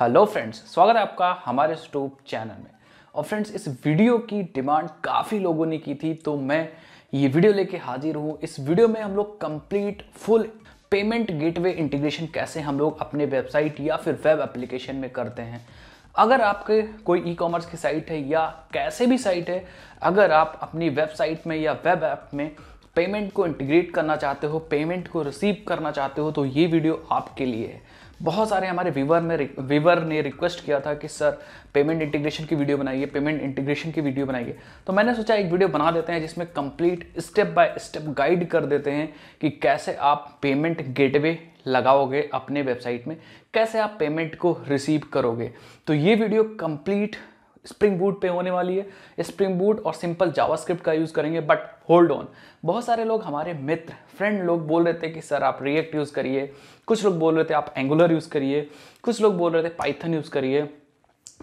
Hello friends, स्वागत है आपका हमारे यूट्यूब चैनल में। और फ्रेंड्स, इस वीडियो की डिमांड काफ़ी लोगों ने की थी तो मैं ये वीडियो लेके हाजिर हूँ। इस वीडियो में हम लोग complete full payment gateway integration कैसे हम लोग अपने वेबसाइट या फिर वेब एप्लीकेशन में करते हैं। अगर आपके कोई ई कॉमर्स की साइट है या कैसे भी साइट है, अगर आप अपनी वेबसाइट में या वेब ऐप में पेमेंट को इंटीग्रेट करना चाहते हो, पेमेंट को रिसीव करना चाहते हो तो ये वीडियो आपके लिए है। बहुत सारे हमारे व्यूवर में व्यूवर ने रिक्वेस्ट किया था कि, सर पेमेंट इंटीग्रेशन की वीडियो बनाइए पेमेंट इंटीग्रेशन की वीडियो बनाइए. तो मैंने सोचा एक वीडियो बना देते हैं जिसमें complete step by step guide कर देते हैं कि कैसे आप पेमेंट गेटवे लगाओगे अपने वेबसाइट में, कैसे आप पेमेंट को रिसीव करोगे। तो ये वीडियो कंप्लीट स्प्रिंग बूट पे होने वाली है। स्प्रिंग बूट और सिंपल जावास्क्रिप्ट का यूज़ करेंगे बट होल्ड ऑन बहुत सारे लोग हमारे मित्र फ्रेंड लोग बोल रहे थे कि सर आप रिएक्ट यूज़ करिए। कुछ लोग बोल रहे थे आप एंगुलर यूज़ करिए। कुछ लोग बोल रहे थे पाइथन यूज़ करिए।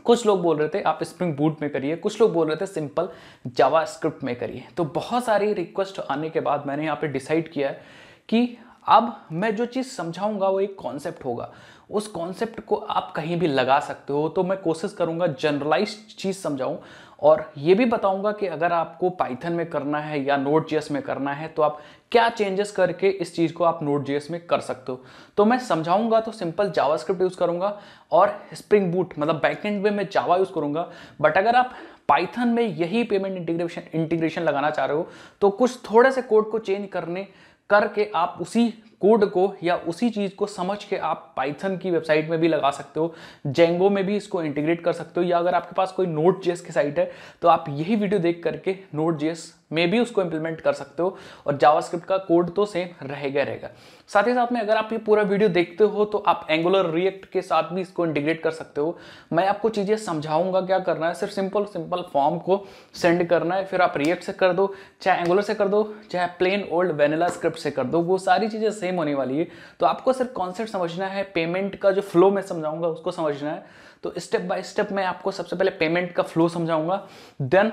कुछ लोग बोल रहे थे आप स्प्रिंग बूट में करिए। कुछ लोग बोल रहे थे सिंपल जावा स्क्रिप्ट में करिए। तो बहुत सारी रिक्वेस्ट आने के बाद मैंने यहाँ पे डिसाइड किया है कि अब मैं जो चीज़ समझाऊँगा वो एक कॉन्सेप्ट होगा। उस कॉन्सेप्ट को आप कहीं भी लगा सकते हो। तो मैं कोशिश करूँगा जनरलाइज चीज़ समझाऊं। और ये भी बताऊँगा कि अगर आपको पाइथन में करना है या नोट जीएस में करना है तो आप क्या चेंजेस करके इस चीज़ को आप नोट जीएस में कर सकते हो। तो मैं समझाऊँगा तो सिंपल जावास्क्रिप्ट यूज़ करूँगा और स्प्रिंग बूट मतलब बैकएंड में मैं जावा यूज़ करूँगा। बट अगर आप पाइथन में यही पेमेंट इंटीग्रेशन इंटीग्रेशन लगाना चाह रहे हो तो कुछ थोड़े से कोड को चेंज करने करके आप उसी कोड को या उसी चीज़ को समझ के आप पाइथन की वेबसाइट में भी लगा सकते हो जेंगो में भी इसको इंटीग्रेट कर सकते हो, या अगर आपके पास कोई नोट जेस की साइट है तो आप यही वीडियो देख करके नोट जेस में भी उसको इंप्लीमेंट कर सकते हो और जावास्क्रिप्ट का कोड तो सेम रहेगा रहेगा। साथ ही साथ में अगर आप ये पूरा वीडियो देखते हो तो आप एंगुलर रिएक्ट के साथ भी इसको इंटीग्रेट कर सकते हो। मैं आपको चीज़ें समझाऊँगा क्या करना है। सिर्फ़ सिंपल सिंपल फॉर्म को सेंड करना है, फिर आप रिएक्ट से कर दो, चाहे एंगुलर से कर दो, चाहे प्लेन ओल्ड वेनिला स्क्रिप्ट से कर दो, वो सारी चीज़ें सेम होने वाली है। तो आपको सिर्फ़ कॉन्सेप्ट समझना है पेमेंट का जो फ्लो मैं समझाऊँगा, उसको समझना है। तो स्टेप बाय स्टेप मैं आपको सबसे पहले पेमेंट का फ्लो समझाऊँगा देन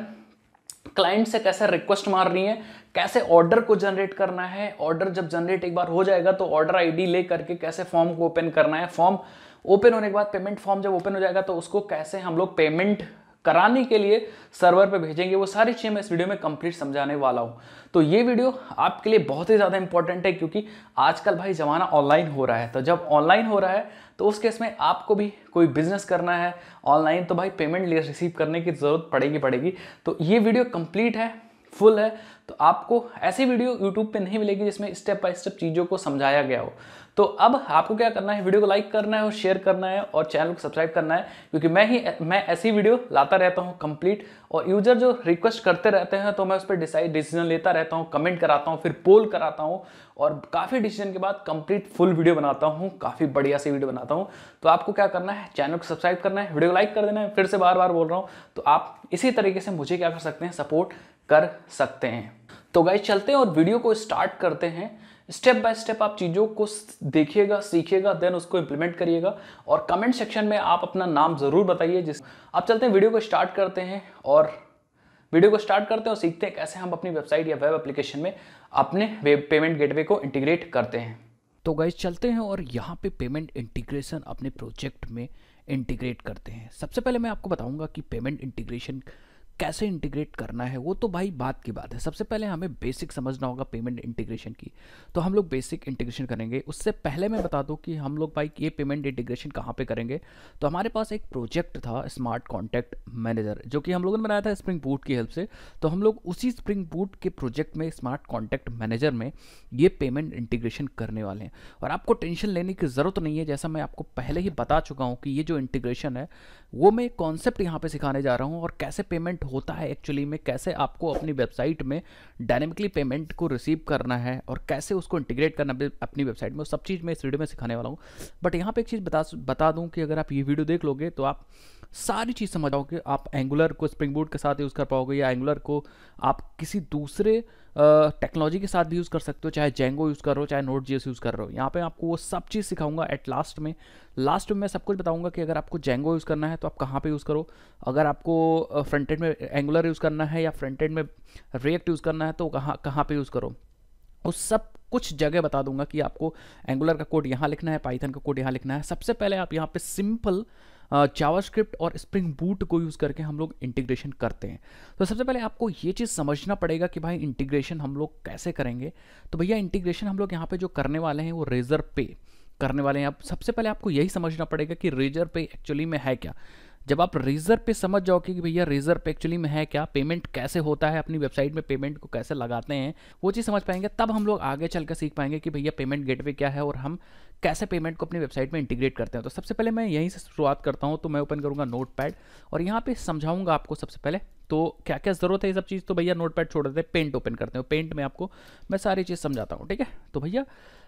क्लाइंट से कैसे रिक्वेस्ट मार रही है, कैसे ऑर्डर को जनरेट करना है ऑर्डर जब जनरेट एक बार हो जाएगा तो ऑर्डर आईडी ले करके कैसे फॉर्म को ओपन करना है। फॉर्म ओपन होने के बाद पेमेंट फॉर्म जब ओपन हो जाएगा तो उसको कैसे हम लोग पेमेंट कराने के लिए सर्वर पर भेजेंगे, वो सारी चीज़ें मैं इस वीडियो में कंप्लीट समझाने वाला हूँ। तो ये वीडियो आपके लिए बहुत ही ज़्यादा इंपॉर्टेंट है, क्योंकि आजकल भाई ज़माना ऑनलाइन हो रहा है। तो जब ऑनलाइन हो रहा है तो उस केस में आपको भी कोई बिज़नेस करना है ऑनलाइन तो भाई पेमेंट रिसीव करने की ज़रूरत पड़ेगी पड़ेगी। तो ये वीडियो कंप्लीट है। फुल है तो आपको ऐसी वीडियो यूट्यूब पे नहीं मिलेगी जिसमें स्टेप बाय स्टेप चीज़ों को समझाया गया हो। तो अब आपको क्या करना है, वीडियो को लाइक करना है और शेयर करना है और चैनल को सब्सक्राइब करना है, क्योंकि मैं ही, मैं ऐसी वीडियो लाता रहता हूँ कंप्लीट और यूज़र जो रिक्वेस्ट करते रहते हैं तो मैं उस पर डिसाइड डिसीज़न लेता रहता हूँ कमेंट कराता हूँ, फिर पोल कराता हूँ और काफ़ी डिसीज़न के बाद कंप्लीट फुल वीडियो बनाता हूँ, काफ़ी बढ़िया सी वीडियो बनाता हूँ। तो आपको क्या करना है चैनल को सब्सक्राइब करना है वीडियो लाइक कर देना है, फिर से बार बार बोल रहा हूँ। तो आप इसी तरीके से मुझे क्या कर सकते हैं सपोर्ट कर सकते हैं। तो गाइज़ चलते हैं और वीडियो को स्टार्ट करते हैं। स्टेप बाय स्टेप आप चीज़ों को देखिएगा, सीखिएगा देन उसको इंप्लीमेंट करिएगा। और कमेंट सेक्शन में आप अपना नाम ज़रूर बताइए जिस आप चलते हैं वीडियो को स्टार्ट करते हैं और वीडियो को स्टार्ट करते हैं और सीखते हैं कैसे हम अपनी वेबसाइट या वेब एप्लीकेशन में अपने वेब पेमेंट गेटवे को इंटीग्रेट करते हैं। तो गाइज़ चलते हैं और यहाँ पे पेमेंट इंटीग्रेशन अपने प्रोजेक्ट में इंटीग्रेट करते हैं। सबसे पहले मैं आपको बताऊँगा कि पेमेंट इंटीग्रेशन कैसे इंटीग्रेट करना है, वो तो भाई बात की बात है। सबसे पहले हमें बेसिक समझना होगा पेमेंट इंटीग्रेशन की। तो हम लोग बेसिक इंटीग्रेशन करेंगे। उससे पहले मैं बता दूँ कि हम लोग भाई ये पेमेंट इंटीग्रेशन कहाँ पे करेंगे। तो हमारे पास एक प्रोजेक्ट था स्मार्ट कॉन्टैक्ट मैनेजर जो कि हम लोगों ने बनाया था स्प्रिंग बूट की हेल्प से। तो हम लोग उसी स्प्रिंग बूट के प्रोजेक्ट में स्मार्ट कॉन्टैक्ट मैनेजर में ये पेमेंट इंटीग्रेशन करने वाले हैं। और आपको टेंशन लेने की ज़रूरत नहीं है, जैसा मैं आपको पहले ही बता चुका हूँ कि ये जो इंटीग्रेशन है वो मैं कॉन्सेप्ट यहाँ पे सिखाने जा रहा हूँ और कैसे पेमेंट होता है एक्चुअली में, कैसे आपको अपनी वेबसाइट में डायनेमिकली पेमेंट को रिसीव करना है और कैसे उसको इंटीग्रेट करना अपनी वेबसाइट में सब चीज़ मैं इस वीडियो में सिखाने वाला हूँ। बट यहाँ पे एक चीज़ बता बता दूँ कि अगर आप ये वीडियो देख लोगे तो आप सारी चीज़ समझ आओगे। आप एंगुलर को स्प्रिंग बोर्ड के साथ यूज़ कर पाओगे या एंगुलर को आप किसी दूसरे टेक्नोलॉजी के साथ भी यूज़ कर सकते हो, चाहे जेंगो यूज़ कर रहे हो, चाहे नोट जी यूज़ कर रहे हो। यहाँ पे आपको वो सब चीज़ सिखाऊँगा एट लास्ट में। लास्ट में मैं सब कुछ बताऊँगा कि अगर आपको जेंगो यूज़ करना है तो आप कहाँ पे यूज़ करो। अगर आपको फ्रंट एंड में एंगुलर यूज़ करना है या फ्रंट एंड में रिएक्ट यूज़ करना है तो कहाँ कहाँ पर यूज़ करो। उस सब कुछ जगह बता दूँगा कि आपको एंगुलर का कोड यहाँ लिखना है पाइथन का कोड यहाँ लिखना है। सबसे पहले आप यहाँ पे सिंपल जावास्क्रिप्ट और स्प्रिंग बूट को यूज़ करके हम लोग इंटीग्रेशन करते हैं। तो सबसे पहले आपको ये चीज़ समझना पड़ेगा कि भाई इंटीग्रेशन हम लोग कैसे करेंगे। तो भैया इंटीग्रेशन हम लोग यहाँ पे जो करने वाले हैं वो रेजर पे करने वाले हैं। आप सबसे पहले आपको यही समझना पड़ेगा कि रेजर पे एक्चुअली में है क्या। जब आप रेजर पे समझ जाओगे कि भैया रेजर पे एक्चुअली में है क्या पेमेंट कैसे होता है, अपनी वेबसाइट में पेमेंट को कैसे लगाते हैं, वो चीज़ समझ पाएँगे, तब हम लोग आगे चल कर सीख पाएँगे कि भैया पेमेंट गेटवे क्या है और हम कैसे पेमेंट को अपनी वेबसाइट में इंटीग्रेट करते हैं। तो सबसे पहले मैं यहीं से शुरुआत करता हूँ तो मैं ओपन करूँगा नोट पैड और यहाँ पर समझाऊँगा आपको सबसे पहले तो क्या क्या ज़रूरत है ये सब चीज़ तो भैया नोट पैड छोड़ देते हैं पेंट ओपन करते हैं। पेंट में आपको मैं सारी चीज़ समझाता हूँ, ठीक है? तो भैया,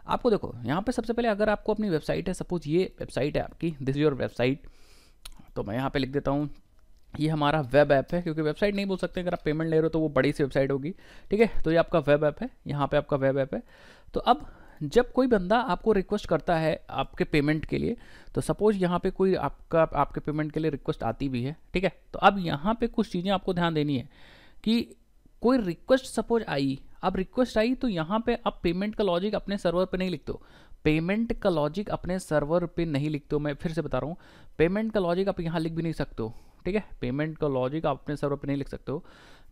आपको देखो, यहाँ पे सबसे पहले अगर आपको अपनी वेबसाइट है सपोज़ ये वेबसाइट है आपकी दिस योर वेबसाइट तो मैं यहाँ पे लिख देता हूँ, ये हमारा वेब ऐप है, क्योंकि वेबसाइट नहीं बोल सकते, अगर आप पेमेंट ले रहे हो तो वो बड़ी सी वेबसाइट होगी, ठीक है? तो ये आपका वेब ऐप है, यहाँ पे आपका वेब ऐप है। तो अब जब कोई बंदा आपको रिक्वेस्ट करता है आपके पेमेंट के लिए तो सपोज़ यहाँ पे कोई आपका, आपके पेमेंट के लिए रिक्वेस्ट आती भी है, ठीक है? तो अब यहाँ पे कुछ चीज़ें आपको ध्यान देनी है कि कोई रिक्वेस्ट सपोज़ आई, अब रिक्वेस्ट आई तो यहाँ पे आप पेमेंट का लॉजिक अपने सर्वर पे नहीं लिखते हो। पेमेंट का लॉजिक अपने सर्वर पे नहीं लिखते हो, मैं फिर से बता रहा हूँ, पेमेंट का लॉजिक आप यहाँ लिख भी नहीं सकते हो, ठीक है? पेमेंट का लॉजिक आप अपने सर्वर पे नहीं लिख सकते हो।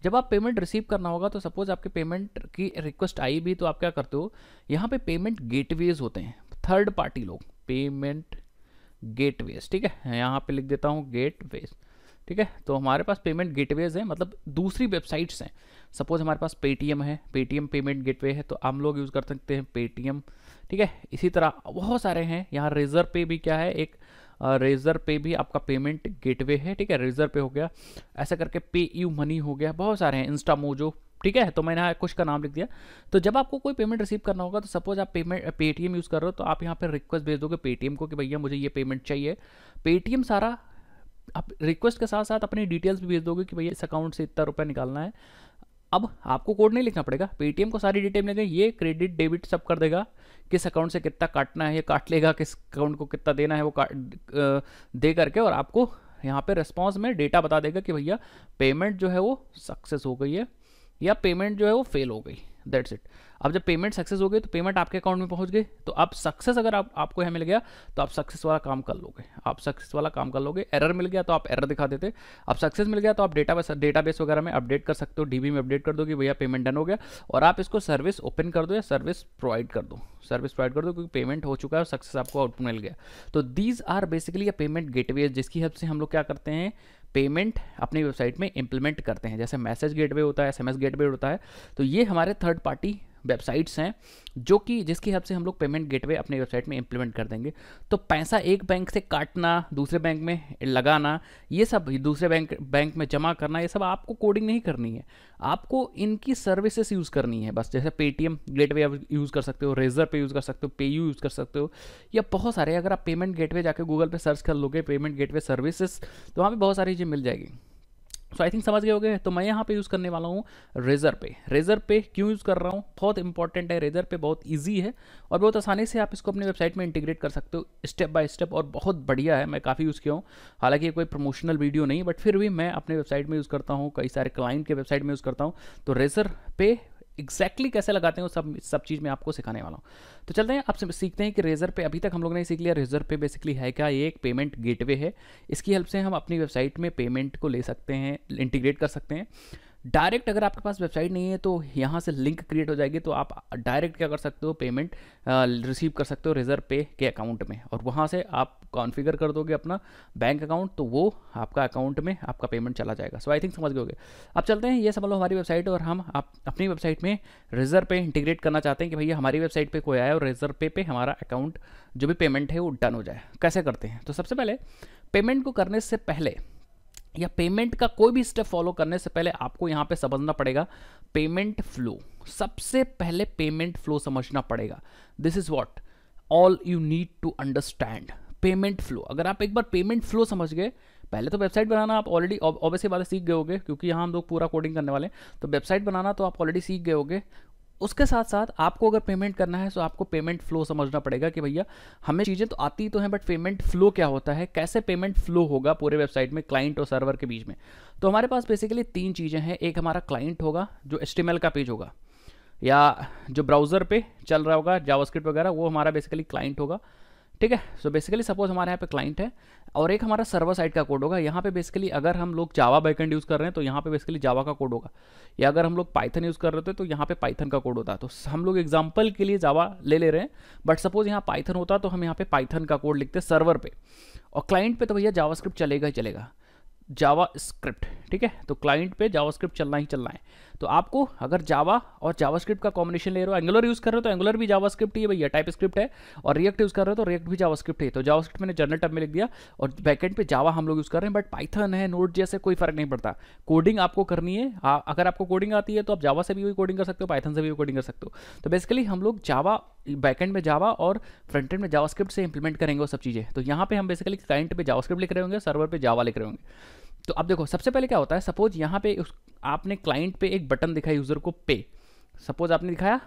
जब आप पेमेंट रिसीव करना होगा तो सपोज़ आपके पेमेंट की रिक्वेस्ट आई भी तो आप क्या करते हो, यहाँ पे पेमेंट गेटवेज होते हैं, थर्ड पार्टी लोग, पेमेंट गेटवेज, ठीक है? यहाँ पे लिख देता हूँ गेटवेज, ठीक है? तो हमारे पास पेमेंट गेटवेज है मतलब दूसरी वेबसाइट्स हैं। सपोज़ हमारे पास पेटीएम है पेटीएम पेमेंट गेटवे है तो हम लोग यूज़ कर सकते हैं पेटीएम ठीक है? इसी तरह बहुत सारे हैं। यहाँ रेजर पे भी क्या है? एक रेजर पे भी आपका पेमेंट गेटवे है, ठीक है? रेजर पे हो गया। ऐसा करके पे यू मनी हो गया। बहुत सारे हैं इंस्टा मोजो ठीक है? तो मैंने यहाँ कुछ का नाम लिख दिया। तो जब आपको कोई पेमेंट रिसीव करना होगा तो सपोज़ आप पेमेंट पेटीएम यूज़ कर रहे हो तो आप यहाँ पर रिक्वेस्ट भेज दोगे पेटीएम को कि भैया मुझे ये पेमेंट चाहिए। पेटीएम सारा आप रिक्वेस्ट के साथ साथ अपनी डिटेल्स भी भेज दोगे कि भैया इस अकाउंट से इतना रुपया निकालना है। अब आपको कोड नहीं लिखना पड़ेगा। पेटीएम को सारी डिटेल मिलेगी ये क्रेडिट डेबिट सब कर देगा। किस अकाउंट से कितना काटना है, ये काट लेगा, किस अकाउंट को कितना देना है, वो काट दे करके और आपको यहाँ पे रिस्पॉन्स में डेटा बता देगा कि भैया पेमेंट जो है वो सक्सेस हो गई है या पेमेंट जो है वो फेल हो गई। दैट्स इट अब जब पेमेंट सक्सेस हो गई तो पेमेंट आपके अकाउंट में पहुँच गई। तो अब सक्सेस अगर आप, आपको यहाँ मिल गया तो आप सक्सेस वाला काम कर लोगे। आप सक्सेस वाला काम कर लोगे। एरर मिल गया तो आप एरर दिखा देते। अब सक्सेस मिल गया तो आप डेटा डेटा बेस वगैरह में अपडेट कर सकते हो। डीबी में अपडेट कर दो कि भैया पेमेंट डन हो गया। और आप इसको सर्विस ओपन कर दो या सर्विस प्रोवाइड कर दो। सर्विस प्रोवाइड कर दो, क्योंकि पेमेंट हो चुका है सक्सेस आपको आउटपुट मिल गया। तो these are basically payment gateway जिसकी हेल्प से हम लोग क्या करते हैं? पेमेंट अपनी वेबसाइट में इंप्लीमेंट करते हैं। जैसे मैसेज गेटवे होता है, एसएमएस गेटवे होता है तो ये हमारे थर्ड पार्टी वेबसाइट्स हैं, जो कि जिसकी हेल्प से हम लोग पेमेंट गेटवे अपनी वेबसाइट में इंप्लीमेंट कर देंगे। तो पैसा एक बैंक से काटना, दूसरे बैंक में लगाना, ये सब दूसरे बैंक बैंक में जमा करना, ये सब आपको कोडिंग नहीं करनी है। आपको इनकी सर्विसेज़ यूज़ करनी है। बस जैसे पेटीएम गेटवे आप यूज़ कर सकते हो रेजर पे यूज़ कर सकते हो पे यू यूज़ कर सकते हो, या बहुत सारे, अगर आप पेमेंट गेटवे जाकर गूगल पे सर्च कर लोगे पेमेंट गेटवे सर्विसेज़ तो वहाँ पर बहुत सारी चीज़ें मिल जाएगी। सो आई थिंक समझ गए होगे? तो मैं यहाँ पे यूज़ करने वाला हूँ रेजर पे। रेजर पे क्यों यूज़ कर रहा हूँ? बहुत इंपॉर्टेंट है रेजर पे, बहुत ईजी है और बहुत आसानी से आप इसको अपनी वेबसाइट में इंटीग्रेट कर सकते हो स्टेप बाय स्टेप और बहुत बढ़िया है। मैं काफ़ी यूज़ किया हूँ। हालाँकि कोई प्रमोशनल वीडियो नहीं बट फिर भी मैं अपने वेबसाइट में यूज़ करता हूँ, कई सारे क्लाइंट के वेबसाइट में यूज़ करता हूँ। तो रेजर पे एग्जैक्टली कैसे लगाते हैं वो सब सब चीज़ मैं आपको सिखाने वाला हूँ। तो चलते हैं आप सीखते हैं कि रेजर पे अभी तक हम लोग ने सीख लिया। रेजर पे बेसिकली है क्या? ये एक पेमेंट गेटवे है। इसकी हेल्प से हम अपनी वेबसाइट में पेमेंट को ले सकते हैं इंटीग्रेट कर सकते हैं। डायरेक्ट अगर आपके पास वेबसाइट नहीं है तो यहाँ से लिंक क्रिएट हो जाएगी तो आप डायरेक्ट क्या कर सकते हो, पेमेंट रिसीव कर सकते हो रिज़र्व पे के अकाउंट में। और वहाँ से आप कॉन्फ़िगर कर दोगे अपना बैंक अकाउंट तो वो आपका अकाउंट में आपका पेमेंट चला जाएगा। सो आई थिंक समझ गए अब चलते हैं, ये समझ लो हमारी वेबसाइट, और हम आप, अपनी वेबसाइट में रिज़र्व पे इंटीग्रेट करना चाहते हैं कि भैया हमारी वेबसाइट पर कोई आया और रिज़र्व पे पे हमारा अकाउंट जो भी पेमेंट है वो डन हो जाए। कैसे करते हैं? तो सबसे पहले, पेमेंट को करने से पहले या पेमेंट का कोई भी स्टेप फॉलो करने से पहले आपको यहाँ पे समझना पड़ेगा, पेमेंट फ्लो। सबसे पहले पेमेंट फ्लो समझना पड़ेगा। This is what all you need to understand payment flow. अगर आप एक बार पेमेंट फ्लो समझ गए, पहले तो वेबसाइट बनाना आप ऑलरेडी ऑब्वियसली बात सीख गए होगे, क्योंकि यहाँ हम लोग पूरा कोडिंग करने वाले हैं। तो वेबसाइट बनाना तो आप ऑलरेडी सीख गए होगे। उसके साथ साथ आपको अगर पेमेंट करना है तो आपको पेमेंट फ्लो समझना पड़ेगा कि भैया, हमें चीज़ें तो आती तो हैं बट पेमेंट फ्लो क्या होता है? कैसे पेमेंट फ्लो होगा पूरे वेबसाइट में क्लाइंट और सर्वर के बीच में? तो हमारे पास बेसिकली तीन चीज़ें हैं। एक हमारा क्लाइंट होगा, जो एस का पेज होगा, या जो ब्राउज़र पे चल रहा होगा जावास्क्रिप्ट वगैरह, वो हमारा बेसिकली क्लाइंट होगा। ठीक है? सो बेसिकली सपोज़ हमारे यहाँ पे क्लाइंट है और एक हमारा सर्वर साइड का कोड होगा। यहाँ पे बेसिकली अगर हम लोग जावा बैकेंड यूज़ कर रहे हैं तो यहाँ पे बेसिकली जावा का कोड होगा। या अगर हम लोग पाइथन यूज़ कर रहे थे तो यहाँ पे पाइथन का कोड होता। तो हम लोग एग्ज़ाम्पल के लिए जावा ले ले रहे हैं। बट सपोज़ यहाँ पाइथन होता तो हम यहाँ पे पाइथन का कोड लिखते सर्वर पर और क्लाइंट पर तो भैया जावा चलेगा ही चलेगा। जावा ठीक है? तो क्लाइंट पे जावा चलना ही चलना है। तो आपको अगर जावा और जावा स्क्रिप्ट का कॉम्बिनेशन ले रहे हो एंगुलर यूज़ कर रहे हो तो एंगुलर भी जावा स्क्रिप्ट ही भैया टाइप स्क्रिप्ट है और रिएक्ट यूज़ कर रहे हो तो रिएक्ट भी जावा स्क्रिप्ट है। तो जावा स्क्रिप्ट मैंने जर्नल टब में लिख दिया और बैकेंड पे जावा हम लोग यूज़ कर रहे हैं बट पाइथन है नोट जैसे कोई फ़र्क नहीं पड़ता। कोडिंग आपको करनी है आ, अगर आपको कोडिंग आती है तो आप जावा से भी कोडिंग कर सकते हो पाइथन से भी कोडिंग कर सकते हो। तो बेसिकली हम लोग जावा बैकेंड में जावा और फ्रंट एंड में जावा स्क्रिप्ट से इंप्लीमेंट करेंगे वो सब चीज़ें। तो यहाँ पे हम बेसिकली क्लाइंट पे जावा स्क्रिप्ट लिख रहे होंगे सर्वर पे जावा लिख रहे होंगे। तो अब देखो, सबसे पहले क्या होता है सपोज़ यहाँ पे उस, आपने क्लाइंट पे एक बटन दिखाया यूज़र को पे सपोज़ आपने दिखाया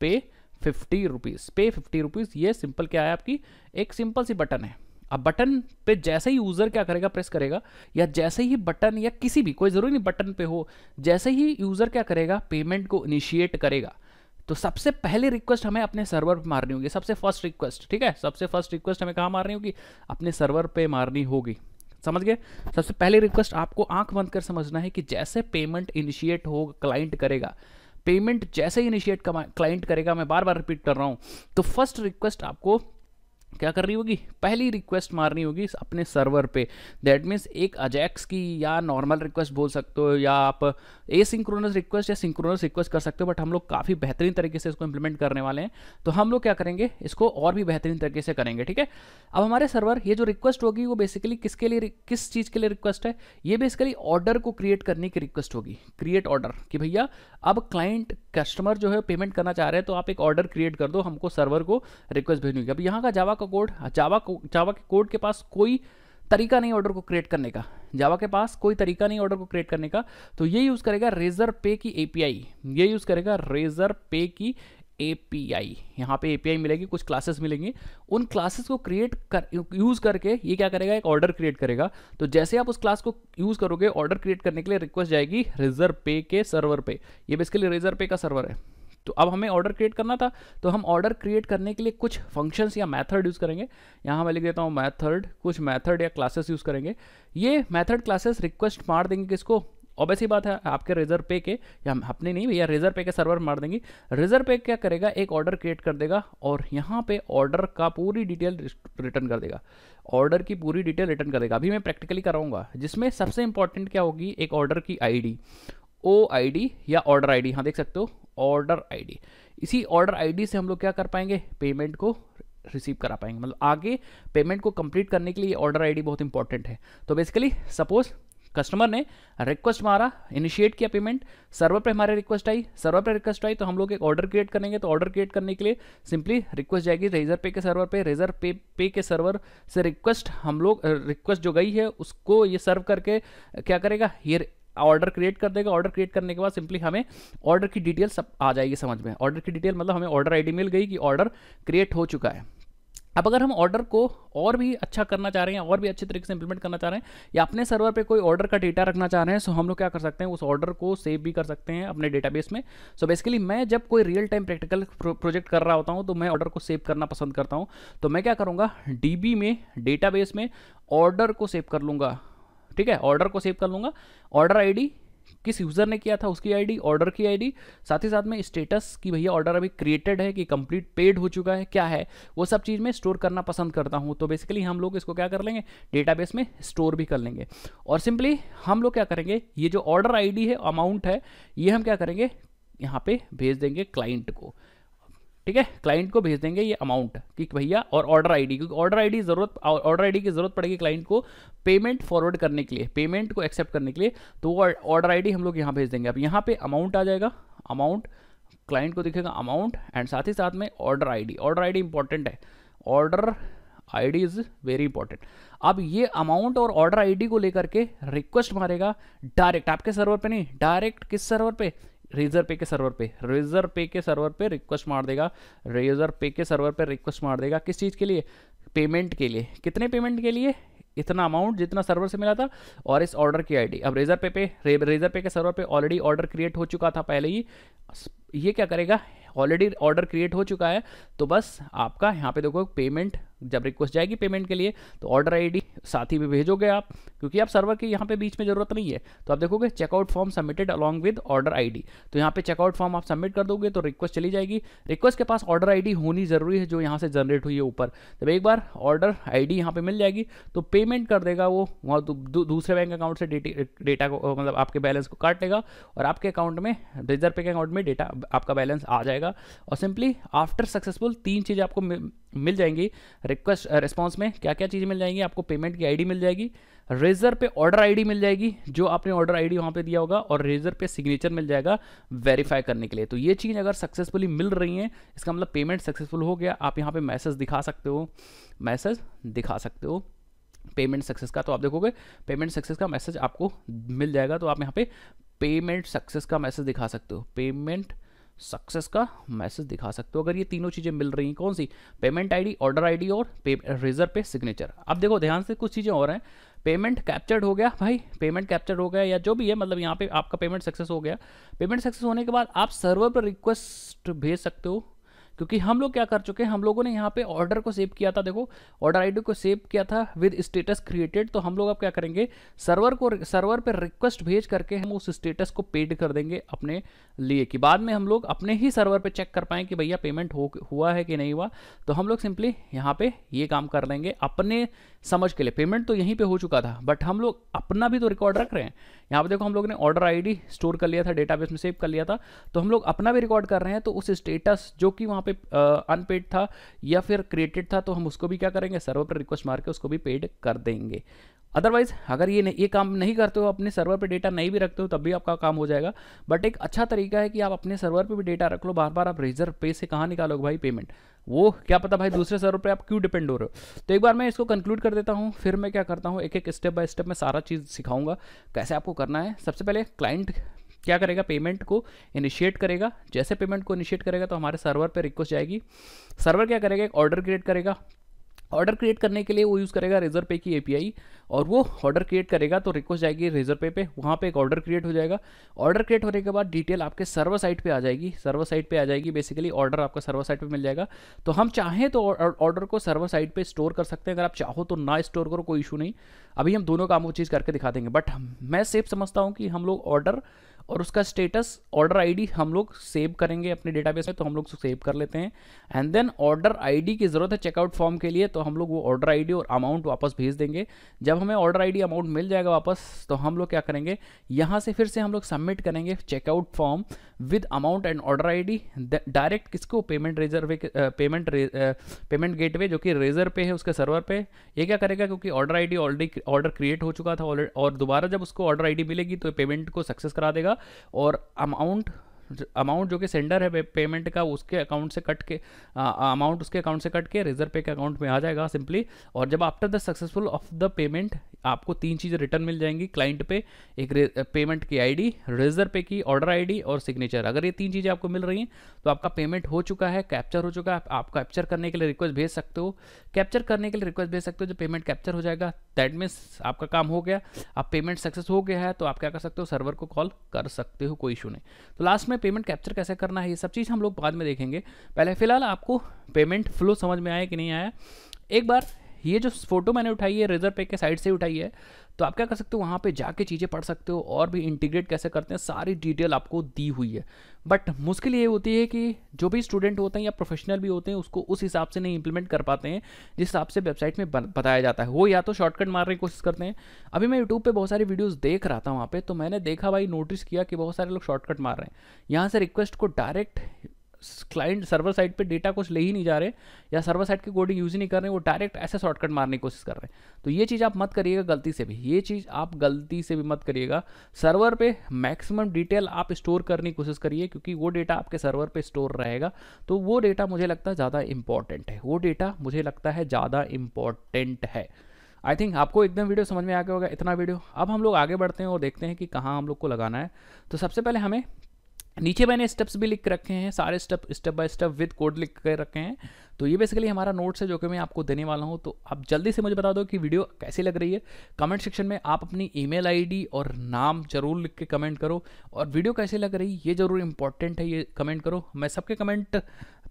pay fifty rupees pay fifty rupees ये सिंपल क्या है आपकी? एक सिंपल सी बटन है. अब बटन पे जैसे ही यूज़र क्या करेगा प्रेस करेगा, या जैसे ही बटन या किसी भी, कोई ज़रूरी नहीं बटन पे हो, जैसे ही यूज़र क्या करेगा पेमेंट को इनिशिएट करेगा. तो सबसे पहले रिक्वेस्ट हमें अपने सर्वर पे मारनी होगी. सबसे फ़र्स्ट रिक्वेस्ट ठीक है? सबसे फ़र्स्ट रिक्वेस्ट हमें कहाँ मारनी होगी? अपने सर्वर पे मारनी होगी. समझ गए? सबसे पहले रिक्वेस्ट आपको आँख बंद कर समझना है कि जैसे पेमेंट इनिशिएट हो क्लाइंट करेगा। पेमेंट जैसे इनिशिएट क्लाइंट करेगा, मैं बार बार रिपीट कर रहा हूँ। तो फ़र्स्ट रिक्वेस्ट आपको क्या करनी होगी? पहली रिक्वेस्ट मारनी होगी अपने सर्वर पे। दैट मीन्स एक अजैक्स की या नॉर्मल रिक्वेस्ट बोल सकते हो या आप ए सिंक्रोनस रिक्वेस्ट या सिंक्रोनस रिक्वेस्ट कर सकते हो बट हम लोग काफ़ी बेहतरीन तरीके से इसको इंप्लीमेंट करने वाले हैं। तो हम लोग क्या करेंगे? इसको और भी बेहतरीन तरीके से करेंगे, ठीक है? अब हमारे सर्वर ये जो रिक्वेस्ट होगी, वो बेसिकली किसके लिए किस चीज़ के लिए रिक्वेस्ट है? ये बेसिकली ऑर्डर को क्रिएट करने की रिक्वेस्ट होगी। क्रिएट ऑर्डर कि भैया, अब क्लाइंट कस्टमर जो है पेमेंट करना चाह रहे हैं तो आप एक ऑर्डर क्रिएट कर दो हमको सर्वर को रिक्वेस्ट भेजनी होगी अब यहाँ का जावा कोड जावा को, जावा के कोड के पास कोई तरीका नहीं ऑर्डर को क्रिएट करने का। जावा के पास कोई तरीका नहीं ऑर्डर को क्रिएट करने का तो ये यूज़ करेगा रेजर पे की एपीआई ये यूज़ करेगा रेजर पे की एपीआई यहाँ पे एपीआई मिलेगी, कुछ क्लासेस मिलेंगी। उन क्लासेस को क्रिएट कर यूज़ करके ये क्या करेगा, एक ऑर्डर क्रिएट करेगा। तो जैसे आप उस क्लास को यूज़ करोगे ऑर्डर क्रिएट करने के लिए रिक्वेस्ट जाएगी रेजर पे के सर्वर पे। ये बेसिकली रेजर पे का सर्वर है। तो अब हमें ऑर्डर क्रिएट करना था तो हम ऑर्डर क्रिएट करने के लिए कुछ फ़ंक्शंस या मेथड यूज़ करेंगे। यहाँ मैं लिख देता हूँ मेथड कुछ मेथड या क्लासेस यूज़ करेंगे। ये मेथड क्लासेस रिक्वेस्ट मार देंगे किसको? ऑब्वियसली बात है आपके रेजर पे के, या अपने नहीं भैया रेजर पे के सर्वर मार देंगे। रेजर पे क्या करेगा? एक ऑर्डर क्रिएट कर देगा और यहाँ पे ऑर्डर का पूरी डिटेल रिटर्न कर देगा। ऑर्डर की पूरी डिटेल रिटर्न कर देगा। अभी मैं प्रैक्टिकली कराऊँगा। जिसमें सबसे इंपॉर्टेंट क्या होगी? एक ऑर्डर की आईडी ओ आई या ऑर्डर आई हाँ देख सकते हो? ऑर्डर आईडी इसी ऑर्डर आईडी से हम लोग क्या कर पाएँगे? पेमेंट को रिसीव करा पाएँगे। मतलब आगे पेमेंट को कंप्लीट करने के लिए ऑर्डर आईडी बहुत इंपॉर्टेंट है। तो बेसिकली सपोज़ कस्टमर ने रिक्वेस्ट मारा इनिशिएट किया पेमेंट सर्वर पे हमारे रिक्वेस्ट आई सर्वर पे रिक्वेस्ट आई तो हम लोग एक ऑर्डर क्रिएट करेंगे तो ऑर्डर क्रिएट करने के लिए सिंपली रिक्वेस्ट जाएगी रेजर पे के सर्वर पे। रेजर पे पे के सर्वर से रिक्वेस्ट हम लोग रिक्वेस्ट जो गई है, उसको ये सर्व करके क्या करेगा? ये ऑर्डर क्रिएट कर देगा। ऑर्डर क्रिएट करने के बाद सिंपली हमें ऑर्डर की डिटेल सब आ जाएगी समझ में। ऑर्डर की डिटेल मतलब हमें ऑर्डर आईडी मिल गई कि ऑर्डर क्रिएट हो चुका है। अब अगर हम ऑर्डर को और भी अच्छा करना चाह रहे हैं, और भी अच्छे तरीके से इंप्लीमेंट करना चाह रहे हैं, या अपने सर्वर पे कोई ऑर्डर का डेटा रखना चाह रहे हैं सो हम लोग क्या कर सकते हैं, उस ऑर्डर को सेव भी कर सकते हैं अपने डेटाबेस में। सो बेसिकली मैं जब कोई रियल टाइम प्रैक्टिकल प्रोजेक्ट कर रहा होता हूँ तो मैं ऑर्डर को सेव करना पसंद करता हूँ। तो मैं क्या करूँगा डी में डेटा में ऑर्डर को सेव कर लूँगा। ठीक है ऑर्डर को सेव कर लूँगा। ऑर्डर आईडी किस यूज़र ने किया था उसकी आईडी ऑर्डर की आईडी साथ ही साथ में स्टेटस की भैया ऑर्डर अभी क्रिएटेड है कि कंप्लीट पेड हो चुका है, क्या है, वो सब चीज़ में स्टोर करना पसंद करता हूँ। तो बेसिकली हम लोग इसको क्या कर लेंगे डेटाबेस में स्टोर भी कर लेंगे। और सिंपली हम लोग क्या करेंगे, ये जो ऑर्डर आईडी है अमाउंट है, ये हम क्या करेंगे, यहाँ पे भेज देंगे क्लाइंट को। ठीक है? क्लाइंट को भेज देंगे ये अमाउंट कि भैया और ऑर्डर आईडी क्योंकि ऑर्डर आईडी ज़रूरत ऑर्डर आईडी की ज़रूरत पड़ेगी क्लाइंट को पेमेंट फॉरवर्ड करने के लिए पेमेंट को एक्सेप्ट करने के लिए तो वो ऑर्डर आईडी हम लोग यहाँ भेज देंगे। अब यहाँ पे अमाउंट आ जाएगा। अमाउंट क्लाइंट को दिखेगा अमाउंट एंड साथ ही साथ में order ID order ID important है। Order ID is very important अब ये अमाउंट और ऑर्डर आईडी को लेकर के रिक्वेस्ट मारेगा डायरेक्ट आपके सर्वर पे नहीं डायरेक्ट किस सर्वर पे? रेजर पे के सर्वर पे। रेजर पे के सर्वर पे रिक्वेस्ट मार देगा। रेजर पे के सर्वर पे रिक्वेस्ट मार देगा। किस चीज़ के लिए? पेमेंट के लिए। कितने पेमेंट के लिए? इतना अमाउंट जितना सर्वर से मिला था और इस ऑर्डर की आईडी अब रेजर पे पे रे, रेजर पे के सर्वर पे ऑलरेडी ऑर्डर क्रिएट हो चुका था पहले ही। ये क्या करेगा? ऑलरेडी ऑर्डर क्रिएट हो चुका है। तो बस आपका यहाँ पे देखो पेमेंट जब रिक्वेस्ट जाएगी पेमेंट के लिए तो ऑर्डर आईडी साथ ही में भेजोगे आप, क्योंकि आप सर्वर की यहाँ पे बीच में ज़रूरत नहीं है। तो आप देखोगे checkout form submitted along with order ID तो यहाँ पे चेकआउट फॉर्म आप सबमिट कर दोगे तो रिक्वेस्ट चली जाएगी। रिक्वेस्ट के पास ऑर्डर आईडी होनी ज़रूरी है, जो यहाँ से जनरेट हुई है ऊपर। जब एक बार ऑर्डर आई यहाँ पे मिल जाएगी तो पेमेंट कर देगा वो, वहाँ दूसरे बैंक अकाउंट से डेटा को मतलब आपके बैलेंस को काट लेगा, और आपके अकाउंट में रिज़र्व पे अकाउंट में डेटा आपका बैलेंस आ जाएगा। और सिंपली आफ्टर सक्सेसफुल तीन चीज़ें आपको मिल जाएँगी। रिक्वेस्ट रिस्पॉन्स में क्या क्या चीज़ें मिल जाएँगी? आपको पेमेंट की आईडी मिल जाएगी, रेजर पे ऑर्डर आईडी मिल जाएगी, जो आपने ऑर्डर आईडी वहाँ पे दिया होगा, और रेजर पे सिग्नेचर मिल जाएगा वेरीफाई करने के लिए। तो ये चीज़ अगर सक्सेसफुली मिल रही है, इसका मतलब पेमेंट सक्सेसफुल हो गया, आप यहाँ पे मैसेज दिखा सकते हो, मैसेज दिखा सकते हो, पेमेंट सक्सेस का। तो आप देखोगे, पेमेंट सक्सेस का मैसेज आपको मिल जाएगा तो आप यहाँ पे पेमेंट सक्सेस का मैसेज दिखा सकते हो। पेमेंट सक्सेस का मैसेज दिखा सकते हो। अगर ये तीनों चीज़ें मिल रही हैं, कौन सी? पेमेंट आईडी ऑर्डर आईडी और पे रिज़र्व पे सिग्नेचर अब देखो, ध्यान से कुछ चीज़ें और हैं। पेमेंट कैप्चर्ड हो गया, भाई। पेमेंट कैप्चर्ड हो गया या जो भी है मतलब यहाँ पे आपका पेमेंट सक्सेस हो गया। पेमेंट सक्सेस होने के बाद आप सर्वर पर रिक्वेस्ट भेज सकते हो। क्योंकि हम लोग क्या कर चुके हैं, हम लोगों ने यहाँ पे ऑर्डर को सेव किया था, देखो ऑर्डर आईडी को सेव किया था विद स्टेटस क्रिएटेड तो हम लोग अब क्या करेंगे सर्वर को सर्वर पे रिक्वेस्ट भेज करके हम उस स्टेटस को पेड कर देंगे अपने लिए, कि बाद में हम लोग अपने ही सर्वर पर चेक कर पाएँ कि भैया पेमेंट हो, हुआ है कि नहीं हुआ तो हम लोग सिंपली यहाँ पे ये काम कर देंगे अपने समझ के लिए। पेमेंट तो यहीं पे हो चुका था बट हम लोग अपना भी तो रिकॉर्ड रख रहे हैं। यहाँ पे देखो, हम लोग ने ऑर्डर आईडी स्टोर कर लिया था डेटाबेस में सेव कर लिया था तो हम लोग अपना भी रिकॉर्ड कर रहे हैं तो उस स्टेटस जो कि वहाँ पे अनपेड था या फिर क्रिएटेड था तो हम उसको भी क्या करेंगे? सर्वर पर रिक्वेस्ट मार के उसको भी पेड कर देंगे। अदरवाइज़ अगर ये ये काम नहीं करते हो, अपने सर्वर पे डेटा नहीं भी रखते हो, तब भी आपका काम हो जाएगा। बट एक अच्छा तरीका है कि आप अपने सर्वर पे भी डेटा रख लो। बार बार आप रिज़र्व पे से कहाँ निकालोगे भाई पेमेंट वो क्या पता भाई दूसरे सर्वर पे आप क्यों डिपेंड हो रहे हो? तो एक बार मैं इसको कंक्लूड कर देता हूँ, फिर मैं क्या करता हूँ एक एक स्टेप बाय स्टेप में सारा चीज़ सिखाऊँगा, कैसे आपको करना है। सबसे पहले क्लाइंट क्या करेगा? पेमेंट को इनिशिएट करेगा। जैसे पेमेंट को इनिशिएट करेगा तो हमारे सर्वर पे रिक्वेस्ट जाएगी। सर्वर क्या करेगा? एक ऑर्डर क्रिएट करेगा। ऑर्डर क्रिएट करने के लिए वो यूज़ करेगा रेजर पे की एपीआई और वो ऑर्डर क्रिएट करेगा तो रिक्वेस्ट जाएगी रेजर पे पे। वहाँ पे एक ऑर्डर क्रिएट हो जाएगा। ऑर्डर क्रिएट होने के बाद डिटेल आपके सर्वर साइट पे आ जाएगी। सर्वर साइट पे आ जाएगी। बेसिकली ऑर्डर आपका सर्वर साइट पे मिल जाएगा। तो हम चाहें तो ऑर्डर को सर्वर साइट पर स्टोर कर सकते हैं। अगर आप चाहो तो ना स्टोर करो, कोई इशू नहीं। अभी हम दोनों काम वो चीज़ करके दिखा देंगे। बट मैं सेफ़ समझता हूँ कि हम लोग ऑर्डर और उसका स्टेटस ऑर्डर आईडी हम लोग सेव करेंगे अपने डेटाबेस में तो हम लोग सेव कर लेते हैं। एंड देन ऑर्डर आईडी की ज़रूरत है चेकआउट फॉर्म के लिए तो हम लोग वो ऑर्डर आईडी और अमाउंट वापस भेज देंगे। जब हमें ऑर्डर आईडी अमाउंट मिल जाएगा वापस तो हम लोग क्या करेंगे, यहाँ से फिर से हम लोग सबमिट करेंगे checkout form with amount and order ID direct किसको payment razor payment payment gateway जो कि रेजर पे है, उसके सर्वर पे ये क्या करेगा क्योंकि order ID already order create हो चुका था और दोबारा जब उसको ऑर्डर आईडी मिलेगी तो पेमेंट को सक्सेस करा देगा और अमाउंट अमाउंट जो कि सेंडर है पेमेंट का, उसके अकाउंट से कट के अमाउंट उसके अकाउंट से कट के रिज़र्व पे के अकाउंट में आ जाएगा सिंपली। और जब after the successful of the payment आपको तीन चीज़ें रिटर्न मिल जाएँगी क्लाइंट पे, एक पेमेंट की आईडी रिज़र्व पे की ऑर्डर आईडी और सिग्नेचर अगर ये तीन चीज़ें आपको मिल रही हैं तो आपका पेमेंट हो चुका है कैप्चर हो चुका है। आप कैप्चर करने के लिए रिक्वेस्ट भेज सकते हो। कैप्चर करने के लिए रिक्वेस्ट भेज सकते हो, जब पेमेंट कैप्चर हो जाएगा दैट मीन्स आपका काम हो गया, आप पेमेंट सक्सेस हो गया है तो आप क्या कर सकते हो? सर्वर को कॉल कर सकते हो, कोई इशू नहीं। तो लास्ट में पेमेंट कैप्चर कैसे करना है, ये सब चीज़ हम लोग बाद में देखेंगे। पहले फ़िलहाल आपको पेमेंट फ्लो समझ में आया कि नहीं आया? एक बार ये जो फ़ोटो मैंने उठाई है रिज़र्व पे के साइड से उठाई है तो आप क्या कर सकते हो, वहाँ पे जाके चीज़ें पढ़ सकते हो और भी इंटीग्रेट कैसे करते हैं, सारी डिटेल आपको दी हुई है। बट मुश्किल ये होती है कि जो भी स्टूडेंट होते हैं या प्रोफेशनल भी होते हैं, उसको उस हिसाब से नहीं इंप्लीमेंट कर पाते हैं, जिस हिसाब से वेबसाइट में बताया जाता है। वो या तो शॉर्टकट मारने की कोशिश करते हैं। अभी मैं यूट्यूब पर बहुत सारी वीडियोज़ देख रहा था वहाँ पर तो मैंने देखा भाई नोटिस किया कि बहुत सारे लोग शॉर्टकट मार रहे हैं। यहाँ से रिक्वेस्ट को डायरेक्ट क्लाइंट सर्वर साइड पे डेटा कुछ ले ही नहीं जा रहे या सर्वर साइड की कोडिंग यूज़ ही नहीं कर रहे, वो डायरेक्ट ऐसे शॉर्टकट मारने की कोशिश कर रहे हैं। तो ये चीज़ आप मत करिएगा गलती से भी। ये चीज़ आप गलती से भी मत करिएगा। सर्वर पे मैक्सिमम डिटेल आप स्टोर करने की कोशिश करिए, क्योंकि वो डेटा आपके सर्वर पर स्टोर रहेगा। तो वो डेटा मुझे लगता है ज़्यादा इंपॉर्टेंट है। वो डेटा मुझे लगता है ज़्यादा इंपॉर्टेंट है। आई थिंक आपको एकदम वीडियो समझ में आ गया होगा, इतना वीडियो। अब हम लोग आगे बढ़ते हैं और देखते हैं कि कहाँ हम लोग को लगाना है। तो सबसे पहले हमें नीचे मैंने स्टेप्स भी लिख रखे हैं, सारे step step by step with code लिख कर रखे हैं। तो ये बेसिकली हमारा नोट्स है जो कि मैं आपको देने वाला हूँ। तो आप जल्दी से मुझे बता दो कि वीडियो कैसी लग रही है। कमेंट सेक्शन में आप अपनी ईमेल आईडी और नाम ज़रूर लिख के कमेंट करो। और वीडियो कैसी लग रही है, ये ज़रूर इंपॉर्टेंट है, ये कमेंट करो। मैं सबके कमेंट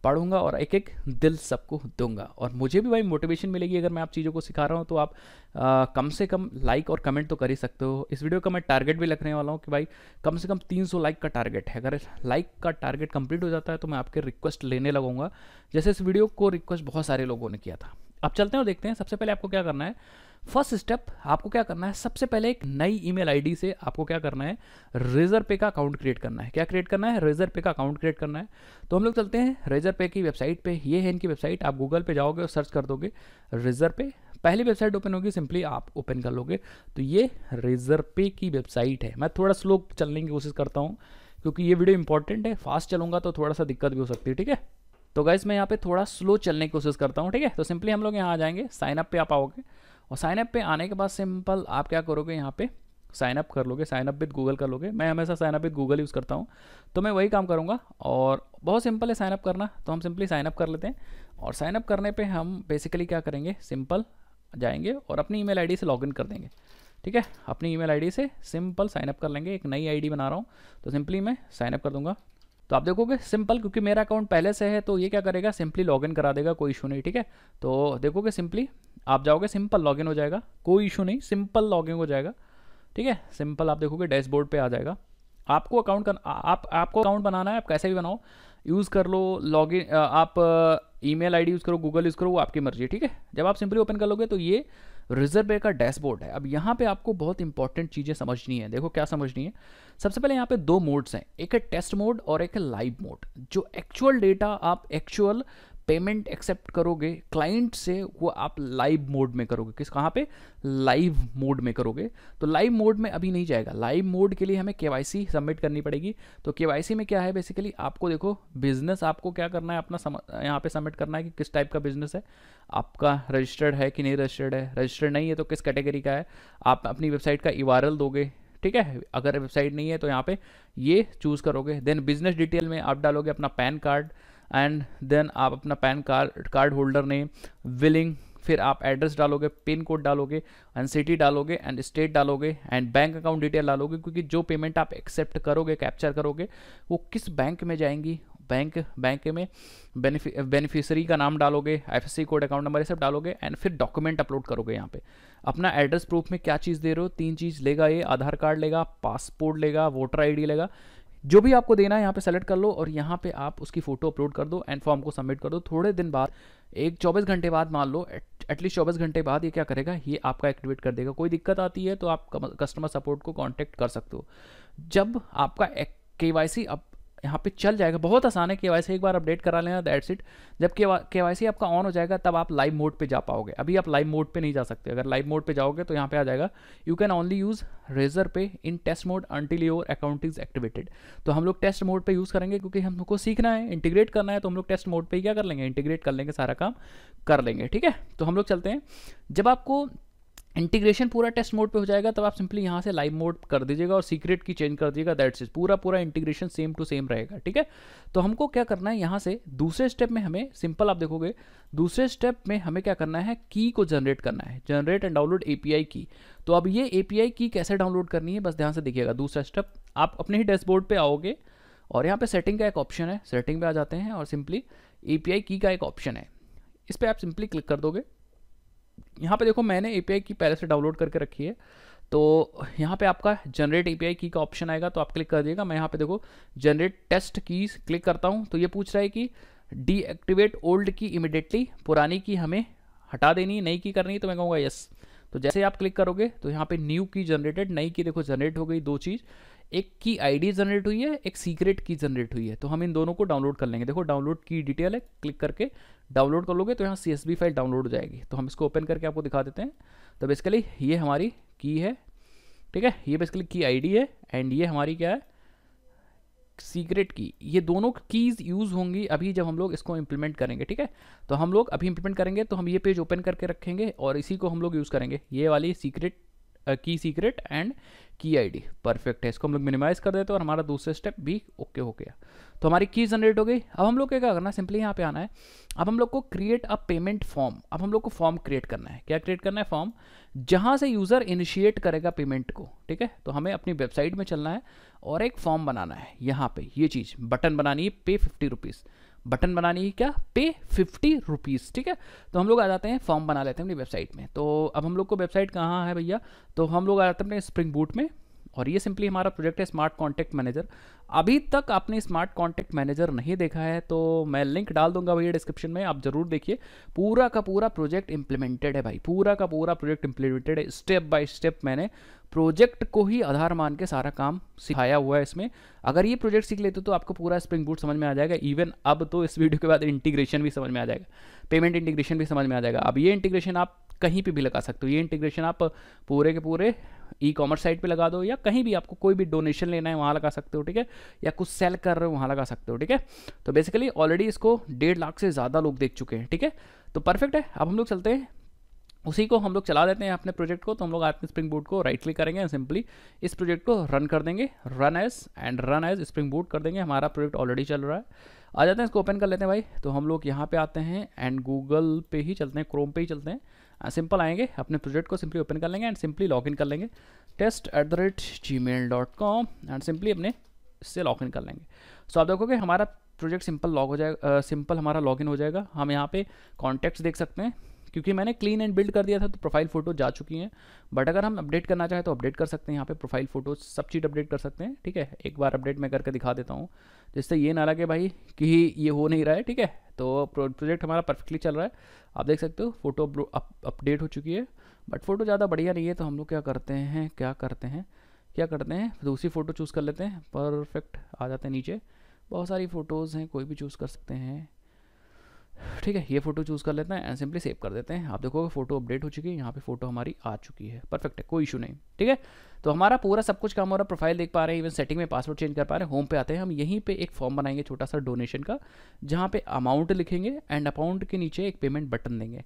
पढ़ूँगा और एक एक दिल सबको दूँगा। और मुझे भी भाई मोटिवेशन मिलेगी अगर मैं आप चीज़ों को सिखा रहा हूँ तो आप आ, कम से कम लाइक और कमेंट तो कर ही सकते हो। इस वीडियो का मैं टारगेट भी रखने वाला हूँ कि भाई कम से कम 300 लाइक का टारगेट है। अगर लाइक का टारगेट कंप्लीट हो जाता है तो मैं आपके रिक्वेस्ट लेने लगूँगा। जैसे इस वीडियो को रिक्वेस्ट बहुत सारे लोगों ने किया था। अब चलते हैं और देखते हैं, सबसे पहले आपको क्या करना है? फ़र्स्ट स्टेप आपको क्या करना है? सबसे पहले एक नई ईमेल आईडी से आपको क्या करना है? रेजर पे का अकाउंट क्रिएट करना है। क्या क्रिएट करना है? रेजर पे का अकाउंट क्रिएट करना है। तो हम लोग चलते हैं रेजर पे की वेबसाइट पे। ये है इनकी वेबसाइट आप गूगल पे जाओगे और सर्च कर दोगे रेजर पे पहली वेबसाइट ओपन होगी सिंपली आप ओपन कर लोगे। तो ये रेजर पे की वेबसाइट है। मैं थोड़ा स्लो चलने की कोशिश करता हूँ, क्योंकि ये वीडियो इंपॉर्टेंट है। फास्ट चलूँगा तो थोड़ा सा दिक्कत भी हो सकती है, ठीक है? तो गाइज़ मैं यहाँ पे थोड़ा स्लो चलने की कोशिश करता हूँ ठीक है तो सिंपली हम लोग यहाँ आ जाएँगे साइन अप पे आप आओगे और साइन अप पे आने के बाद सिंपल आप क्या करोगे यहाँ पे साइन अप कर लोगे साइन अप विद गूगल कर लोगे मैं हमेशा sign up with Google use करता हूँ तो मैं वही काम करूँगा और बहुत सिंपल है साइन अप करना तो हम सिंपली साइन अप कर लेते हैं और साइन अप करने पे हम बेसिकली क्या करेंगे सिंपल जाएँगे और अपनी ईमेल आईडी से लॉगिन कर देंगे ठीक है अपनी ईमेल आईडी से सिंपल साइन अप कर लेंगे एक नई आईडी बना रहा हूँ तो सिंपली मैं साइन अप कर दूँगा तो आप देखोगे सिंपल क्योंकि मेरा अकाउंट पहले से है तो ये क्या करेगा सिंपली लॉगिन करा देगा, कोई इशू नहीं, ठीक है? तो देखोगे सिंपली आप जाओगे सिंपल लॉगिन हो जाएगा, कोई इशू नहीं सिंपल लॉगिन हो जाएगा, ठीक है? सिंपल आप देखोगे डैशबोर्ड पे आ जाएगा। आपको अकाउंट कर आप, आपको अकाउंट बनाना है, आप कैसे भी बनाओ यूज़ कर लो लॉगिन आप ईमेल आईडी यूज़ करो गूगल यूज़ करो, वो आपकी मर्ज़ी ठीक है? जब आप सिंपली ओपन कर लोगे तो ये रिज़र्व बैंक का डैशबोर्ड है। अब यहाँ पे आपको बहुत इंपॉर्टेंट चीज़ें समझनी है। देखो क्या समझनी है? सबसे पहले यहाँ पे दो मोड्स हैं। एक है टेस्ट मोड और एक है लाइव मोड जो एक्चुअल डेटा आप एक्चुअल पेमेंट एक्सेप्ट करोगे, क्लाइंट से वो आप लाइव मोड में करोगे। किस, कहाँ पे? लाइव मोड में करोगे। तो लाइव मोड में अभी नहीं जाएगा। लाइव मोड के लिए हमें के सबमिट करनी पड़ेगी। तो के में क्या है बेसिकली आपको देखो बिज़नेस आपको क्या करना है? अपना यहाँ पे सबमिट करना है कि किस टाइप का बिज़नेस है। आपका रजिस्टर्ड है कि नहीं रजिस्टर्ड है? रजिस्टर्ड नहीं है तो किस कैटेगरी का है? आप अपनी वेबसाइट का ई दोगे। ठीक है? अगर वेबसाइट नहीं है तो यहाँ पे ये चूज़ करोगे। देन बिज़नेस डिटेल में आप डालोगे अपना पैन कार्ड एंड देन आप अपना PAN card card holder name billing, फिर आप एड्रेस डालोगे, पिन कोड डालोगे एंड सिटी डालोगे एंड स्टेट डालोगे एंड बैंक अकाउंट डिटेल डालोगे, क्योंकि जो पेमेंट आप एक्सेप्ट करोगे कैप्चर करोगे, वो किस बैंक में जाएँगी? बैंक बैंक में बेनिफिशरी का नाम डालोगे एफ़ कोड अकाउंट नंबर ये सब डालोगे एंड फिर डॉक्यूमेंट अपलोड करोगे यहाँ पे। अपना एड्रेस प्रूफ में क्या चीज़ दे रहे हो? तीन चीज़ लेगा ये, आधार कार्ड लेगा पासपोर्ट लेगा वोटर आईडी लेगा जो भी आपको देना है, यहाँ पे सेलेक्ट कर लो और यहाँ पे आप उसकी फ़ोटो अपलोड कर दो एंड फॉर्म को सबमिट कर दो। थोड़े दिन बाद, एक 24 घंटे बाद मान लो एटलीस्ट चौबीस घंटे बाद ये क्या करेगा, ये आपका एक्टिवेट कर देगा। कोई दिक्कत आती है तो आप कस्टमर सपोर्ट को कॉन्टैक्ट कर सकते हो। जब आपका के वाई सी अब यहाँ पे चल जाएगा। बहुत आसान है के वाई एक बार अपडेट करा लेना दैट्स इट जब के वाई आपका ऑन हो जाएगा, तब आप लाइव मोड पे जा पाओगे। अभी आप लाइव मोड पे नहीं जा सकते। अगर लाइव मोड पे जाओगे तो यहाँ पे आ जाएगा। You can only use Razorpay in test mode until your account is activated तो हम लोग टेस्ट मोड पे यूज़ करेंगे, क्योंकि हमको सीखना है इंटीग्रेट करना है तो हम लोग टेस्ट मोड पर क्या कर लेंगे? इंटीग्रेट कर लेंगे, सारा काम कर लेंगे, ठीक है? तो हम लोग चलते हैं। जब आपको इंटीग्रेशन पूरा टेस्ट मोड पे हो जाएगा, तब आप सिंपली यहाँ से लाइव मोड कर दीजिएगा और सीक्रेट की चेंज कर दीजिएगा दैट्स इज़ पूरा पूरा इंटीग्रेशन सेम टू सेम रहेगा, ठीक है? तो हमको क्या करना है यहाँ से, दूसरे स्टेप में हमें सिंपल आप देखोगे, दूसरे स्टेप में हमें क्या करना है की को जनरेट करना है जनरेट एंड डाउनलोड एपीआई की तो अब ये एपीआई की कैसे डाउनलोड करनी है, बस ध्यान से देखिएगा, दूसरा स्टेप आप अपने ही डैशबोर्ड पर आओगे और यहाँ पर सेटिंग का एक ऑप्शन है सेटिंग पे आ जाते हैं और सिंपली एपीआई की का एक ऑप्शन है। इस पर आप सिंपली क्लिक कर दोगे। यहाँ पे देखो मैंने एपीआई की पहले से डाउनलोड करके रखी है तो यहाँ पे आपका जनरेट ए की का ऑप्शन आएगा तो आप क्लिक कर दिएगा मैं यहाँ पे देखो जनरेट टेस्ट की क्लिक करता हूँ तो ये पूछ रहा है कि डीएक्टिवेट ओल्ड की इमिडिएटली पुरानी की हमें हटा देनी नई की करनी तो मैं कहूँगा यस तो जैसे आप क्लिक करोगे तो यहाँ पे न्यू की जनरेटेड नई की देखो जनरेट हो गई दो चीज़। एक की आईडी जनरेट हुई है, एक सीक्रेट की जनरेट हुई है। तो हम इन दोनों को डाउनलोड कर लेंगे। देखो डाउनलोड की डिटेल है क्लिक करके डाउनलोड कर लोगे तो यहाँ CSB फ़ाइल डाउनलोड हो जाएगी। तो हम इसको ओपन करके आपको दिखा देते हैं। तो बेसिकली ये हमारी की है, ठीक है? ये बेसिकली की आईडी है एंड ये हमारी क्या है? सीक्रेट की ये दोनों कीज़ यूज़ होंगी अभी जब हम लोग इसको इंप्लीमेंट करेंगे, ठीक है? तो हम लोग अभी इंप्लीमेंट करेंगे तो हम ये पेज ओपन करके रखेंगे और इसी को हम लोग यूज़ करेंगे। ये वाली secret key secret and key ID perfect है। इसको हम लोग मिनिमाइज कर देते हैं और हमारा दूसरा स्टेप भी ओके हो गया। तो हमारी की जनरेट हो गई। अब हम लोग क्या करना है? सिंपली यहाँ पे आना है। अब हम लोग को क्रिएट अ पेमेंट फॉर्म अब हम लोग को फॉर्म क्रिएट करना है। क्या क्रिएट करना है? फॉर्म जहाँ से यूज़र इनिशिएट करेगा पेमेंट को। ठीक है? तो हमें अपनी वेबसाइट में चलना है और एक फॉर्म बनाना है। यहाँ पे ये चीज़। बटन बनानी है। पे फिफ्टी रुपीज़ बटन बनानी है क्या? पे फिफ्टी रुपीज़ ठीक है? तो हम लोग आ जाते हैं, फॉर्म बना लेते हैं अपनी वेबसाइट में। तो अब हम लोग को वेबसाइट कहाँ है भैया? तो हम लोग आ जाते हैं अपने स्प्रिंग बूट में, और ये सिंपली हमारा प्रोजेक्ट है स्मार्ट कॉन्टैक्ट मैनेजर अभी तक आपने स्मार्ट कॉन्टैक्ट मैनेजर नहीं देखा है तो मैं लिंक डाल दूँगा भैया डिस्क्रिप्शन में, आप ज़रूर देखिए। पूरा का पूरा प्रोजेक्ट इंप्लीमेंटेड है भाई, पूरा का पूरा प्रोजेक्ट इंप्लीमेंटेड है। स्टेप बाय स्टेप मैंने प्रोजेक्ट को ही आधार मान के सारा काम सिखाया हुआ है इसमें। अगर ये प्रोजेक्ट सीख लेते तो आपको पूरा स्प्रिंग बूट समझ में आ जाएगा। इवन अब तो इस वीडियो के बाद इंटीग्रेशन भी समझ में आ जाएगा। पेमेंट इंटीग्रेशन भी समझ में आ जाएगा। अब ये इंटीग्रेशन आप कहीं पे भी लगा सकते हो। ये इंटीग्रेशन आप पूरे के पूरे ई कॉमर्स साइट पे लगा दो या कहीं भी आपको कोई भी डोनेशन लेना है, वहाँ लगा सकते हो, ठीक है? या कुछ सेल कर रहे हो, वहाँ लगा सकते हो, ठीक है? तो बेसिकली ऑलरेडी इसको डेढ़ लाख से ज़्यादा लोग देख चुके हैं, ठीक है? तो परफेक्ट है। अब हम लोग चलते हैं उसी को हम लोग चला देते हैं अपने प्रोजेक्ट को तो हम लोग आते स्प्रिंग बूट को राइट क्लिक करेंगे सिंपली इस प्रोजेक्ट को रन कर देंगे। Run as and run as spring boot कर देंगे। हमारा प्रोजेक्ट ऑलरेडी चल रहा है। आ जाते हैं इसको ओपन कर लेते हैं भाई। तो हम लोग यहाँ पे आते हैं एंड गूगल पे ही चलते हैं क्रोम पे ही चलते हैं। सिंपल आएँगे, अपने प्रोजेक्ट को सिंपली ओपन कर लेंगे एंड सिंपली लॉग इन कर लेंगे। Test at the rate Gmail dot com and simply अपने इससे लॉग इन कर लेंगे। सो आप देखोगे हमारा प्रोजेक्ट सिंपल लॉग हो जाएगा सिंपल हमारा लॉगिन हो जाएगा। हम यहाँ पे कॉन्टैक्ट्स देख सकते हैं। क्योंकि मैंने क्लीन एंड बिल्ड कर दिया था तो प्रोफ़ाइल फ़ोटो जा चुकी हैं। बट अगर हम अपडेट करना चाहें तो अपडेट कर सकते हैं यहाँ पे प्रोफ़ाइल फ़ोटो सब चीज़ अपडेट कर सकते हैं, ठीक है? एक बार अपडेट मैं करके दिखा देता हूँ। जिससे ये ना लगे भाई कि ये हो नहीं रहा है, ठीक है? तो प्रोजेक्ट हमारा परफेक्टली चल रहा है। आप देख सकते हो फ़ोटो अपडेट हो चुकी है। बट फ़ोटो ज़्यादा बढ़िया नहीं है तो हम लोग क्या करते हैं, क्या करते हैं? क्या करते हैं? दूसरी फ़ोटो चूज़ कर लेते हैं। परफेक्ट आ जाते हैं नीचे। बहुत सारी फ़ोटोज़ हैं, कोई भी चूज़ कर सकते हैं। ठीक है, ये फ़ोटो चूज़ कर लेते हैं एंड सिंपली सेव कर देते हैं। आप देखोगे फ़ोटो अपडेट हो चुकी है, यहाँ पे फ़ोटो हमारी आ चुकी है। परफेक्ट है, कोई इशू नहीं, ठीक है? तो हमारा पूरा सब कुछ काम हो रहा है प्रोफ़ाइल देख पा रहे हैं इवन सेटिंग में पासवर्ड चेंज कर पा रहे हैं होम पे आते हैं हम, यहीं पे एक फॉर्म बनाएँगे छोटा सा डोनेशन का, जहाँ पे अमाउंट लिखेंगे एंड अमाउंट के नीचे एक पेमेंट बटन देंगे।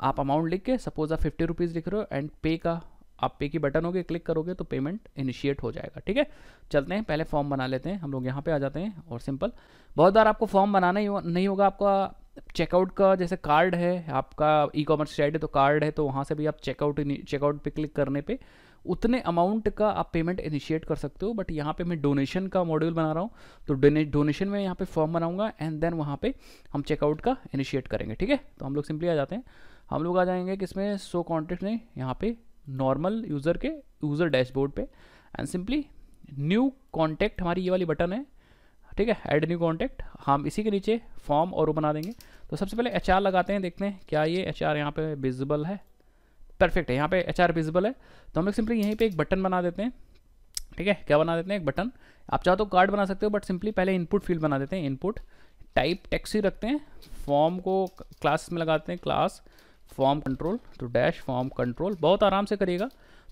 आप अमाउंट लिख के सपोज़ आप फिफ्टी रुपीज़ लिख रहे हो एंड पे का, आप पे की बटन होगे क्लिक करोगे तो पेमेंट इनिशिएट हो जाएगा, ठीक है? चलते हैं, पहले फॉर्म बना लेते हैं, हम लोग यहाँ पे आ जाते हैं, और सिंपल बहुत बार आपको फॉर्म बनाना ही, नहीं होगा आपका चेकआउट का जैसे कार्ड है, आपका ई कॉमर्स साइट है तो कार्ड है तो वहाँ से भी आप चेकआउट चेकआउट पे क्लिक करने पे उतने अमाउंट का आप पेमेंट इनिशिएट कर सकते हो बट यहाँ पे मैं डोनेशन का मॉड्यूल बना रहा हूँ तो डोनेशन में यहाँ पे फॉर्म बनाऊँगा एंड देन वहाँ पे हम चेकआउट का इनिशिएट करेंगे, ठीक है? तो हम लोग सिंपली आ जाते हैं। हम लोग आ जाएँगे किसमें? सो कॉन्टेक्ट में यहाँ पे नॉर्मल यूज़र के यूज़र डैशबोर्ड पे एंड सिंपली न्यू कॉन्टैक्ट हमारी ये वाली बटन है ठीक है ऐड न्यू कॉन्टैक्ट हम इसी के नीचे फॉर्म और बना देंगे। तो सबसे पहले एचआर लगाते हैं, देखते हैं क्या ये एच आर यहाँ पे विजिबल है। परफेक्ट है, यहाँ पे एच आर विजिबल है। तो हम लोग सिंपली यहीं पे एक बटन बना देते हैं। ठीक है, क्या बना देते हैं? एक बटन आप चाहो तो कार्ड बना सकते हो बट सिंपली पहले इनपुट फ़ील्ड बना देते हैं इनपुट टाइप टेक्स रखते हैं फॉर्म को क्लास में लगाते हैं क्लास फॉर्म कंट्रोल तो डैश फॉर्म कंट्रोल बहुत आराम से करिएगा।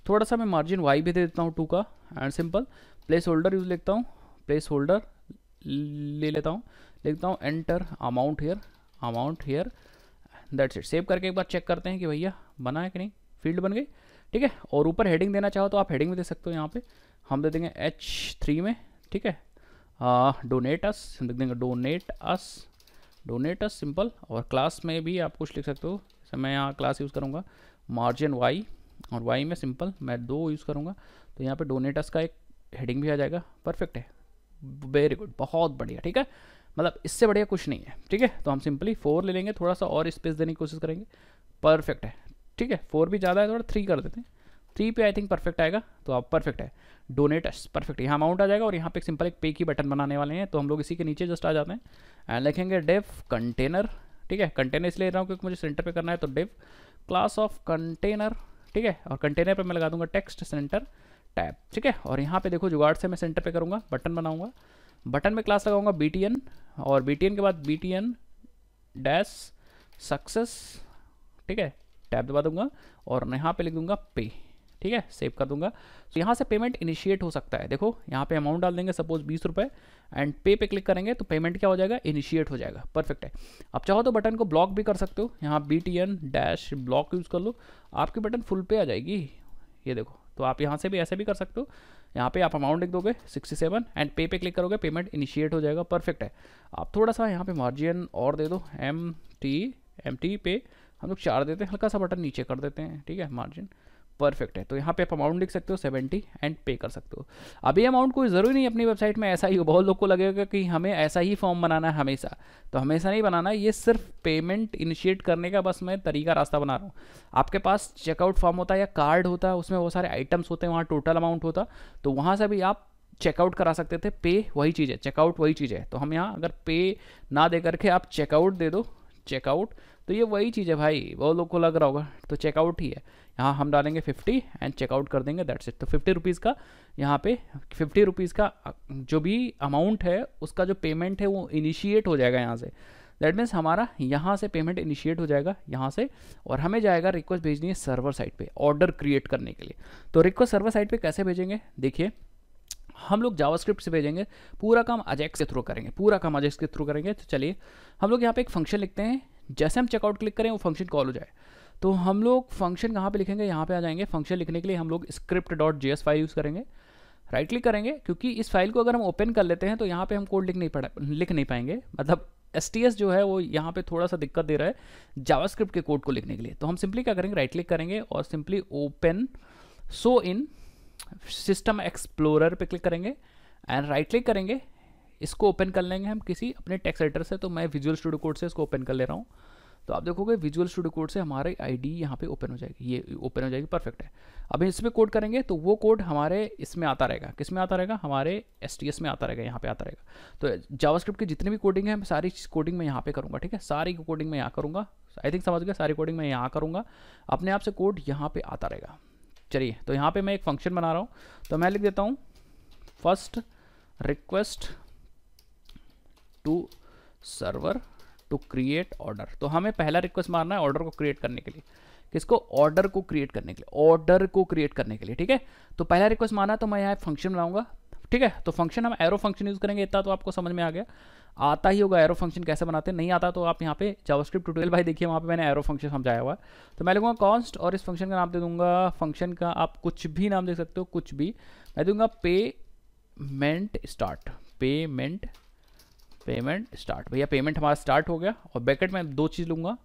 थोड़ा सा मैं मार्जिन वाई भी दे देता हूँ टू का and simple placeholder use लिखता हूँ। प्लेस होल्डर ले लेता हूँ, लिखता हूँ enter amount here amount here that's it save करके एक बार चेक करते हैं कि भैया बना है कि नहीं? फ़ील्ड बन गई? ठीक है? और ऊपर हेडिंग देना चाहो तो आप हेडिंग भी दे सकते हो यहाँ पे। हम दे देंगे एच थ्री में, ठीक है? डोनेट अस लिख देंगे donate us donate us simple और क्लास में भी आप कुछ लिख सकते हो। जैसे मैं यहाँ क्लास यूज़ करूँगा मार्जिन वाई और वाई में सिंपल मैं दो यूज़ करूँगा तो यहाँ पे डोनेटस का एक हेडिंग भी आ जाएगा। परफेक्ट है। वेरी गुड बहुत बढ़िया, ठीक है? मतलब इससे बढ़िया कुछ नहीं है, ठीक है? तो हम सिंपली फोर ले लेंगे, थोड़ा सा और स्पेस देने की कोशिश करेंगे। परफेक्ट है, ठीक है? फोर भी ज़्यादा है, थोड़ा थ्री कर देते हैं। थ्री पे आई थिंक परफेक्ट आएगा तो आप परफेक्ट है। डोनेटस परफेक्ट यहाँ अमाउंट आ जाएगा और यहाँ पे एक सिंपल एक पे की बटन बनाने वाले हैं तो हम लोग इसी के नीचे जस्ट आ जाते हैं। एंड लिखेंगे डेफ कंटेनर ठीक है? कंटेनर इसलिए ले रहा हूँ क्योंकि मुझे सेंटर पे करना है तो डेफ क्लास ऑफ़ कंटेनर ठीक है? और कंटेनर पे मैं लगा दूँगा टेक्स्ट सेंटर टैब, ठीक है? और यहाँ पे देखो जुगाड़ से मैं सेंटर पे करूँगा बटन बनाऊँगा। बटन में क्लास लगाऊँगा बी और बीटीएन के बाद बी डैश सक्सेस ठीक है? टैब दबा दूँगा, और यहाँ पे लिख दूँगा पे ठीक है? सेव कर दूँगा। तो यहाँ से पेमेंट इनिशिएट हो सकता है। देखो, यहाँ पे अमाउंट डाल देंगे सपोज़ बीस रुपये एंड पे पे क्लिक करेंगे तो पेमेंट क्या हो जाएगा? इनिशिएट हो जाएगा। परफेक्ट है। आप चाहो तो बटन को ब्लॉक भी कर सकते हो। यहाँ B T N dash block use कर लो। आपकी बटन फुल पे आ जाएगी। ये देखो तो आप यहाँ से भी ऐसे भी कर सकते हो। यहाँ पे आप अमाउंट लिख दोगे 67 एंड पे पे क्लिक करोगे पेमेंट इनिशिएट हो जाएगा परफेक्ट है। आप थोड़ा सा यहाँ पे मार्जिन और दे दो एम टी एम टी पे हम लोग चार देते हैं, हल्का सा बटन नीचे कर देते हैं, ठीक है मार्जिन परफेक्ट है। तो यहाँ पे आप अमाउंट लिख सकते हो सेवेंटी एंड पे कर सकते हो। अभी अमाउंट कोई ज़रूरी नहीं अपनी वेबसाइट में, ऐसा ही हो। बहुत लोग को लगेगा कि हमें ऐसा ही फॉर्म बनाना है हमेशा। तो हमेशा नहीं बनाना, ये सिर्फ़ पेमेंट इनिशिएट करने का बस मैं तरीका रास्ता बना रहा हूँ। आपके पास चेकआउट फॉर्म होता है या कार्ड होता है, उसमें बहुत सारे आइटम्स होते हैं, वहाँ टोटल अमाउंट होता। तो वहाँ से भी आप चेकआउट करा सकते थे। पे वही चीज़ है चेकआउट वही चीज़ है। तो हम यहाँ अगर पे ना दे करके आप चेकआउट दे दो चेकआउट तो ये वही चीज़ है भाई बहुत लोग को लग रहा होगा तो चेकआउट ही है। यहाँ हम डालेंगे फिफ्टी एंड चेकआउट कर देंगे दैट्स इट तो फिफ्टी रुपीज़ का, यहाँ पे फिफ्टी रुपीज़ का जो भी अमाउंट है, उसका जो पेमेंट है, वो इनिशिएट हो जाएगा यहाँ से। दैट मीन्स हमारा यहाँ से पेमेंट इनिशिएट हो जाएगा, यहाँ से, और हमें जाएगा रिक्वेस्ट भेजनी है सर्वर साइट पे ऑर्डर क्रिएट करने के लिए। तो रिक्वेस्ट सर्वर साइट पे कैसे भेजेंगे? देखिए, हम लोग जावास्क्रिप्ट से भेजेंगे, पूरा काम अजेक्स के थ्रू करेंगे, पूरा काम अजेक्स के थ्रू करेंगे। तो चलिए, हम लोग यहाँ पे एक फ़ंक्शन लिखते हैं जैसे हम चेकआउट क्लिक करें, वो फ़ंक्शन कॉल हो जाए। तो हम लोग फ़ंक्शन कहाँ पे लिखेंगे? यहाँ पे आ जाएँगे। फ़ंक्शन लिखने के लिए हम लोग script dot G file use करेंगे। राइट क्लिक करेंगे, क्योंकि इस फ़ाइल को अगर हम ओपन कर लेते हैं तो यहाँ पे हम कोड लिख नहीं पड़ा लिख नहीं पाएँगे। मतलब एस टी एस जो है, वो यहाँ पे थोड़ा सा दिक्कत दे रहा है जावास्क्रिप्ट के कोड को लिखने के लिए। तो हम सिंपली क्या करेंगे? राइट क्लिक करेंगे और simply open show in system explorer पे क्लिक करेंगे। एंड राइट क्लिक करेंगे इसको ओपन कर लेंगे हम किसी अपने टेक्स्ट एडिटर से तो मैं विजुअल स्टूडियो कोड से इसको ओपन कर ले रहा हूँ। तो आप देखोगे विजुअल स्टूडियो कोड से हमारे आईडी यहाँ पे ओपन हो जाएगी। ये ओपन हो जाएगी परफेक्ट है। अब इसमें कोड करेंगे तो वो कोड हमारे इसमें आता रहेगा। किसमें आता रहेगा? हमारे एसटीएस में आता रहेगा, यहाँ पे आता रहेगा। तो जावास्क्रिप्ट की जितनी भी कोडिंग है, मैं सारी कोडिंग मैं यहाँ पे करूँगा, ठीक है? सारी कोडिंग मैं यहाँ करूँगा। आई थिंक समझ गया? सारी कोडिंग मैं यहाँ करूँगा। अपने आप से कोड यहाँ पे आता रहेगा। चलिए तो यहाँ पे मैं एक फ़ंक्शन बना रहा हूँ। तो मैं लिख देता हूँ first request to server to create order तो हमें पहला रिक्वेस्ट मारना है ऑर्डर को क्रिएट करने के लिए। किसको? ऑर्डर को क्रिएट करने के लिए। ऑर्डर को क्रिएट करने के लिए, ठीक है? तो पहला रिक्वेस्ट मारना तो मैं यहाँ फ़ंक्शन बनाऊँगा ठीक है? तो फ़ंक्शन हम एरो फ़ंक्शन यूज़ करेंगे, इतना तो आपको समझ में आ गया। आता ही होगा एरो फ़ंक्शन कैसे बनाते हैं, नहीं आता तो आप यहाँ पे जावास्क्रिप्ट ट्यूटोरियल भाई देखिए, वहाँ पे मैंने एरो फ़ंक्शन समझाया हुआ है। तो मैं लिखूँगा कॉन्स्ट और इस फ़ंक्शन का नाम दे दूँगा। फ़ंक्शन का आप कुछ भी नाम दे सकते हो, कुछ भी। मैं दूँगा payment start payment payment start, भैया पेमेंट हमारा स्टार्ट हो गया और बैकेट में दो चीज़ लूँगा।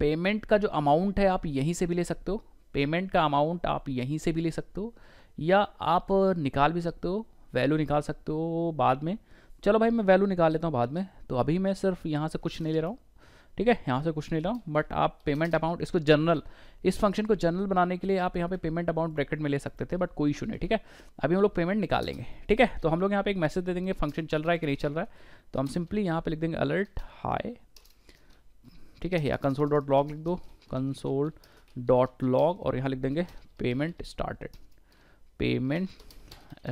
पेमेंट का जो अमाउंट है आप यहीं से भी ले सकते हो। पेमेंट का अमाउंट आप यहीं से भी ले सकते हो या आप निकाल भी सकते हो, वैल्यू निकाल सकते हो बाद में। चलो भाई मैं वैल्यू निकाल लेता हूँ बाद में तो अभी मैं सिर्फ़ यहाँ से कुछ नहीं ले रहा हूँ। ठीक है, यहाँ से कुछ नहीं ला बट आप पेमेंट अमाउंट इसको जनरल इस फ़ंक्शन को जनरल बनाने के लिए आप यहाँ पे पेमेंट अमाउंट ब्रैकेट में ले सकते थे बट कोई इशू नहीं, ठीक है? अभी हम लोग पेमेंट निकालेंगे, ठीक है? तो हम लोग यहाँ पे एक मैसेज दे देंगे फ़ंक्शन चल रहा है कि नहीं चल रहा है? तो हम सिंपली यहाँ पे लिख देंगे अलर्ट हाई ठीक है? या कंसोल डॉट लॉग लिख दो कंसोल डॉट लॉग और यहाँ लिख देंगे payment started payment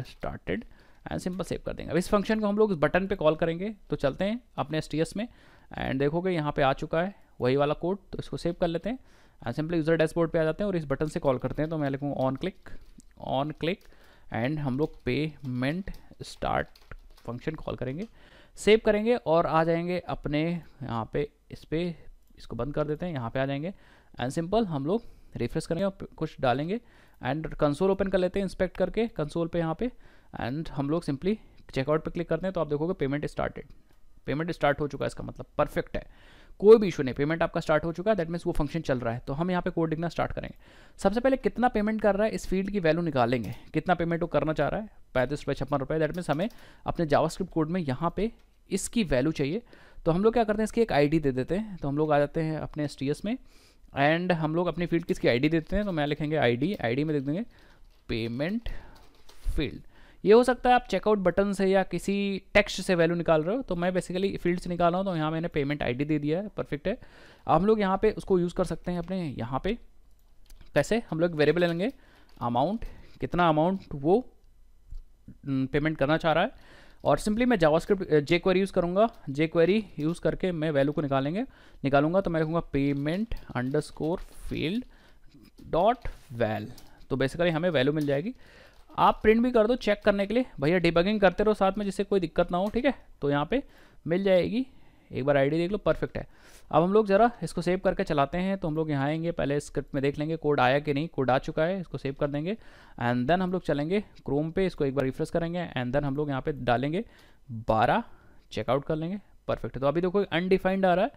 started and simple save कर देंगे। अब इस फ़ंक्शन को हम लोग इस बटन पे कॉल करेंगे तो चलते हैं अपने एसटीएस में। एंड देखोगे यहाँ पे आ चुका है, वही वाला कोड तो इसको सेव कर लेते हैं। एंड सिंपली यूज़र डैशबोर्ड पे आ जाते हैं और इस बटन से कॉल करते हैं। तो मैं लिखूँगा on click on click and हम लोग पेमेंट स्टार्ट फ़ंक्शन कॉल करेंगे। सेव करेंगे और आ जाएँगे अपने यहाँ पे, इस पर इसको बंद कर देते हैं, यहाँ पे आ जाएँगे। एंड सिंपल हम लोग रिफ्रेश करेंगे और कुछ डालेंगे। एंड कंसोल ओपन कर लेते हैं इंस्पेक्ट करके कंसोल पे यहाँ पे। एंड हम लोग सिंपली चेकआउट पे क्लिक करते हैं तो आप देखोगे पेमेंट स्टार्टेड पेमेंट स्टार्ट हो चुका है इसका मतलब परफेक्ट है। कोई भी इशू नहीं, पेमेंट आपका स्टार्ट हो चुका है दैट मीन्स वो फ़ंक्शन चल रहा है। तो हम यहाँ पे कोड लिखना स्टार्ट करेंगे। सबसे पहले कितना पेमेंट कर रहा है, इस फ़ील्ड की वैल्यू निकालेंगे। कितना पेमेंट वो करना चाह रहा है? पैंतीस रुपये छप्पन रुपये दैट मीन्स हमें अपने जावास्क्रिप्ट कोड में यहाँ पे इसकी वैल्यू चाहिए। तो हम लोग क्या करते हैं, इसकी एक आईडी दे देते हैं। तो हम लोग आ जाते हैं अपने एस में एंड हम लोग अपनी फ़ील्ड की इसकी आईडी देते हैं। तो मैं लिखेंगे आईडी आईडी में देख देंगे पेमेंट फ़ील्ड ये हो सकता है आप चेकआउट बटन से या किसी टेक्स्ट से वैल्यू निकाल रहे हो तो मैं बेसिकली फ़ील्ड से निकाल रहा हूँ तो यहाँ मैंने पेमेंट आईडी दे दिया है परफेक्ट है। हम लोग यहाँ पे उसको यूज़ कर सकते हैं अपने यहाँ पे। कैसे हम लोग वेरिएबल लेंगे। अमाउंट कितना अमाउंट वो पेमेंट हम्म, करना चाह रहा है। और सिंपली मैं जावास्क्रिप्ट जे क्वेरी यूज़ करूँगा। जे क्वेरी यूज़ करके मैं वैल्यू को निकालेंगे। निकालूँगा तो मैं लिखूँगा payment under score field dot val तो बेसिकली हमें वैल्यू मिल जाएगी। आप प्रिंट भी कर दो चेक करने के लिए। भैया डिबगिंग करते रहो साथ में जिससे कोई दिक्कत ना हो, ठीक है? तो यहाँ पे मिल जाएगी। एक बार आईडी देख लो परफेक्ट है। अब हम लोग ज़रा इसको सेव करके चलाते हैं। तो हम लोग यहाँ आएँगे, पहले स्क्रिप्ट में देख लेंगे कोड आया कि नहीं कोड आ चुका है, इसको सेव कर देंगे। एंड देन हम लोग चलेंगे क्रोम पे, इसको एक बार रिफ्रेश करेंगे। एंड देन हम लोग यहाँ पे डालेंगे बारह चेकआउट कर लेंगे। परफेक्ट तो अभी देखो अनडिफाइंड आ रहा है।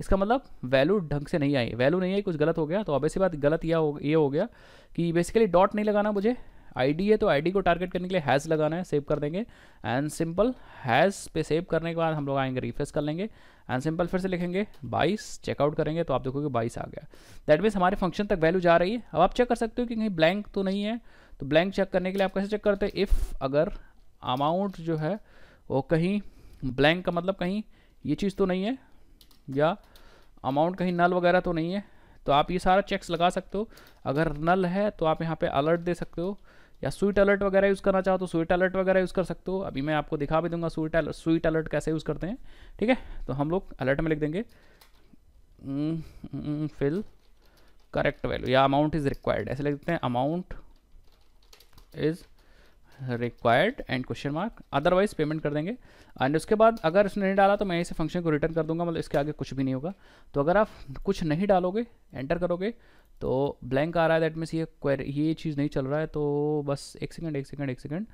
इसका मतलब वैल्यू ढंग से नहीं आई। वैल्यू नहीं आई, कुछ गलत हो गया। तो अब ऐसी बात, गलत यह हो, ये हो गया कि बेसिकली डॉट नहीं लगाना मुझे। आईडी है तो आईडी को टारगेट करने के लिए हैज़ लगाना है सेव कर देंगे। एंड सिंपल हैज़ पे सेव करने के बाद हम लोग आएँगे रिफ्रेश कर लेंगे। एंड सिंपल फिर से लिखेंगे बाईस चेकआउट करेंगे तो आप देखोगे बाईस आ गया। दैट मीन्स हमारे फ़ंक्शन तक वैल्यू जा रही है। अब आप चेक कर सकते हो कि कहीं ब्लैंक तो नहीं है। तो ब्लैंक चेक करने के लिए आप कैसे चेक करते हैं? इफ़ अगर अमाउंट जो है वो कहीं ब्लैंक का मतलब कहीं ये चीज़ तो नहीं है, या अमाउंट कहीं नल वगैरह तो नहीं है तो आप ये सारा चेक्स लगा सकते हो। अगर नल है तो आप यहाँ पे अलर्ट दे सकते हो। या स्वीट अलर्ट वगैरह यूज़ करना चाहो तो स्वीट अलर्ट वगैरह यूज़ कर सकते हो। अभी मैं आपको दिखा भी दूँगा स्वीट अलर्ट स्वीट अलर्ट कैसे यूज़ करते हैं, ठीक है? तो हम लोग अलर्ट में लिख देंगे। फिल करेक्ट वैल्यू या अमाउंट इज़ रिक्वायर्ड ऐसे लिख देते हैं। Amount is required and question mark otherwise payment कर देंगे। एंड उसके बाद अगर इसने नहीं डाला तो मैं इसे फ़ंक्शन को रिटर्न कर दूँगा मतलब इसके आगे कुछ भी नहीं होगा। तो अगर आप कुछ नहीं डालोगे एंटर करोगे तो ब्लैंक आ रहा है दैट मीन्स ये क्वेरी ये चीज़ नहीं चल रहा है तो बस एक सेकंड एक सेकंड एक सेकंड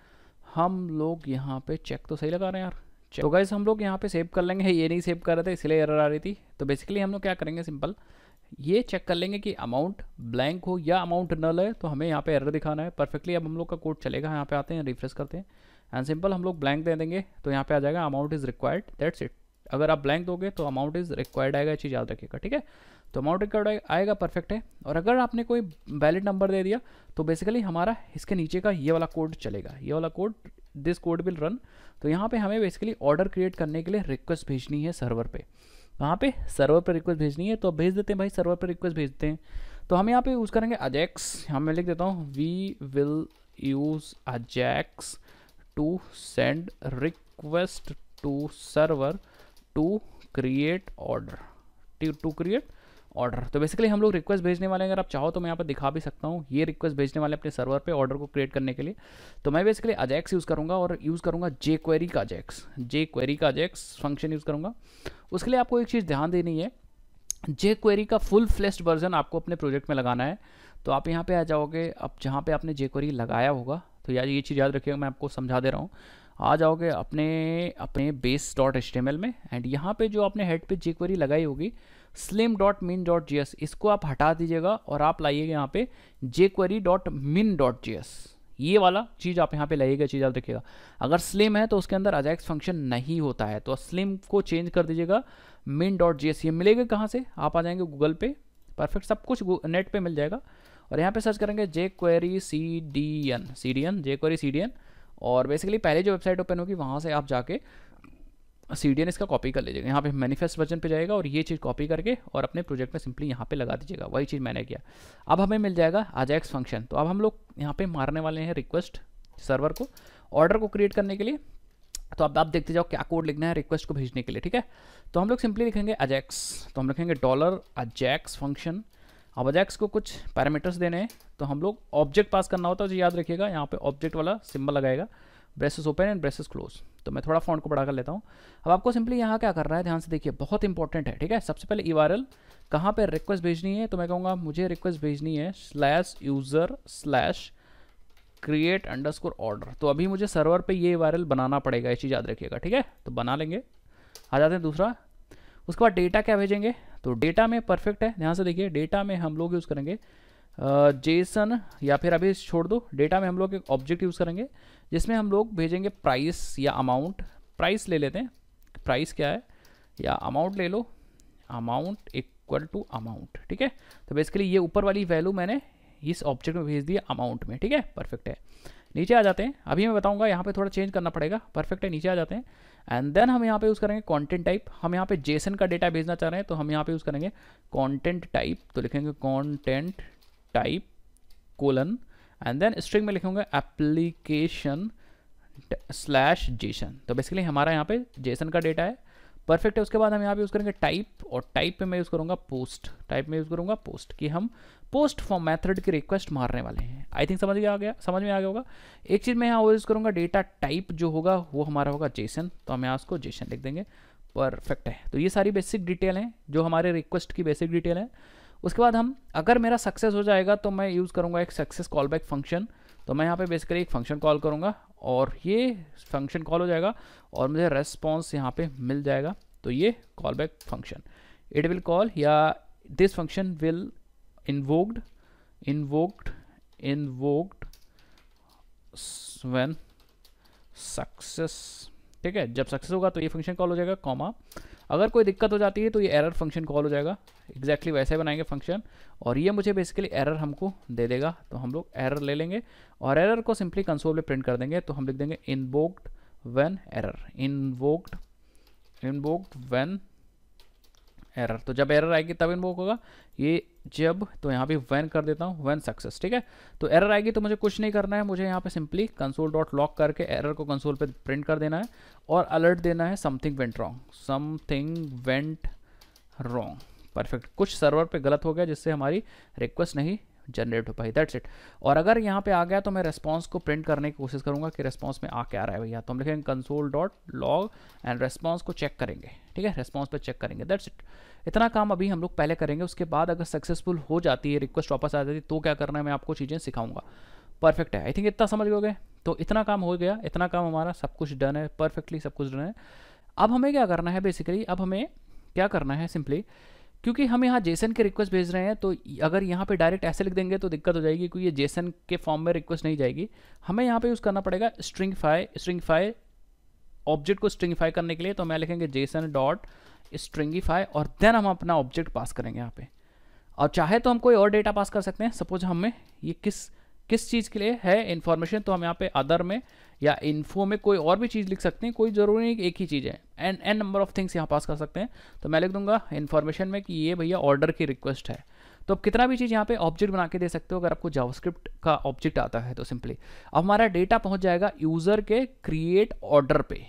हम लोग यहाँ पे चेक तो सही लगा रहे हैं यार। तो गाइस हम लोग यहाँ पे सेव कर लेंगे ये नहीं सेव कर रहे थे इसलिए एरर आ रही थी। तो बेसिकली हम लोग क्या करेंगे सिंपल ये चेक कर लेंगे कि अमाउंट ब्लैंक हो या अमाउंट नल है तो हमें यहाँ पे एरर दिखाना है। परफेक्टली अब हम लोग का कोड चलेगा यहाँ पे आते हैं रिफ्रेश करते हैं। एंड सिंपल हम लोग ब्लैंक दे देंगे तो यहाँ पे आ जाएगा amount is required that's it अगर आप ब्लैंक दोगे तो अमाउंट इज़ रिक्वायर्ड आएगा चीज़ याद रखिएगा, ठीक है? तो अमाउंट रिक्वायर्ड आएगा परफेक्ट है। और अगर आपने कोई वैलिड नंबर दे दिया तो बेसिकली हमारा इसके नीचे का ये वाला कोड चलेगा। ये वाला code this code will run तो यहाँ पे हमें बेसिकली ऑर्डर क्रिएट करने के लिए रिक्वेस्ट भेजनी है सर्वर पे। कहाँ पे सर्वर पर रिक्वेस्ट भेजनी है तो भेज देते हैं भाई सर्वर पर रिक्वेस्ट भेजते हैं। तो हम यहाँ पे यूज़ करेंगे अजैक्स यहाँ मैं लिख देता हूँ we will use Ajax to send request to server to create order to create order तो बेसिकली हम लोग रिक्वेस्ट भेजने वाले हैं। अगर आप चाहो तो मैं यहाँ पर दिखा भी सकता हूँ। ये रिक्वेस्ट भेजने वाले अपने सर्वर पे ऑर्डर को क्रिएट करने के लिए। तो मैं बेसिकली अजैक्स यूज़ करूँगा और यूज़ करूँगा जे क्वेरी का अजैक्स जे क्वेरी का अजैक्स फ़ंक्शन यूज़ करूँगा। उसके लिए आपको एक चीज़ ध्यान देनी है। जे क्वेरी का फुल फ्लेस्ड वर्जन आपको अपने प्रोजेक्ट में लगाना है। तो आप यहाँ पे आ जाओगे। अब जहाँ पे आपने जे क्वेरी लगाया होगा तो यार ये चीज़ याद रखिएगा, मैं आपको समझा दे रहा हूँ। आ जाओगे अपने अपने बेस डॉट एच में एंड यहाँ पे जो आपने हेड पे जे क्वेरी लगाई होगी slim dot min dot JS इसको आप हटा दीजिएगा और आप लाइएगा यहाँ पे jQuery dot min dot JS ये वाला चीज़ आप यहाँ पे लाइएगा, चीज़ आप देखिएगा। अगर स्लिम है तो उसके अंदर अजैक्स फ़ंक्शन नहीं होता है तो स्लिम को चेंज कर दीजिएगा मिन डॉट जीएस ये मिलेगा कहाँ से? आप आ जाएँगे गूगल पे। परफेक्ट सब कुछ नेट पे मिल जाएगा। और यहाँ पे सर्च करेंगे jQuery C D N C D N jQuery C D N और बेसिकली पहले जो वेबसाइट ओपन होगी, वहाँ से आप जाके सी डी एन इसका कॉपी कर लीजिएगा। यहाँ पे मैनिफेस्ट वर्जन पे जाएगा और ये चीज़ कॉपी करके और अपने प्रोजेक्ट में सिंपली यहाँ पे लगा दीजिएगा। वही चीज़ मैंने किया। अब हमें मिल जाएगा आजैक्स फ़ंक्शन तो अब हम लोग यहाँ पे मारने वाले हैं रिक्वेस्ट सर्वर को ऑर्डर को क्रिएट करने के लिए। तो अब आप देखते जाओ क्या कोड लिखना है रिक्वेस्ट को भेजने के लिए, ठीक है? तो हम लोग सिंपली लिखेंगे अजैक्स तो हम लिखेंगे डॉलर अजैक्स फ़ंक्शन अब अजैक्स को कुछ पैरामीटर्स देने हैं तो हम लोग ऑब्जेक्ट पास करना होता है तो याद रखिएगा, यहाँ पे ऑब्जेक्ट वाला सिंबल लगाएगा braces open and braces close तो मैं थोड़ा फॉन्ट को बढ़ा कर लेता हूँ। अब आपको सिंपली यहाँ क्या कर रहा है, ध्यान से देखिए, बहुत इंपॉर्टेंट है, ठीक है? सबसे पहले ई वायरल कहाँ पर रिक्वेस्ट भेजनी है तो मैं कहूँगा मुझे रिक्वेस्ट भेजनी है slash user slash create underscore order तो अभी मुझे सर्वर पे ये वायरल बनाना पड़ेगा, ये चीज़ याद रखिएगा, ठीक है? तो बना लेंगे, आ जाते हैं दूसरा। उसके बाद डेटा क्या भेजेंगे? तो डेटा में परफेक्ट है। ध्यान से देखिए डेटा में हम लोग यूज़ करेंगे जेसन uh, या फिर अभी छोड़ दो डेटा में हम लोग एक ऑब्जेक्ट यूज़ करेंगे जिसमें हम लोग भेजेंगे प्राइस या अमाउंट प्राइस ले लेते हैं। प्राइस क्या है? या अमाउंट ले लो। अमाउंट इक्वल टू अमाउंट ठीक है? तो बेसिकली ये ऊपर वाली वैल्यू मैंने इस ऑब्जेक्ट में भेज दिया अमाउंट में ठीक है? परफेक्ट है। नीचे आ जाते हैं। अभी मैं बताऊँगा, यहाँ पे थोड़ा चेंज करना पड़ेगा। परफेक्ट है, नीचे आ जाते हैं। एंड देन हम यहाँ पे यूज़ करेंगे कंटेंट टाइप हम यहाँ पे जेसन का डेटा भेजना चाह रहे हैं तो हम यहाँ पे यूज़ करेंगे कंटेंट टाइप तो लिखेंगे content type colon and then string में लिखेंगे एप्लीकेशन स्लैश जेसन तो बेसिकली हमारा यहाँ पे जेसन का डेटा है। परफेक्ट है, उसके बाद हम यहाँ पे यूज़ करेंगे टाइप और टाइप पे मैं यूज़ करूँगा पोस्ट टाइप में यूज़ करूँगा पोस्ट कि हम पोस्ट फॉर्म मेथड की रिक्वेस्ट मारने वाले हैं। आई थिंक समझ में आ गया, समझ में आ गया होगा। एक चीज़ मैं यहाँ और यूज़ करूँगा डेटा टाइप जो होगा, वो हमारा होगा जेसन तो हम यहाँ उसको जेसन लिख देंगे। परफेक्ट है। तो ये सारी बेसिक डिटेल हैं, जो हमारे रिक्वेस्ट की बेसिक डिटेल है। उसके बाद हम, अगर मेरा सक्सेस हो जाएगा तो मैं यूज़ करूँगा एक सक्सेस कॉल बैक फ़ंक्शन तो मैं यहाँ पे बेसिकली एक फ़ंक्शन कॉल करूँगा और ये फ़ंक्शन कॉल हो जाएगा और मुझे रेस्पॉन्स यहाँ पे मिल जाएगा। तो ये call back function it will call yeah this function will invoked invoked invoked when success ठीक है? जब सक्सेस होगा तो ये फ़ंक्शन कॉल हो जाएगा कॉमा अगर कोई दिक्कत हो जाती है तो ये एरर फ़ंक्शन कॉल हो जाएगा। एग्जैक्टली exactly वैसे बनाएँगे फ़ंक्शन और ये मुझे बेसिकली एरर हमको दे देगा। तो हम लोग एरर ले लेंगे और एरर को सिंपली कंसोल में प्रिंट कर देंगे। तो हम लिख देंगे invoked when error invoked invoked when error तो जब एरर आएगी तब इन्वोक होगा। ये जब तो यहाँ पे वैन कर देता हूँ वैन सक्सेस ठीक है? तो एरर आएगी तो मुझे कुछ नहीं करना है, मुझे यहाँ पे सिंपली कंसोल डॉट लॉक करके एरर को कंसोल पे प्रिंट कर देना है और अलर्ट देना है something went wrong something went wrong perfect कुछ सर्वर पे गलत हो गया जिससे हमारी रिक्वेस्ट नहीं जनरेट हो पाई दैट्स इट और अगर यहाँ पे आ गया तो मैं रेस्पॉन्स को प्रिंट करने की कोशिश करूँगा कि रेस्पॉन्स में आ क्या रहा है भैया। तो हम लिखेंगे console dot log and response को चेक करेंगे, ठीक है? रेस्पॉन्स पर चेक करेंगे दैट्स इट इतना काम अभी हम लोग पहले करेंगे, उसके बाद अगर सक्सेसफुल हो जाती है रिक्वेस्ट वापस आ जाती है तो क्या करना है, मैं आपको चीज़ें सिखाऊँगा। परफेक्ट है। आई थिंक इतना समझ गए? तो इतना काम हो गया, इतना काम हमारा, सब कुछ डन है परफेक्टली सब कुछ डन है। अब हमें क्या करना है बेसिकली अब हमें क्या करना है सिंपली क्योंकि हम यहाँ जेसन के रिक्वेस्ट भेज रहे हैं तो अगर यहाँ पे डायरेक्ट ऐसे लिख देंगे तो दिक्कत हो जाएगी, क्योंकि ये जेसन के फॉर्म में रिक्वेस्ट नहीं जाएगी। हमें यहाँ पे यूज़ करना पड़ेगा stringify stringify object को स्ट्रिंगफाई करने के लिए तो हमें लिखेंगे जेसन डॉट स्ट्रिंगीफाई और देन हम अपना ऑब्जेक्ट पास करेंगे यहाँ पे। और चाहे तो हम कोई और डेटा पास कर सकते हैं। सपोज़ हमें ये किस किस चीज़ के लिए है इन्फॉर्मेशन तो हम यहाँ पे अदर में या इन्फो में कोई और भी चीज़ लिख सकते हैं, कोई ज़रूरी नहीं एक ही चीज़ है। N N number of things यहाँ पास कर सकते हैं। तो मैं लिख दूँगा इन्फॉर्मेशन में कि ये भैया ऑर्डर की रिक्वेस्ट है। तो आप कितना भी चीज़ यहाँ पे ऑब्जेक्ट बना के दे सकते हो, अगर आपको जावास्क्रिप्ट का ऑब्जेक्ट आता है तो सिंपली अब हमारा डेटा पहुँच जाएगा यूज़र के क्रिएट ऑर्डर पे।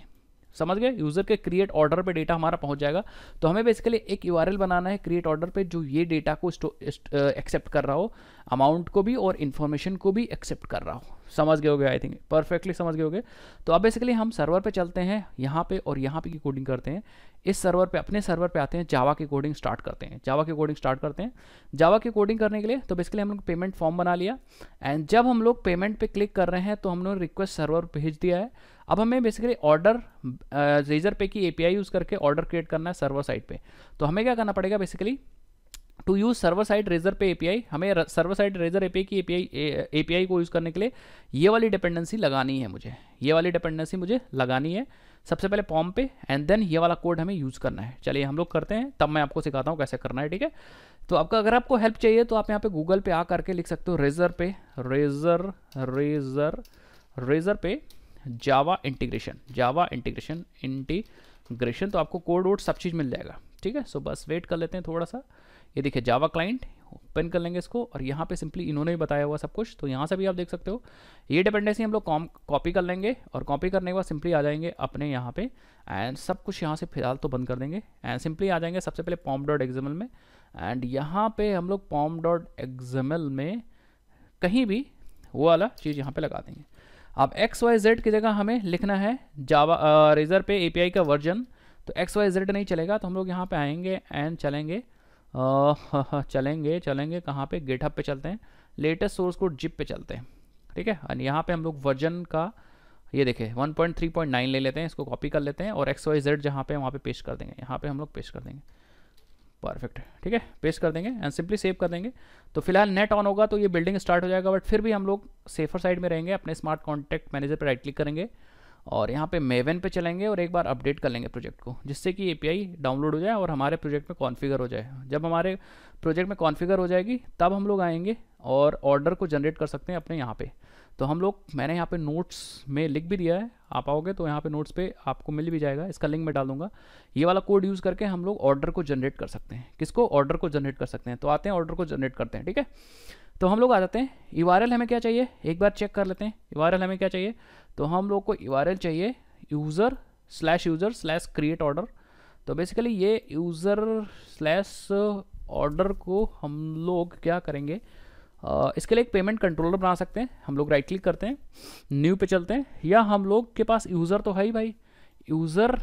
समझ गए? यूज़र के क्रिएट ऑर्डर पे डेटा हमारा पहुँच जाएगा। तो हमें बेसिकली एक यू बनाना है क्रिएट ऑर्डर पे जो ये डेटा को एक्सेप्ट कर रहा हो अमाउंट को भी और इन्फॉर्मेशन को भी एक्सेप्ट कर रहा हो। समझ गए होगे आई थिंक परफेक्टली समझ गए होगे। तो अब बेसिकली हम सर्वर पे चलते हैं, यहाँ पे और यहाँ पे की कोडिंग करते हैं। इस सर्वर पे, अपने सर्वर पे आते हैं जावा की कोडिंग स्टार्ट करते हैं। जावा की कोडिंग स्टार्ट करते हैं। जावा की कोडिंग करने के लिए तो बेसिकली हम लोग पेमेंट फॉर्म बना लिया। एंड जब हम लोग पेमेंट पे क्लिक कर रहे हैं तो हमने रिक्वेस्ट सर्वर भेज दिया है। अब हमें बेसिकली ऑर्डर रेजर पे की एपीआई यूज़ करके ऑर्डर क्रिएट करना है सर्वर साइड पे। तो हमें क्या करना पड़ेगा basically to use server side Razorpay API हमें सर्वर साइड रेजर एपीआई की एपीआई एपीआई को यूज़ करने के लिए ये वाली डिपेंडेंसी लगानी है मुझे। ये वाली डिपेंडेंसी मुझे लगानी है सबसे पहले पॉम पे एंड देन ये वाला कोड हमें यूज़ करना है। चलिए हम लोग करते हैं, तब मैं आपको सिखाता हूँ कैसे करना है, ठीक है? तो आपका, अगर आपको हेल्प चाहिए तो आप यहाँ पे गूगल पे आ करके लिख सकते हो रेजर पे razor razor Razorpay Java integration Java integration integration तो आपको कोड वोड सब चीज़ मिल जाएगा, ठीक है? सो बस वेट कर लेते हैं थोड़ा सा। ये देखिए जावा क्लाइंट ओपन कर लेंगे इसको और यहाँ पे सिंपली इन्होंने भी बताया हुआ सब कुछ। तो यहाँ से भी आप देख सकते हो, ये डिपेंडेंसी हम लोग कॉपी कर लेंगे और कॉपी करने के बाद सिंपली आ जाएँगे अपने यहाँ पे एंड सब कुछ यहाँ से फ़िलहाल तो बंद कर देंगे एंड सिंपली आ जाएँगे सबसे पहले पॉम डॉट एग्जामल में एंड यहाँ पे हम लोग पॉम डॉट एग्जामल में कहीं भी वो वाला चीज़ यहाँ पर लगा देंगे। अब एक्स वाई जेड की जगह हमें लिखना है जावा रेजर पे एपीआई का वर्जन तो एक्स वाई जेड नहीं चलेगा तो हम लोग यहाँ पे आएँगे एंड चलेंगे। चलेंगे चलेंगे। कहाँ पे? गेटअप पे चलते हैं। लेटेस्ट सोर्स कोड जिप पे चलते हैं। ठीक है? और यहाँ पे हम लोग वर्जन का, ये देखें 1.3.9 ले लेते हैं, इसको कॉपी कर लेते हैं और एक्स वाई जेड जहाँ पे, वहाँ पे पेश कर देंगे। यहाँ पे हम लोग पेश कर देंगे। परफेक्ट ठीक है? पेस्ट कर देंगे एंड सिंपली सेव कर देंगे। तो फ़िलहाल नेट ऑन होगा तो ये बिल्डिंग स्टार्ट हो जाएगा बट फिर भी हम लोग सेफर साइड में रहेंगे, अपने स्मार्ट कॉन्टैक्ट मैनेजर पर राइट क्लिक करेंगे। और यहाँ पे मेवन पे चलेंगे और एक बार अपडेट कर लेंगे प्रोजेक्ट को, जिससे कि एपीआई डाउनलोड हो जाए और हमारे प्रोजेक्ट में कॉन्फ़िगर हो जाए। जब हमारे प्रोजेक्ट में कॉन्फ़िगर हो जाएगी, तब हम लोग आएँगे और ऑर्डर को जनरेट कर सकते हैं अपने यहाँ पे। तो हम लोग, मैंने यहाँ पे नोट्स में लिख भी दिया है, आप आओगे तो यहाँ पे नोट्स पे आपको मिल भी जाएगा, इसका लिंक मैं डालूँगा। ये वाला कोड यूज़ करके हम लोग ऑर्डर को जनरेट कर सकते हैं। किसको? ऑर्डर को जनरेट कर सकते हैं। तो आते हैं ऑर्डर को जनरेट करते हैं, ठीक है? तो हम लोग आ जाते हैं। यू हमें क्या चाहिए? एक बार चेक कर लेते हैं। यू हमें क्या चाहिए? तो हम लोग को यू चाहिए user slash user slash create order तो बेसिकली ये यूज़र स्लैश ऑर्डर को हम लोग क्या करेंगे? इसके लिए एक पेमेंट कंट्रोलर बना सकते हैं। हम लोग राइट क्लिक करते हैं न्यू पे चलते हैं। या हम लोग के पास यूज़र तो है ही भाई। यूज़र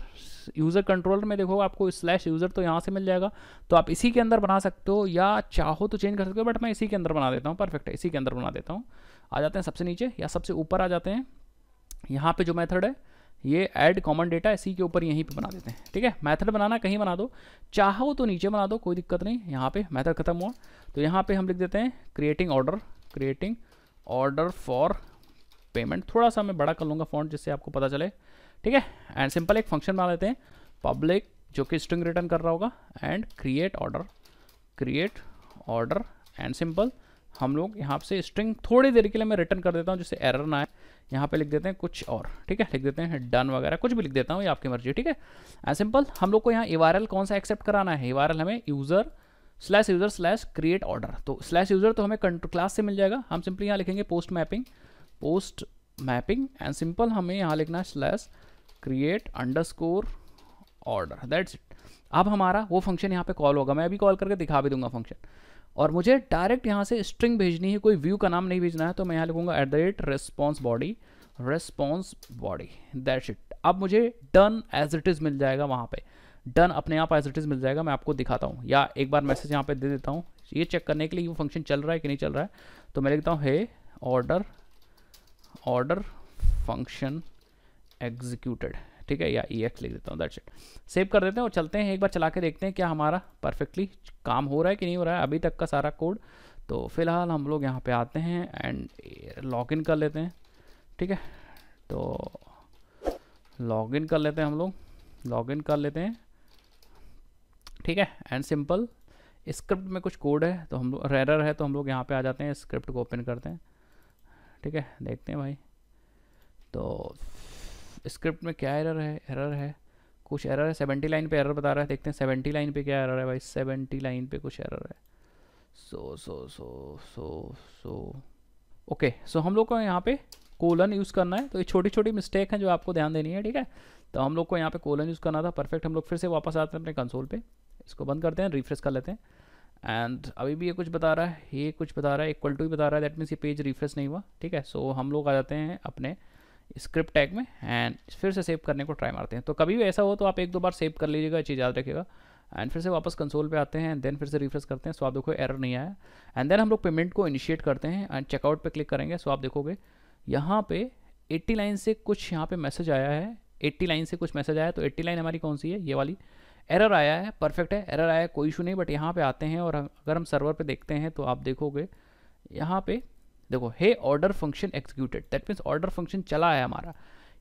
यूज़र कंट्रोलर में देखो आपको स्लैश यूज़र तो यहाँ से मिल जाएगा। तो आप इसी के अंदर बना सकते हो या चाहो तो चेंज कर सकते हो बट मैं इसी के अंदर बना देता हूँ। परफेक्ट है, इसी के अंदर बना देता हूँ। आ जाते हैं सबसे नीचे या सबसे ऊपर आ जाते हैं। यहाँ पे जो मेथड है, ये ऐड कॉमन डेटा इसी के ऊपर यहीं पे बना देते हैं। ठीक है? मेथड बनाना कहीं बना दो। चाहो तो नीचे बना दो, कोई दिक्कत नहीं। यहाँ पे मेथड खत्म हुआ। तो यहाँ पे हम लिख देते हैं creating order creating order for payment थोड़ा सा मैं बड़ा कर लूँगा फॉन्ट जिससे आपको पता चले। ठीक है? एंड सिंपल एक फ़ंक्शन बना लेते हैं। पब्लिक जो कि स्ट्रिंग रिटर्न कर रहा होगा। And create order create order and simple हम लोग यहाँ से स्ट्रिंग थोड़ी देर के लिए मैं रिटर्न कर देता हूँ, जिससे एरर ना आए। यहाँ पे लिख देते हैं कुछ और, ठीक है? लिख देते हैं डन वगैरह, कुछ भी लिख देता हूँ, ये आपकी मर्ज़ी, ठीक है? एंड सिंपल हम लोग को यहाँ ई कौन सा एक्सेप्ट कराना है? ईआरएल हमें user slash user slash create order तो स्लैश यूज़र तो हमें क्लास से मिल जाएगा। हम सिंपली यहाँ लिखेंगे post mapping post mapping and simple हमें यहाँ लिखना है slash create underscore order that's it अब हमारा वो फ़ंक्शन यहाँ पे कॉल होगा, मैं अभी कॉल करके दिखा भी दूँगा फ़ंक्शन और मुझे डायरेक्ट यहाँ से स्ट्रिंग भेजनी है, कोई व्यू का नाम नहीं भेजना है तो मैं यहाँ लिखूँगा at the rate response body response body that it अब मुझे डन एज इट इज़ मिल जाएगा वहाँ पे। डन अपने आप एज इट इज़ मिल जाएगा, मैं आपको दिखाता हूँ। या एक बार मैसेज यहाँ पे दे देता हूँ। ये चेक करने के लिए वो फ़ंक्शन चल रहा है कि नहीं चल रहा है? तो मैं लिखता हूँ hey order order function executed ठीक है, या ई एक्स लिख देता हूँ दैट्स इट सेव कर देते हैं और चलते हैं, एक बार चला के देखते हैं क्या हमारा परफेक्टली काम हो रहा है कि नहीं हो रहा है। अभी तक का सारा कोड तो फ़िलहाल हम लोग यहाँ पे आते हैं एंड लॉग इन कर लेते हैं, ठीक है? तो लॉग इन कर लेते हैं हम लोग लॉग इन कर लेते हैं, ठीक है? एंड सिंपल स्क्रिप्ट में कुछ कोड है तो हम लोग रेरर है तो हम लोग यहाँ पे आ जाते हैं स्क्रिप्ट को ओपन करते हैं, ठीक है? देखते हैं भाई। तो स्क्रिप्ट में क्या एरर है? एरर है। कुछ एरर है। सेवेंटी लाइन पे एरर बता रहा है। देखते हैं, सेवेंटी लाइन पे क्या एरर है भाई? सेवेंटी लाइन पे कुछ एरर है। सो सो सो सो सो ओके सो हम लोग को यहाँ पे कोलन यूज़ करना है। तो ये छोटी छोटी मिस्टेक हैं जो आपको ध्यान देनी है, ठीक है? तो हम लोग को यहाँ पे कोलन यूज़ करना था। परफेक्ट हम लोग फिर से वापस आते हैं अपने कंसोल पे। इसको बंद करते हैं रिफ्रेश कर लेते हैं। एंड अभी भी ये कुछ बता रहा है। ये कुछ बता रहा है इक्वल टू ही बता रहा है। दैट मीन्स ये पेज रिफ्रेश नहीं हुआ, ठीक है? सो हम लोग आ जाते हैं अपने स्क्रिप्ट टैग में एंड फिर से सेव करने को ट्राई मारते हैं। तो कभी भी ऐसा हो तो आप एक दो बार सेव कर लीजिएगा चीज़ याद रखिएगा। एंड फिर से वापस कंसोल पे आते हैं एंड देन फिर से रिफ्रेश करते हैं सो आप देखो एरर नहीं आया। एंड देन हम लोग पेमेंट को इनिशिएट करते हैं एंड चेकआउट पे क्लिक करेंगे सो आप देखोगे। यहाँ पे 80 लाइन से कुछ यहाँ पे मैसेज आया है। 80 लाइन से कुछ मैसेज आया तो 80 लाइन हमारी कौन सी है? ये वाली। एरर आया है परफेक्ट है एरर आया, कोई इशू नहीं बट यहाँ पे आते हैं, और अगर हम सर्वर पे देखते हैं तो आप देखोगे, यहाँ पे देखो, hey order function executed that means order function चला है हमारा।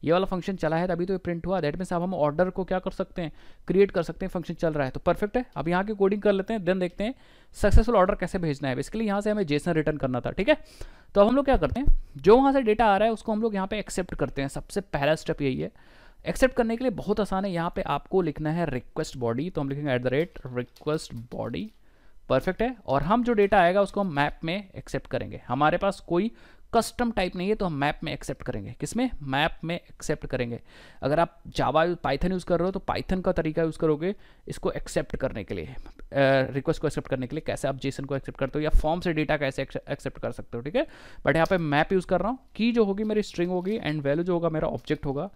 ये वाला फ़ंक्शन चला है, तभी तो ये प्रिंट हुआ। दैट मीन्स अब हम ऑर्डर को क्या कर सकते हैं? क्रिएट कर सकते हैं फ़ंक्शन चल रहा है। तो परफेक्ट है। अब यहाँ की कोडिंग कर लेते हैं देन देखते हैं सक्सेसफुल ऑर्डर कैसे भेजना है। बेसिकली यहाँ से हमें जेसन रिटर्न करना था, ठीक है? तो अब हम लोग क्या करते हैं? जो वहाँ से डेटा आ रहा है, उसको हम लोग यहाँ पे एक्सेप्ट करते हैं। सबसे पहला स्टेप यही है। एक्सेप्ट करने के लिए बहुत आसान है। यहाँ पे आपको लिखना है रिक्वेस्ट बॉडी तो हम लिखेंगे at the rate request body perfect है और हम जो डेटा आएगा उसको हम मैप में एक्सेप्ट करेंगे। हमारे पास कोई कस्टम टाइप नहीं है तो हम मैप में एक्सेप्ट करेंगे। किसमें? मैप में एक्सेप्ट करेंगे। अगर आप जावा पाइथन यूज़ कर रहे हो तो पाइथन का तरीका यूज़ करोगे इसको एक्सेप्ट करने के लिए। रिक्वेस्ट को एक्सेप्ट करने के लिए। कैसे आप जेसन को एक्सेप्ट करते हो या फॉर्म से डेटा कैसे एक्सेप्ट कर सकते हो, ठीक है? बट यहाँ पे मैप यूज़ कर रहा हूँ। की जो होगी मेरी स्ट्रिंग होगी एंड वैल्यू जो होगा मेरा ऑब्जेक्ट होगा।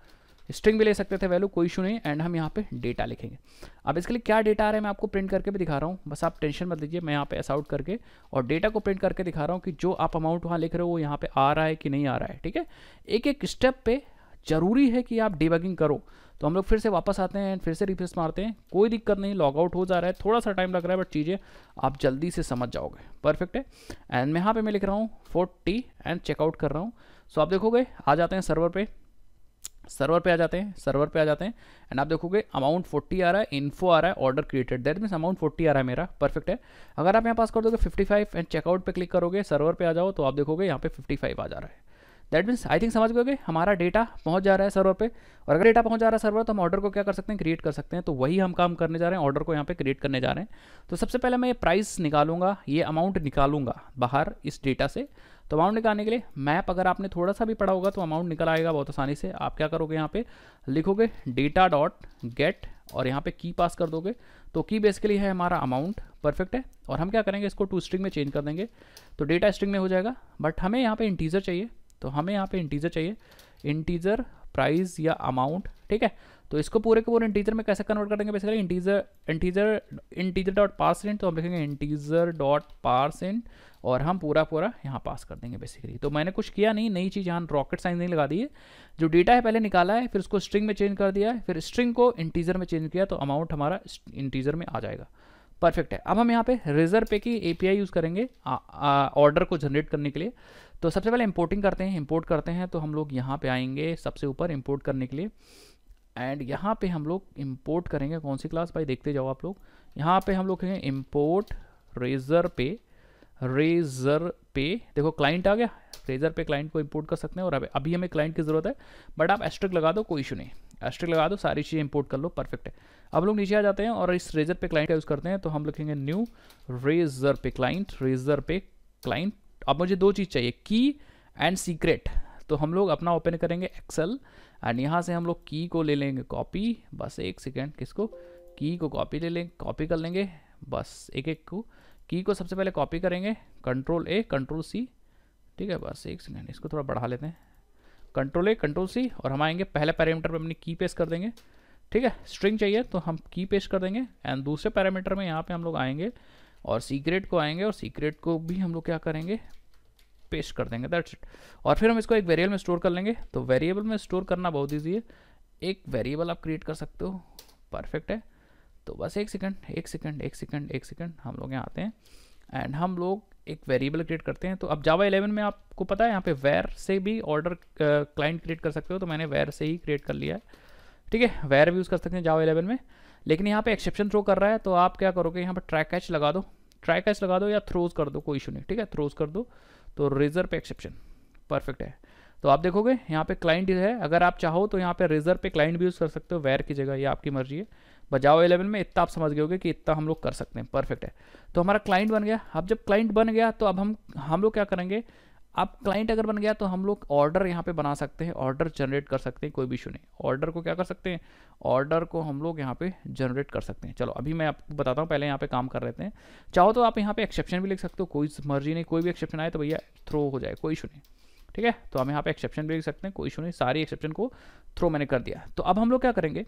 स्ट्रिंग भी ले सकते थे वैल्यू कोई इशू नहीं एंड हम यहाँ पे डेटा लिखेंगे। अब इसके लिए क्या डेटा आ रहा है, मैं आपको प्रिंट करके भी दिखा रहा हूँ। बस आप टेंशन मत लीजिए, मैं यहाँ पे एस आउट करके और डेटा को प्रिंट करके दिखा रहा हूँ कि जो आप अमाउंट वहाँ लिख रहे हो, वो यहाँ पे आ रहा है कि नहीं आ रहा है, ठीक है? एक एक स्टेप पे ज़रूरी है कि आप डिबगिंग करो। तो हम लोग फिर से वापस आते हैं, फिर से रिफ्रेश मारते हैं। कोई दिक्कत नहीं लॉग आउट हो जा रहा है। थोड़ा सा टाइम लग रहा है बट चीज़ें आप जल्दी से समझ जाओगे। परफेक्ट है? एंड मैं यहाँ पे मैं लिख रहा हूँ फोर्टी एंड चेकआउट कर रहा हूँ। सो आप देखोगे, आ जाते हैं सर्वर पे। सर्वर पे आ जाते हैं सर्वर पे आ जाते हैं एंड आप देखोगे अमाउंट 40 आ रहा है इन्फो आ रहा है order created that means amount 40 आ रहा है मेरा. परफेक्ट है. अगर आप यहाँ पास कर दोगे 55 एंड चेकआउट पे क्लिक करोगे सर्वर पे आ जाओ तो आप देखोगे यहाँ पे 55 आ जा रहा है. दैट मीन्स आई थिंक समझ गए हमारा डेटा पहुँच जा रहा है सर्वर पे. और अगर डेटा पहुँच जा रहा है सर्वर तो हम ऑर्डर को क्या कर सकते हैं क्रिएट कर सकते हैं. तो वही हम काम करने जा रहे हैं ऑर्डर को यहाँ पे क्रिएट करने जा रहे हैं. तो सबसे पहले मैं ये प्राइस निकालूँगा, ये अमाउंट निकालूँगा बाहर इस डेटा से. तो अमाउंट निकालने के लिए मैप अगर आपने थोड़ा सा भी पढ़ा होगा तो अमाउंट निकल आएगा बहुत आसानी से। आप क्या करोगे यहाँ पे? लिखोगे डेटा डॉट गेट और यहाँ पे की पास कर दोगे। तो की बेसिकली है हमारा अमाउंट परफेक्ट है। और हम क्या करेंगे, इसको टू स्ट्रिंग में चेंज कर देंगे। तो डेटा स्ट्रिंग में हो जाएगा। बट हमें यहाँ पे इंटीजर चाहिए। तो हमें यहाँ पे इंटीजर चाहिए। इंटीजर प्राइस या अमाउंट ठीक है? तो इसको पूरे के पूरे इंटीजर में कैसे कन्वर्ट कर देंगे basically integer integer integer dot pass तो हम लिखेंगे इंटीजर डॉट पास और हम पूरा पूरा यहाँ पास कर देंगे बेसिकली तो मैंने कुछ किया नहीं, नई चीज़ यहाँ रॉकेट साइंस नहीं लगा दी है। जो डेटा है पहले निकाला है, फिर उसको स्ट्रिंग में चेंज कर दिया है, फिर स्ट्रिंग को इंटीजर में चेंज किया तो अमाउंट हमारा इंटीजर में आ जाएगा। परफेक्ट है। अब हम यहाँ पे रिज़र्व पे की एपीआई यूज़ करेंगे ऑर्डर को जनरेट करने के लिए। तो सबसे पहले इंपोर्टिंग करते हैं इंपोर्ट करते हैं तो हम लोग यहाँ पे आएँगे सबसे ऊपर इंपोर्ट करने के लिए। एंड यहाँ पे हम लोग इम्पोर्ट करेंगे कौन सी क्लास भाई देखते जाओ आप लोग। यहाँ पे हम लोग कहेंगे इंपोर्ट रेजर पे। रेजर पे। देखो क्लाइंट आ गया। रेजर पे क्लाइंट को इम्पोर्ट कर सकते हैं और अभी हमें क्लाइंट की ज़रूरत है। बट आप एस्ट्रिक लगा दो, कोई इशू नहीं। एस्ट्रिक लगा दो, सारी चीज़ें इंपोर्ट कर लो परफेक्ट है। अब लोग नीचे आ जाते हैं और इस रेजर पे क्लाइंट का यूज़ करते हैं तो हम लिखेंगे new Razorpay client Razorpay client अब मुझे दो चीज़ चाहिए की एंड सीक्रेट तो हम लोग अपना ओपन करेंगे एक्सेल एंड यहाँ से हम लोग की को ले लेंगे कॉपी बस एक सेकेंड किसको? की को कॉपी ले लेंगे कॉपी कर लेंगे. बस एक एक को की को सबसे पहले कॉपी करेंगे. कंट्रोल ए कंट्रोल सी ठीक है, बस एक सेकेंड इसको थोड़ा बढ़ा लेते हैं. कंट्रोल ए कंट्रोल सी और हम आएँगे पहले पैरामीटर पे अपनी की पेस्ट कर देंगे. ठीक है स्ट्रिंग चाहिए तो हम की पेस्ट कर देंगे एंड दूसरे पैरामीटर में यहाँ पे हम लोग आएँगे और सीक्रेट को आएँगे और सीक्रेट को भी हम लोग क्या करेंगे? पेस्ट कर देंगे दैट्स इट और फिर हम इसको एक वेरिएबल में स्टोर कर लेंगे तो वेरिएबल में स्टोर करना बहुत ईजी है। एक वेरिएबल आप क्रिएट कर सकते हो परफेक्ट है। तो बस एक सेकंड एक सेकंड एक सेकंड एक सेकंड हम लोग यहाँ आते हैं। एंड हम लोग एक वेरिएबल क्रिएट करते हैं तो अब जावा 11 में आपको पता है, यहाँ पे वेर से भी ऑर्डर क्लाइंट क्रिएट कर सकते हो तो मैंने वेर से ही क्रिएट कर लिया है। ठीक है वेर भी यूज़ कर सकते हैं जावा 11 में। लेकिन यहाँ पे एक्सेप्शन थ्रो कर रहा है तो आप क्या करोगे, यहाँ पर ट्रैक कैच लगा दो। ट्रैक कैच लगा दो या थ्रोज कर दो, कोई इशू नहीं, ठीक है? थ्रोज कर दो। तो रेजर पे एक्सेप्शन परफेक्ट है. तो आप देखोगे, यहाँ पे क्लाइंट है. अगर आप चाहो तो यहाँ पे रेजर पे क्लाइंट भी यूज़ कर सकते हो वेयर की जगह, ये आपकी मर्ज़ी है. बजाओ इलेवन में इतना आप समझ गए कि इतना हम लोग कर सकते हैं. परफेक्ट है. तो हमारा क्लाइंट बन गया. अब जब क्लाइंट बन गया तो अब हम हम लोग क्या करेंगे? अब क्लाइंट अगर बन गया तो हम लोग ऑर्डर यहाँ पे बना सकते हैं ऑर्डर जनरेट कर सकते हैं, कोई भी इशू नहीं। ऑर्डर को क्या कर सकते हैं? ऑर्डर को हम लोग यहाँ पे जनरेट कर सकते हैं। चलो, अभी मैं आपको बताता हूँ, पहले यहाँ पे काम कर रहे हैं। चाहो तो आप यहाँ पे एक्सेप्शन भी लिख सकते हो, कोई मर्ज़ी नहीं, कोई भी एक्सेप्शन आए तो भैया थ्रो हो जाए, कोई इशू नहीं। ठीक है? तो हम यहाँ पे एक्सेप्शन भी लिख सकते हैं, कोई इशू नहीं, सारी एक्सेप्शन को थ्रो मैंने कर दिया। तो अब हम लोग क्या करेंगे?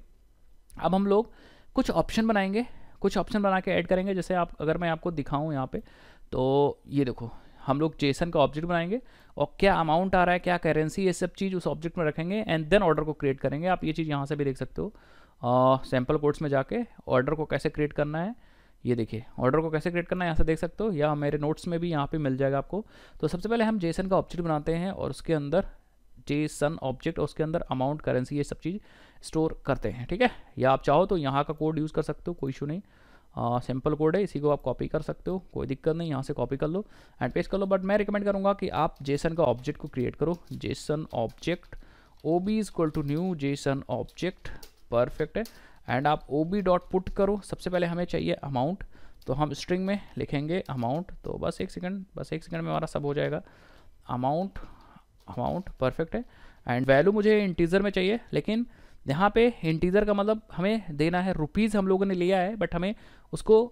अब हम लोग कुछ ऑप्शन बनाएँगे, कुछ ऑप्शन बना के ऐड करेंगे। जैसे आप, अगर मैं आपको दिखाऊँ यहाँ पे तो ये देखो हम लोग जेसन का ऑब्जेक्ट बनाएँगे और क्या अमाउंट आ रहा है, क्या करेंसी ये सब चीज़ उस ऑब्जेक्ट में रखेंगे एंड देन ऑर्डर को क्रिएट करेंगे। आप ये चीज़ यहाँ से भी देख सकते हो। सैंपल कोड्स में जाके ऑर्डर को कैसे क्रिएट करना है, ये देखिए। ऑर्डर को कैसे क्रिएट करना है, यहाँ से देख सकते हो। या मेरे नोट्स में भी यहाँ पे मिल जाएगा आपको। तो सबसे पहले हम जेसन का ऑब्जेक्ट बनाते हैं और उसके अंदर जेसन ऑब्जेक्ट और उसके अंदर अमाउंट करेंसी ये सब चीज़ स्टोर करते हैं, ठीक है? या आप चाहो तो यहाँ का कोड यूज़ कर सकते हो, कोई इशू नहीं। सिंपल कोड है, इसी को आप कॉपी कर सकते हो, कोई दिक्कत नहीं, यहाँ से कॉपी कर लो एंड पेस्ट कर लो। बट मैं रिकमेंड करूँगा कि आप जेसन का ऑब्जेक्ट को क्रिएट करो। JSON object O B is equal to new JSON object perfect है। एंड आप ओ बी डॉट पुट करो। सबसे पहले हमें चाहिए अमाउंट तो हम स्ट्रिंग में लिखेंगे अमाउंट तो बस एक सेकंड बस एक सेकंड में हमारा सब हो जाएगा। अमाउंट अमाउंट परफेक्ट है। एंड वैल्यू मुझे इंटीजर में चाहिए, लेकिन यहाँ पे इंटीजर का मतलब हमें देना है रुपीज़ हम लोगों ने लिया है बट हमें उसको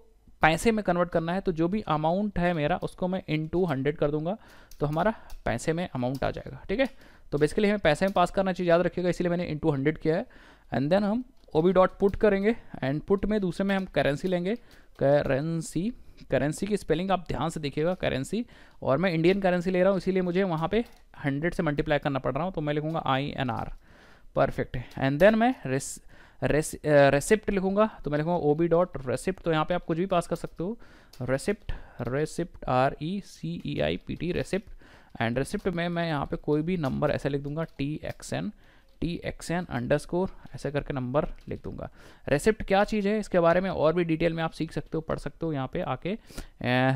पैसे में कन्वर्ट करना है तो जो भी अमाउंट है मेरा, उसको मैं इन टू हंड्रेड कर दूँगा तो हमारा पैसे में अमाउंट आ जाएगा, ठीक है? तो बेसिकली हमें पैसे में पास करना चाहिए, याद रखिएगा, इसलिए मैंने इन टू हंड्रेड किया है एंड देन हम ओ बी डॉट पुट करेंगे एंड पुट में दूसरे में हम करेंसी लेंगे करेंसी करेंसी की स्पेलिंग आप ध्यान से देखिएगा करेंसी और मैं इंडियन करेंसी ले रहा हूँ, इसीलिए मुझे वहाँ पे हंड्रेड से मल्टीप्लाई करना पड़ रहा हूँ तो मैं लिखूँगा आई एन आर परफेक्ट है एंड देन मैं रेस रेसिप्ट लिखूँगा। तो मैं लिखूँगा ओ बी डॉट रेसिप्ट तो यहाँ पे आप कुछ भी पास कर सकते हो। Receipt receipt R E C E I P T receipt and receipt में मैं यहाँ पे कोई भी नंबर ऐसे लिख दूँगा। T X N T X N underscore ऐसे करके नंबर लिख दूँगा। रेसिप्ट क्या चीज़ है? इसके बारे में और भी डिटेल में आप सीख सकते हो, पढ़ सकते हो यहाँ पे आके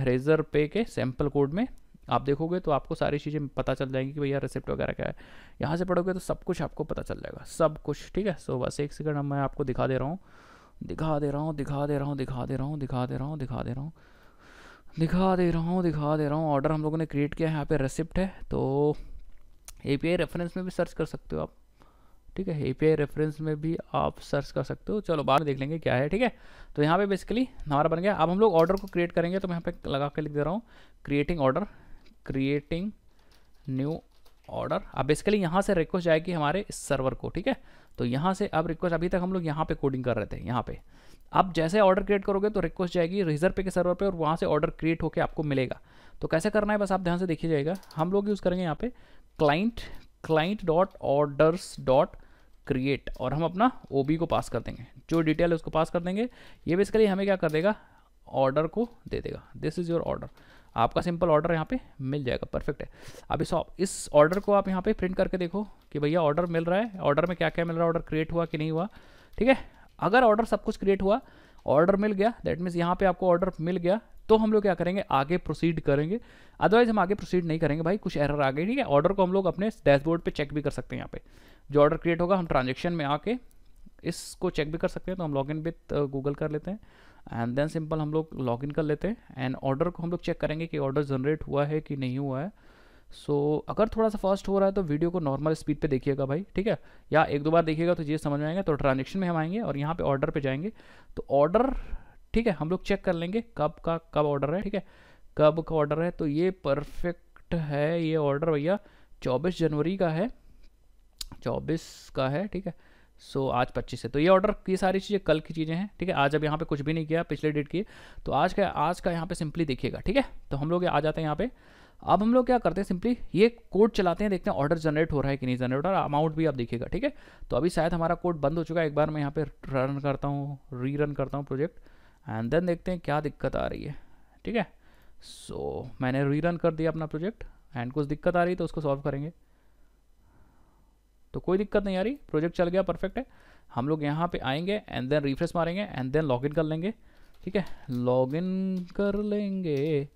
रेजर पे के सैंपल कोड में। आप देखोगे तो आपको सारी चीज़ें पता चल जाएँगी कि भैया रिसिप्ट वगैरह क्या है। यहाँ से पढ़ोगे तो सब कुछ आपको पता चल जाएगा, सब कुछ, ठीक है? सो बस एक सेकंड मैं आपको दिखा दे रहा हूँ। दिखा दे रहा हूँ, दिखा दे रहा हूँ, दिखा दे रहा हूँ, दिखा दे रहा हूँ, दिखा दे रहा हूँ, दिखा दे रहा हूँ, दिखा दे रहा हूँ। ऑर्डर हम लोगों ने क्रिएट किया है, यहाँ पे रेसिप्ट है। तो एपीआई रेफरेंस में भी सर्च कर सकते हो आप, ठीक है? एपीआई रेफरेंस में भी आप सर्च कर सकते हो। चलो, बाद में देख लेंगे क्या है, ठीक है? तो यहाँ पे बेसिकली हमारा बन गया। अब हम लोग ऑर्डर को क्रिएट करेंगे तो मैं यहाँ पे लगा के लिख दे रहा हूँ। Creating order creating new order अब बेसिकली यहाँ से रिक्वेस्ट जाएगी हमारे इस सर्वर को, ठीक है? तो यहाँ से अब रिक्वेस्ट अभी तक हम लोग यहाँ पे कोडिंग कर रहे थे, यहाँ पे। अब जैसे ऑर्डर क्रिएट करोगे तो रिक्वेस्ट जाएगी रिज़र्व पे के सर्वर पे और वहाँ से ऑर्डर क्रिएट होकर आपको मिलेगा। तो कैसे करना है? बस आप ध्यान से देखिए जाएगा हम लोग यूज़ करेंगे यहाँ पे client client dot orders dot create और हम अपना ओ को पास कर देंगे। जो डिटेल है उसको पास कर देंगे। ये बेसिकली हमें क्या कर देगा? ऑर्डर को दे देगा। दिस इज़ योर ऑर्डर आपका सिंपल ऑर्डर यहाँ पे मिल जाएगा परफेक्ट है। अब इस इस ऑर्डर को आप यहाँ पे प्रिंट करके देखो कि भैया ऑर्डर मिल रहा है ऑर्डर में क्या क्या मिल रहा है ऑर्डर क्रिएट हुआ कि नहीं हुआ, ठीक है? अगर ऑर्डर सब कुछ क्रिएट हुआ ऑर्डर मिल गया दैट मीन्स यहाँ पे आपको ऑर्डर मिल गया तो हम लोग क्या करेंगे? आगे प्रोसीड करेंगे। अदरवाइज़ हम आगे प्रोसीड नहीं करेंगे भाई, कुछ एरर आ गई, ठीक है? ऑर्डर को हम लोग अपने डैशबोर्ड पे चेक भी कर सकते हैं यहाँ पे। जो ऑर्डर क्रिएट होगा, हम ट्रांजेक्शन में आके इसको चेक भी कर सकते हैं तो हम लॉग इन विथ गूगल कर लेते हैं। एंड देन सिंपल हम लोग लॉग इन कर लेते हैं। एंड ऑर्डर को हम लोग चेक करेंगे कि ऑर्डर जनरेट हुआ है कि नहीं हुआ है। सो so, अगर थोड़ा सा फास्ट हो रहा है तो वीडियो को नॉर्मल स्पीड पे देखिएगा भाई ठीक है? या एक दो बार देखिएगा तो ये समझ में आएगा तो ट्रांजेक्शन में हम आएँगे और यहाँ पे ऑर्डर पे जाएँगे। तो ऑर्डर ठीक है हम लोग चेक कर लेंगे कब का कब ऑर्डर है ठीक है? कब का ऑर्डर है? तो ये परफेक्ट है ये ऑर्डर भैया। चौबीस जनवरी का है। चौबीस का है ठीक है? सो so, आज पच्चीस है। तो ये ऑर्डर की सारी चीज़ें कल की चीज़ें हैं ठीक है? आज अब यहाँ पे कुछ भी नहीं किया पिछले डेट की। तो आज का आज का यहाँ पे सिंपली देखिएगा ठीक है? तो हम लोग आ जाते हैं यहाँ पे। अब हम लोग क्या करते हैं सिंपली ये कोड चलाते हैं देखते हैं ऑर्डर जनरेट हो रहा है कि नहीं जनरेट रहा अमाउंट भी आप देखिएगा ठीक है? तो अभी शायद हमारा कोड बंद हो चुका है एक बार मैं यहाँ पे रन करता हूँ री रन करता हूँ प्रोजेक्ट एंड देन देखते हैं क्या दिक्कत आ रही है ठीक है? सो मैंने री रन कर दिया अपना प्रोजेक्ट एंड कुछ दिक्कत आ रही है तो उसको सॉल्व करेंगे। तो कोई दिक्कत नहीं आ रही प्रोजेक्ट चल गया परफेक्ट है। हम लोग यहाँ पे आएँगे एंड देन रिफ्रेश मारेंगे एंड देन लॉगिन कर लेंगे, ठीक है? लॉगिन कर लेंगे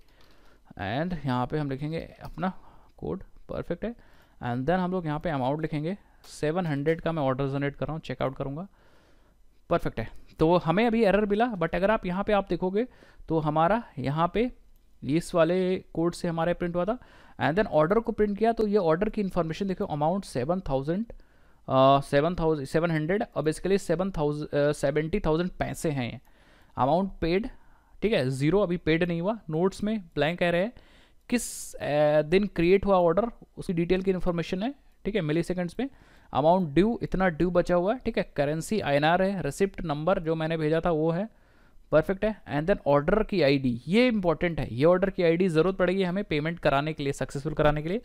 एंड यहाँ पे हम लिखेंगे अपना कोड परफेक्ट है। एंड देन हम लोग यहाँ पे अमाउंट लिखेंगे 700 का मैं ऑर्डर जनरेट कर रहा हूँ चेकआउट करूँगा। परफेक्ट है। तो हमें अभी एरर मिला बट अगर आप यहाँ पे आप देखोगे तो हमारा यहाँ पे, इस वाले कोड से हमारे प्रिंट हुआ था। एंड देन ऑर्डर को प्रिंट किया तो ये ऑर्डर की इन्फॉर्मेशन देखो amount seven thousand seven thousand seven hundred और basically seven thousand seventy thousand पैसे हैं अमाउंट पेड ठीक है ज़ीरो अभी पेड नहीं हुआ। नोट्स में ब्लैंक कह रहे हैं, किस दिन क्रिएट हुआ ऑर्डर उसकी डिटेल की इन्फॉर्मेशन है, ठीक है मिली सेकेंड्स में। अमाउंट ड्यू इतना ड्यू बचा हुआ है, ठीक है करेंसी आई है रिसिप्ट नंबर जो मैंने भेजा था वो है। परफेक्ट है. एंड देन ऑर्डर की आईडी ये इंपॉर्टेंट है. ये ऑर्डर की आईडी ज़रूरत पड़ेगी हमें पेमेंट कराने के लिए सक्सेसफुल कराने के लिए.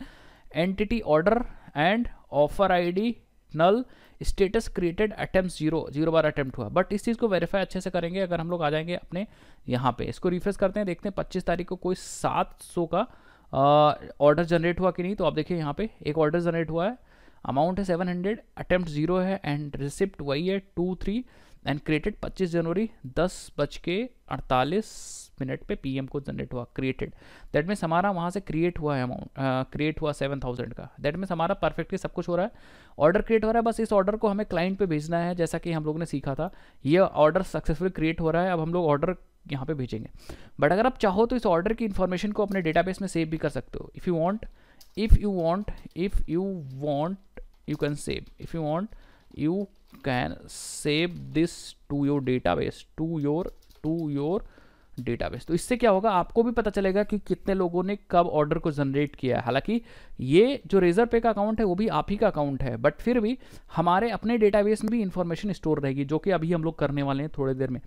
Entity order and offer ID null status created attempt zero zero bar attempt हुआ. बट इस चीज़ को वेरीफाई अच्छे से करेंगे. अगर हम लोग आ जाएँगे अपने यहाँ पे, इसको रिफ्रेश करते हैं, देखते हैं पच्चीस तारीख को कोई सात सौ का ऑर्डर जनरेट हुआ कि नहीं? तो आप देखिए यहाँ पे एक ऑर्डर जनरेट हुआ है. अमाउंट है सेवन हंड्रेड अटेम्प्ट ज़ीरो है एंड रिसिप्ट वही है टू थ्री एंड क्रिएटेड 25 जनवरी दस बज के अड़तालीस मिनट पे पीएम को जनरेट हुआ क्रिएटेड दैट मीन्स हमारा वहाँ से क्रिएट हुआ है अमाउंट क्रिएट हुआ सेवन थाउज़ेंड का. दैट मीन्स हमारा परफेक्टली सब कुछ हो रहा है. ऑर्डर क्रिएट हो रहा है, बस इस ऑर्डर को हमें क्लाइंट पे भेजना है, जैसा कि हम लोग ने सीखा था. ये ऑर्डर सक्सेसफुली क्रिएट हो रहा है, अब हम लोग ऑर्डर यहाँ पे भेजेंगे. बट अगर आप चाहो तो इस ऑर्डर की इन्फॉर्मेशन को अपने डेटाबेस में सेव भी कर सकते हो. If you want if you want if you want you can save if you want you can save this to your database, to your to your database तो इससे क्या होगा? आपको भी पता चलेगा कि कितने लोगों ने कब ऑर्डर को जनरेट किया है। हालाँकि ये जो रेजर पे का अकाउंट है, वो भी आप ही का अकाउंट है। बट फिर भी हमारे अपने डेटाबेस में भी इंफॉर्मेशन स्टोर रहेगी, जो कि अभी हम लोग करने वाले हैं थोड़ी देर में।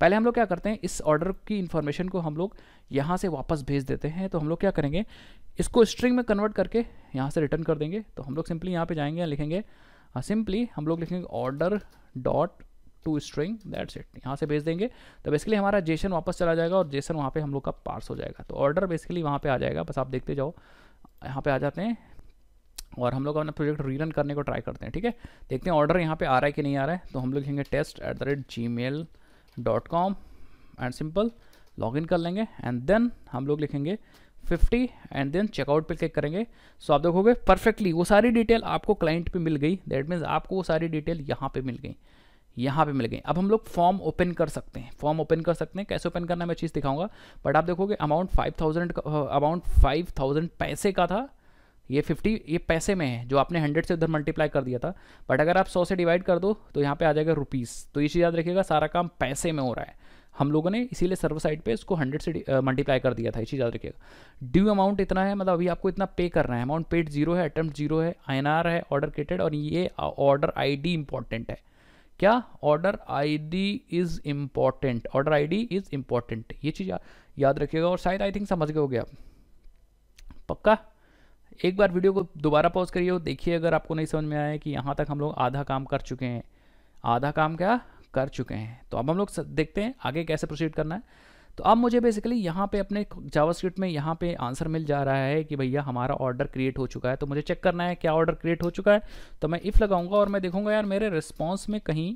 पहले हम लोग क्या करते हैं? इस ऑर्डर की इन्फॉर्मेशन को हम लोग यहाँ से वापस भेज देते हैं। तो हम लोग क्या करेंगे? इसको स्ट्रिंग में कन्वर्ट करके यहाँ से रिटर्न कर देंगे। तो हम लोग सिंपली यहाँ पर जाएँगे, लिखेंगे सिंपली हाँ, हम लोग लिखेंगे order dot to string that's it यहाँ से भेज देंगे। तो बेसिकली हमारा जेसन वापस चला जाएगा और जेसन वहाँ पे हम लोग का पार्स हो जाएगा। तो ऑर्डर बेसिकली वहाँ पे आ जाएगा। बस आप देखते जाओ। यहाँ पे आ जाते हैं और हम लोग अपना प्रोजेक्ट रीरन करने को ट्राई करते हैं ठीक है? देखते हैं ऑर्डर यहाँ पे आ रहा है कि नहीं आ रहा है। तो हम लोग लिखेंगे test at the rate Gmail dot com and simple log in कर लेंगे। एंड देन हम लोग लिखेंगे 50 एंड देन चेकआउट पे क्लिक करेंगे। सो आप देखोगे परफेक्टली वो सारी डिटेल आपको क्लाइंट पे मिल गई। दैट मीन्स आपको वो सारी डिटेल यहाँ पे मिल गई। यहाँ पे मिल गई। अब हम लोग फॉर्म ओपन कर सकते हैं। फॉर्म ओपन कर सकते हैं। कैसे ओपन करना मैं चीज़ दिखाऊँगा। बट आप देखोगे amount five thousand amount five thousand पैसे का था। ये फिफ्टी ये पैसे में है, जो आपने हंड्रेड से उधर मल्टीप्लाई कर दिया था। बट अगर आप सौ से डिवाइड कर दो तो यहाँ पे आ जाएगा रुपीज़ तो ये चीज़ याद रखिएगा, सारा काम पैसे में हो रहा है। हम लोगों ने इसीलिए सर्वर साइड पे इसको हंड्रेड से मल्टीप्लाई कर दिया था चीज़ याद रखिएगा। ड्यू अमाउंट इतना है मतलब अभी आपको इतना पे करना है। अमाउंट पेड ज़ीरो है अटेम्प्ट ज़ीरो है आई है ऑर्डर क्रिएटेड और ये ऑर्डर आई डी इंपॉर्टेंट है। क्या? Order ID is important order ID is important ये चीज़ याद रखिएगा। और शायद आई थिंक समझ गए हो गया पक्का? एक बार वीडियो को दोबारा पॉज करिए और देखिए अगर आपको नहीं समझ में आया कि यहाँ तक हम लोग आधा काम कर चुके हैं। आधा काम क्या? कर चुके हैं। तो अब हम लोग देखते हैं आगे कैसे प्रोसीड करना है। तो अब मुझे बेसिकली यहाँ पे अपने जावास्क्रिप्ट में यहाँ पे आंसर मिल जा रहा है कि भैया हमारा ऑर्डर क्रिएट हो चुका है। तो मुझे चेक करना है क्या ऑर्डर क्रिएट हो चुका है। तो मैं इफ़ लगाऊँगा और मैं देखूँगा यार मेरे रिस्पॉन्स में कहीं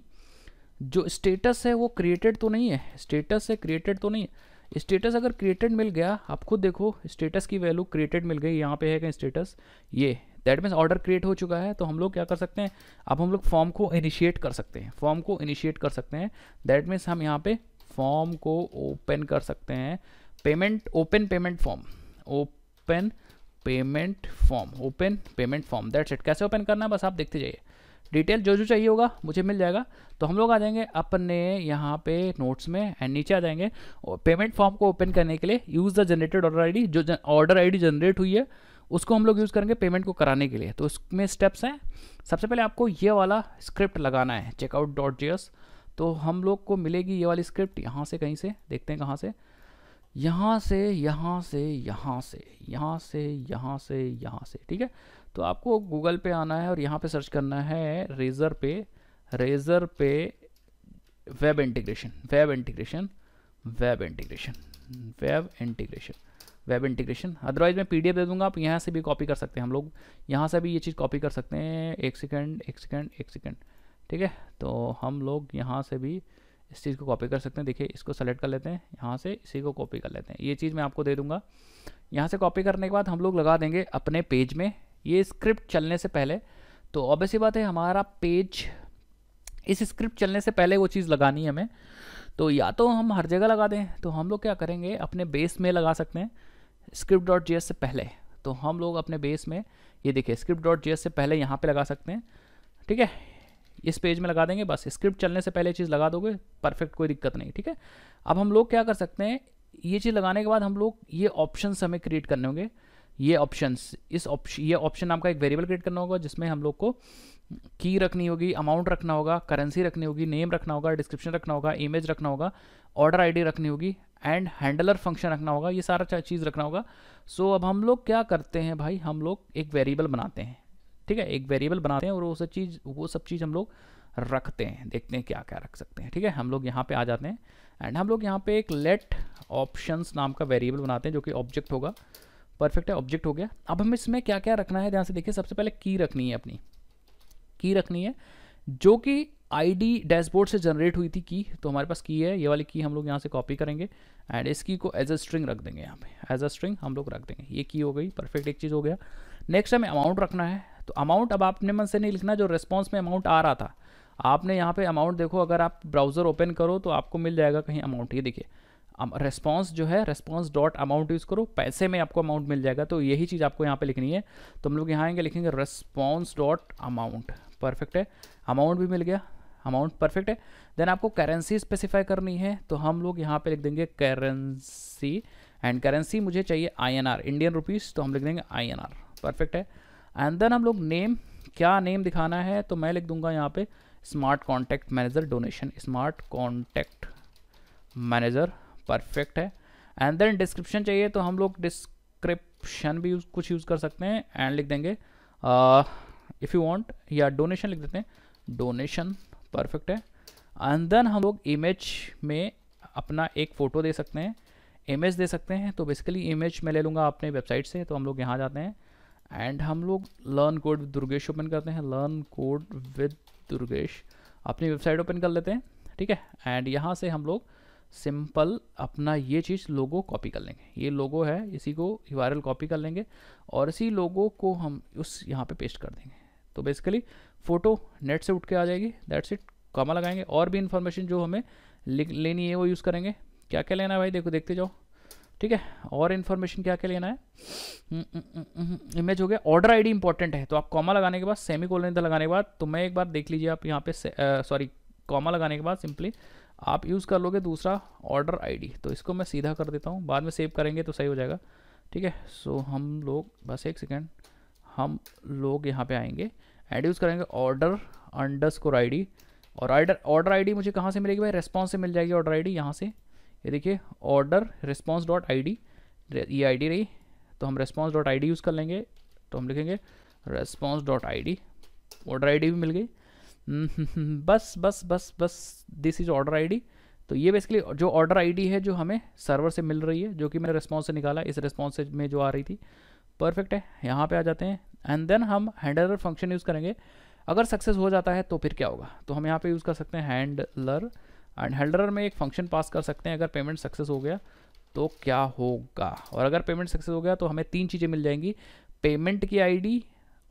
जो स्टेटस है वो क्रिएटेड तो नहीं है। स्टेटस है क्रिएटेड तो नहीं है। स्टेटस अगर क्रिएटेड मिल गया, आप खुद देखो स्टेटस की वैल्यू क्रिएटेड मिल गई, यहाँ पे है कहीं स्टेटस ये। दैट मीन्स ऑर्डर क्रिएट हो चुका है तो हम लोग क्या कर सकते हैं? अब हम लोग फॉर्म को इनिशिएट कर सकते हैं। फॉर्म को इनिशिएट कर सकते हैं। दैट मीन्स हम यहाँ पे फॉर्म को ओपन कर सकते हैं। Payment open payment form open payment form open payment form that's it कैसे ओपन करना है? बस आप देखते जाइए। डिटेल जो जो चाहिए होगा, मुझे मिल जाएगा। तो हम लोग आ जाएँगे अपने यहाँ पे नोट्स में एंड नीचे आ जाएँगे। पेमेंट फॉर्म को ओपन करने के लिए use the generated order ID जो ऑर्डर आईडी जनरेट हुई है उसको हम लोग यूज़ करेंगे पेमेंट को कराने के लिए। तो उसमें स्टेप्स हैं। सबसे पहले आपको ये वाला स्क्रिप्ट लगाना है चेकआउट डॉट जी एस तो हम लोग को मिलेगी ये वाली स्क्रिप्ट यहाँ से कहीं से? देखते हैं कहाँ से। यहाँ से यहाँ से यहाँ से यहाँ से यहाँ से यहाँ से, ठीक है? तो आपको गूगल पे आना है और यहाँ पे सर्च करना है Razorpay Razorpay web integration web integration web integration web integration web integration. Otherwise मैं पीडीएफ दे दूँगा, आप यहाँ से भी कॉपी कर सकते हैं हम लोग। यहाँ से भी ये चीज़ कॉपी कर सकते हैं। एक सेकेंड एक सेकेंड एक सेकेंड। ठीक है? तो हम लोग यहाँ से भी इस चीज़ को कॉपी कर सकते हैं। देखिए, इसको सेलेक्ट कर लेते हैं। यहाँ से इसी को कॉपी कर लेते हैं। ये चीज़ मैं आपको दे दूँगा। यहाँ से कॉपी करने के बाद हम लोग लगा देंगे अपने पेज में। ये स्क्रिप्ट चलने से पहले तो ऑब्वियसली बात है, हमारा पेज इस स्क्रिप्ट चलने से पहले वो चीज़ लगानी है हमें। तो या तो हम हर जगह लगा दें। तो हम लोग क्या करेंगे, अपने बेस में लगा सकते हैं। स्क्रिप्ट डॉट जी से पहले। तो हम लोग अपने बेस में, ये देखिए स्क्रिप्ट डॉट जी से पहले यहाँ पे लगा सकते हैं, ठीक है? इस पेज में लगा देंगे, बस स्क्रिप्ट चलने से पहले चीज़ लगा दोगे परफेक्ट कोई दिक्कत नहीं, ठीक है? अब हम लोग क्या कर सकते हैं, ये चीज़ लगाने के बाद हम लोग ये ऑप्शन हमें क्रिएट करने होंगे। ये ऑप्शंस इस ऑप्शन ये ऑप्शन नाम का एक वेरिएबल क्रिएट करना होगा, जिसमें हम लोग को की रखनी होगी अमाउंट रखना होगा करेंसी रखनी होगी नेम रखना होगा डिस्क्रिप्शन रखना होगा इमेज रखना होगा। ऑर्डर आईडी रखनी होगी एंड हैंडलर फ़ंक्शन रखना होगा ये सारा चीज़ रखना होगा। सो so, अब हम लोग क्या करते हैं भाई? हम लोग एक वेरिएबल बनाते हैं। ठीक है? एक वेरिएबल बनाते हैं और वो सब चीज़ वो सब चीज़ हम लोग रखते हैं। देखते हैं क्या क्या रख सकते हैं। ठीक है? हम लोग यहाँ पे आ जाते हैं एंड हम लोग यहाँ पे एक लेट ऑप्शंस नाम का वेरिएबल बनाते हैं जो कि ऑब्जेक्ट होगा। परफेक्ट है ऑब्जेक्ट हो गया। अब हम इसमें क्या क्या रखना है? ध्यान से देखिए सबसे पहले की रखनी है अपनी। की रखनी है जो कि आईडी डैशबोर्ड से जनरेट हुई थी की तो हमारे पास की है, ये वाली की हम लोग यहाँ से कॉपी करेंगे एंड इस की को एज अ स्ट्रिंग रख देंगे यहाँ पे। एज अ स्ट्रिंग हम लोग रख देंगे। ये की हो गई परफेक्ट एक चीज़ हो गया। नेक्स्ट हमें अमाउंट रखना है। तो अमाउंट अब आपने मन से नहीं लिखना, जो रिस्पॉन्स में अमाउंट आ रहा था। आपने यहाँ पे अमाउंट देखो, अगर आप ब्राउज़र ओपन करो तो आपको मिल जाएगा कहीं अमाउंट ये देखिए रेस्पॉन्स जो है रेस्पॉन्स डॉट अमाउंट यूज़ करो, पैसे में आपको अमाउंट मिल जाएगा। तो यही चीज़ आपको यहाँ पे लिखनी है। तो हम लोग यहाँ आएँगे, लिखेंगे रेस्पॉन्स डॉट अमाउंट परफेक्ट है। अमाउंट भी मिल गया। अमाउंट परफेक्ट है देन आपको करेंसी स्पेसिफाई करनी है तो हम लोग यहाँ पे लिख देंगे करेंसी एंड करेंसी मुझे चाहिए INR इंडियन रुपीज़ तो हम लिख देंगे INR परफेक्ट है। एंड देन हम लोग नेम क्या नेम दिखाना है तो मैं लिख दूँगा यहाँ पे smart contact manager donation smart contact manager perfect है। एंड देन डिस्क्रिप्शन चाहिए तो हम लोग डिस्क्रिप्शन भी यूज़ कुछ यूज़ कर सकते हैं एंड लिख देंगे इफ़ यू वांट या डोनेशन लिख देते हैं डोनेशन परफेक्ट है. एंड देन हम लोग इमेज में अपना एक फ़ोटो दे सकते हैं. इमेज दे सकते हैं तो बेसिकली इमेज मैं ले लूँगा अपने वेबसाइट से तो हम लोग यहाँ जाते हैं. एंड हम लोग learn code with Durgesh open करते हैं. लर्न कोड विद दुर्गेश अपनी वेबसाइट ओपन कर लेते हैं, ठीक है? एंड यहाँ से हम लोग सिंपल अपना ये चीज़ लोगो कॉपी कर लेंगे. ये लोगो है, इसी को वायरल कॉपी कर लेंगे और इसी लोगो को हम उस यहाँ पे पेस्ट कर देंगे. तो बेसिकली फ़ोटो नेट से उठ के आ जाएगी। दैट्स इट कॉमा लगाएँगे। और भी इन्फॉर्मेशन जो हमें लेनी है वो यूज़ करेंगे। क्या क्या लेना है भाई? देखो देखते जाओ। ठीक है? और इन्फॉर्मेशन क्या क्या लेना है? इमेज हम्म, हम्म, हम्म, हो गया। ऑर्डर आईडी इंपॉर्टेंट है। तो आप कॉमा लगाने के बाद सेमी कोलन लगाने के बाद तो मैं एक बार देख लीजिए आप यहाँ पे सॉरी कॉमा लगाने के बाद सिंपली आप यूज़ कर लोगे दूसरा ऑर्डर आईडी तो इसको मैं सीधा कर देता हूँ। बाद में सेव करेंगे तो सही हो जाएगा। ठीक है? सो हम लोग बस एक सेकेंड हम लोग यहाँ पर आएँगे। एड यूज़ करेंगे ऑर्डर अंडर स्कोर आई और ऑर्डर ऑर्डर आईडी मुझे कहाँ से मिलेगी भाई? रेस्पॉन्स से मिल जाएगी ऑर्डर आई डी यहाँ से। ये देखिए order response dot I D ये आई डी रही। तो हम response dot I D use कर लेंगे। तो हम लिखेंगे response dot I D order I D भी मिल गई। बस बस बस बस दिस इज़ ऑर्डर आईडी तो ये बेसिकली जो ऑर्डर आईडी है, जो हमें सर्वर से मिल रही है, जो कि मैंने रिस्पॉन्स से निकाला, इस रिस्पॉन्स में जो आ रही थी परफेक्ट है। यहाँ पे आ जाते हैं। एंड देन हम हैंडलर फ़ंक्शन यूज़ करेंगे। अगर सक्सेस हो जाता है तो फिर क्या होगा? तो हम यहाँ पे यूज़ कर सकते हैं हैंडलर एंड हैंडलर में एक फ़ंक्शन पास कर सकते हैं। अगर पेमेंट सक्सेस हो गया तो क्या होगा? और अगर पेमेंट सक्सेस हो गया तो हमें तीन चीज़ें मिल जाएँगी। पेमेंट की ID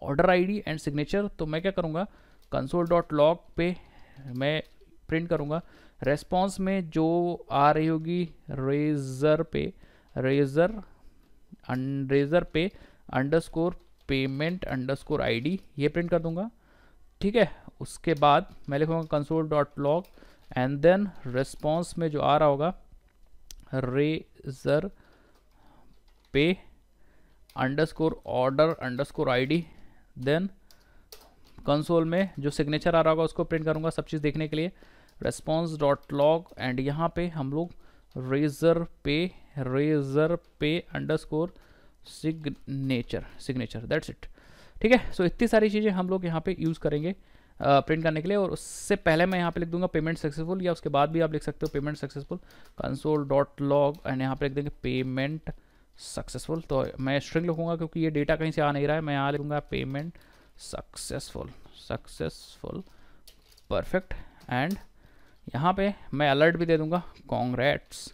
order ID and signature तो मैं क्या करूँगा? कंसोल डॉट लॉग पे मैं प्रिंट करूँगा। रेस्पॉन्स में जो आ रही होगी Razorpay razor Razorpay underscore payment underscore ID ये प्रिंट कर दूँगा। ठीक है? उसके बाद मैं लिखूँगा console dot log and then response में जो आ रहा होगा Razorpay underscore order underscore ID then console में जो सिग्नेचर आ रहा होगा उसको प्रिंट करूँगा सब चीज़ देखने के लिए। रेस्पॉन्स डॉट लॉग एंड यहाँ पे हम लोग Razorpay Razorpay underscore signature signature that's it ठीक है? सो इतनी सारी चीज़ें हम लोग यहाँ पे यूज़ करेंगे प्रिंट करने के लिए, और उससे पहले मैं यहाँ पे लिख दूँगा पेमेंट सक्सेसफुल या उसके बाद भी आप लिख सकते हो payment successful console dot log and यहाँ पे लिख देंगे पेमेंट सक्सेसफुल तो मैं स्ट्रिंग लिखूँगा क्योंकि ये डेटा कहीं से आ नहीं रहा है, मैं यहाँ लिखूँगा payment successful successful perfect and यहाँ पे मैं अलर्ट भी दे दूँगा congrats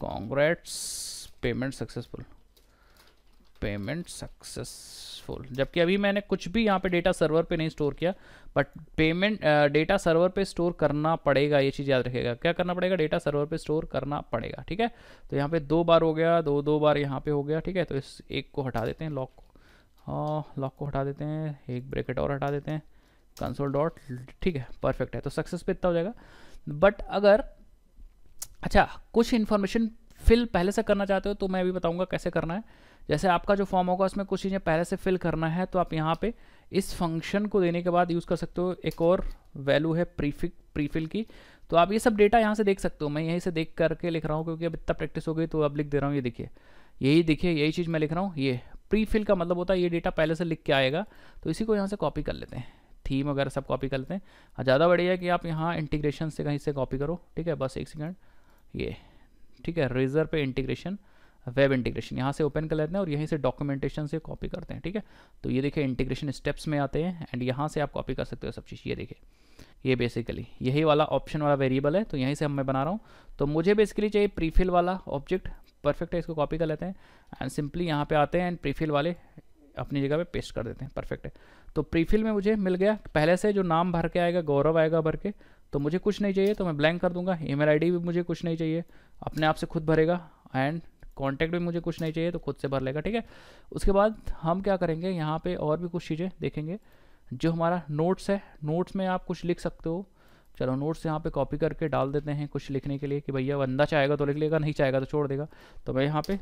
congrats payment successful payment successful. जबकि अभी मैंने कुछ भी यहाँ पे डेटा सर्वर पे नहीं स्टोर किया बट पेमेंट डेटा सर्वर पे स्टोर करना पड़ेगा, ये चीज़ याद रखेगा क्या करना पड़ेगा? डेटा सर्वर पे स्टोर करना पड़ेगा, ठीक है? तो यहाँ पे दो बार हो गया, दो दो बार यहाँ पे हो गया, ठीक है? तो इस एक को हटा देते हैं लॉक को। हाँ लॉक को हटा देते हैं, एक ब्रेकेट और हटा देते हैं कंसोल डॉट ठीक है? परफेक्ट है तो सक्सेस पे इतना हो जाएगा। बट अगर अच्छा कुछ इन्फॉर्मेशन फिल पहले से करना चाहते हो तो मैं अभी बताऊँगा कैसे करना है। जैसे आपका जो फॉर्म होगा उसमें कुछ चीज़ें पहले से फिल करना है तो आप यहाँ पे इस फ़ंक्शन को देने के बाद यूज़ कर सकते हो। एक और वैल्यू है प्रीफिक प्रीफिल की। तो आप ये सब डेटा यहाँ से देख सकते हो। मैं यहीं से देख करके लिख रहा हूँ क्योंकि अब इतना प्रैक्टिस हो गई तो अब लिख दे रहा हूँ ये देखिए। यही देखिए यही चीज़ मैं लिख रहा हूँ ये प्री फिल का मतलब होता है ये डेटा पहले से लिख के आएगा। तो इसी को यहाँ से कॉपी कर लेते हैं। थीम वगैरह सब कॉपी कर लेते हाँ, ज़्यादा बढ़िया है कि आप यहाँ इंटीग्रेशन से कहीं से कॉपी करो ठीक है? बस एक सेकेंड ये ठीक है? रेजर पे इंटीग्रेशन वेब इंटीग्रेशन। यहाँ से ओपन कर लेते हैं और यहीं से डॉक्यूमेंटेशन से कॉपी करते हैं, ठीक है? तो ये देखिए इंटीग्रेशन स्टेप्स में आते हैं एंड यहाँ से आप कॉपी कर सकते हो सब चीज़। ये देखिए, ये बेसिकली यही वाला ऑप्शन वाला वेरिएबल है तो यहीं से हम मैं बना रहा हूँ। तो मुझे बेसिकली चाहिए प्रीफिल वाला ऑब्जेक्ट परफेक्ट है, इसको कॉपी कर लेते हैं एंड सिंपली यहाँ पे आते हैं एंड प्रीफिल वाले अपनी जगह पे पेस्ट कर देते हैं परफेक्ट है। तो प्रीफिल में मुझे मिल गया, पहले से जो नाम भर के आएगा, गौरव आएगा भर के तो मुझे कुछ नहीं चाहिए तो मैं ब्लैंक कर दूँगा। ईमेल आईडी भी मुझे कुछ नहीं चाहिए, अपने आप से खुद भरेगा एंड कॉन्टैक्ट भी मुझे कुछ नहीं चाहिए तो खुद से भर लेगा, ठीक है? उसके बाद हम क्या करेंगे, यहाँ पे और भी कुछ चीज़ें देखेंगे। जो हमारा नोट्स है नोट्स में आप कुछ लिख सकते हो। चलो नोट्स यहाँ पे कॉपी करके डाल देते हैं कुछ लिखने के लिए कि भैया बंदा चाहेगा तो लिख लेगा, नहीं चाहेगा तो छोड़ देगा। तो मैं यहाँ पे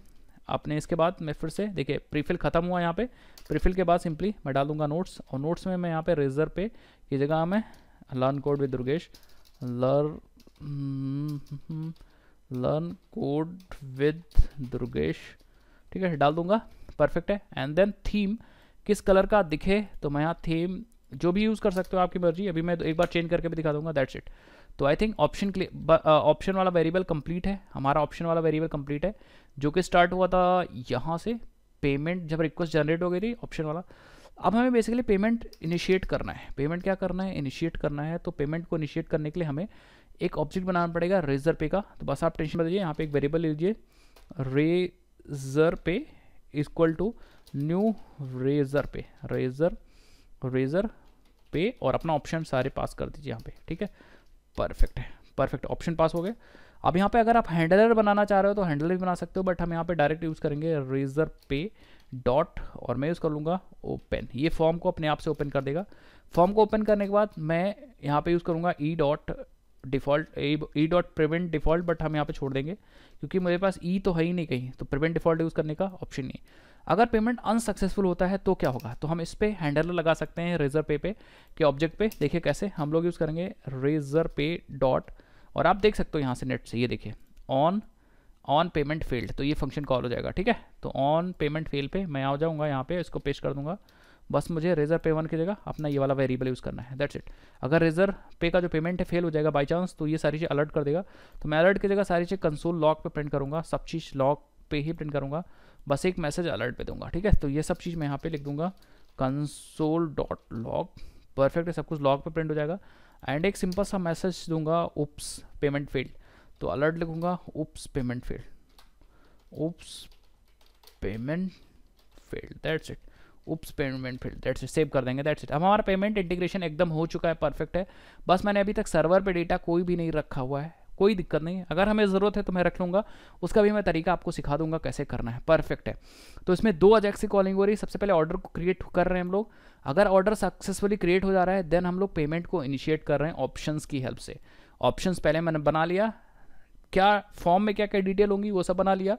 अपने इसके बाद मैं फिर से, देखिए प्रीफिल ख़त्म हुआ यहाँ पे। प्रीफिल के बाद सिंपली मैं डाल दूँगा नोट्स और नोट्स में मैं यहाँ पे रेजर पे की जगह मैं learn code with Durgesh. Learn learn code with Durgesh ठीक है, डाल दूँगा। परफेक्ट है। एंड देन थीम किस कलर का दिखे तो मैं यहाँ थीम जो भी यूज़ कर सकते हो आपकी मर्ज़ी। अभी मैं एक बार चेंज करके भी दिखा दूँगा दैट्स इट तो आई थिंक ऑप्शन ऑप्शन वाला वेरिएबल कंप्लीट है। हमारा ऑप्शन वाला वेरिएबल कंप्लीट है, जो कि स्टार्ट हुआ था यहाँ से। पेमेंट जब रिक्वेस्ट जनरेट हो गई थी ऑप्शन वाला। अब हमें बेसिकली पेमेंट इनिशिएट करना है। पेमेंट क्या करना है? इनिशिएट करना है। तो पेमेंट को इनिशिएट करने के लिए हमें एक ऑब्जेक्ट बनाना पड़ेगा रेजर पे का। तो बस आप टेंशन बताइए यहाँ पे एक वेरिएबल ले लीजिए। Razorpay equal to new Razorpay. Razor Razorpay और अपना ऑप्शन सारे पास कर दीजिए यहाँ पे, ठीक है? परफेक्ट है परफेक्ट ऑप्शन पास हो गए। अब यहाँ पे अगर आप हैंडलर बनाना चाह रहे हो तो हैंडलर भी बना सकते हो बट हम यहाँ पे डायरेक्ट यूज़ करेंगे रेजर पे डॉट और मैं यूज़ कर लूँगा ओपन ये फॉर्म को अपने आप से ओपन कर देगा। फॉर्म को ओपन करने के बाद मैं यहाँ पे यूज़ करूँगा E dot default E dot prevent default but हम यहाँ पे छोड़ देंगे, क्योंकि मेरे पास ई e तो है ही नहीं कहीं तो प्रिवेंट डिफ़ॉल्ट यूज़ करने का ऑप्शन नहीं अगर पेमेंट अनसक्सेसफुल होता है तो क्या होगा? तो हम इस पर हैंडल लगा सकते हैं रेजर पे पे, के ऑब्जेक्ट पे, देखिए कैसे, हम लोग यूज़ करेंगे रेजर पे डॉट और आप देख सकते हो यहाँ से नेट से, ये देखिए ऑन ऑन पेमेंट फ़ील्ड तो ये फ़ंक्शन कॉल हो जाएगा, ठीक है? तो ऑन पेमेंट फ़ील्ड पे मैं आ जाऊँगा यहाँ पे, इसको पेश कर दूँगा बस मुझे रेजर पे वन की जगह अपना ये वाला वेरिएबल यूज़ करना है दैट्स इट अगर रेजर पे का जो पेमेंट है फेल हो जाएगा बाई चांस तो ये सारी चीज़ अलर्ट कर देगा। तो मैं अलर्ट की जगह सारी चीज़ कंसोल लॉक पे प्रिंट करूँगा, सब चीज़ लॉक पे ही प्रिंट करूँगा, बस एक मैसेज अलर्ट पे दूँगा, ठीक है? तो ये सब चीज़ मैं यहाँ पे लिख दूँगा कंसोल डॉट लॉग परफेक्ट है, सब कुछ लॉग पे प्रिंट हो जाएगा। एंड एक सिंपल सा मैसेज दूँगा उप्स पेमेंट फ़ील्ड तो अलर्ट लिखूँगा oops payment failed oops payment failed that's it oops payment failed that's save कर देंगे दैट्स इट अब हमारा पेमेंट इंटीग्रेशन एकदम हो चुका है परफेक्ट है. बस मैंने अभी तक सर्वर पे डेटा कोई भी नहीं रखा हुआ है, कोई दिक्कत नहीं अगर हमें ज़रूरत है तो मैं रख लूँगा, उसका भी मैं तरीका आपको सिखा दूँगा कैसे करना है परफेक्ट है. तो इसमें दो अजेक्स कॉलिंग हो रही है, सबसे पहले ऑर्डर को क्रिएट कर रहे हैं हम लोग. अगर ऑर्डर सक्सेसफुली क्रिएट हो जा रहा है देन हम लोग पेमेंट को इनिशिएट कर रहे हैं ऑप्शन की हेल्प से. ऑप्शन पहले मैंने बना लिया. क्या फॉर्म में क्या क्या डिटेल होंगी, वो सब बना लिया.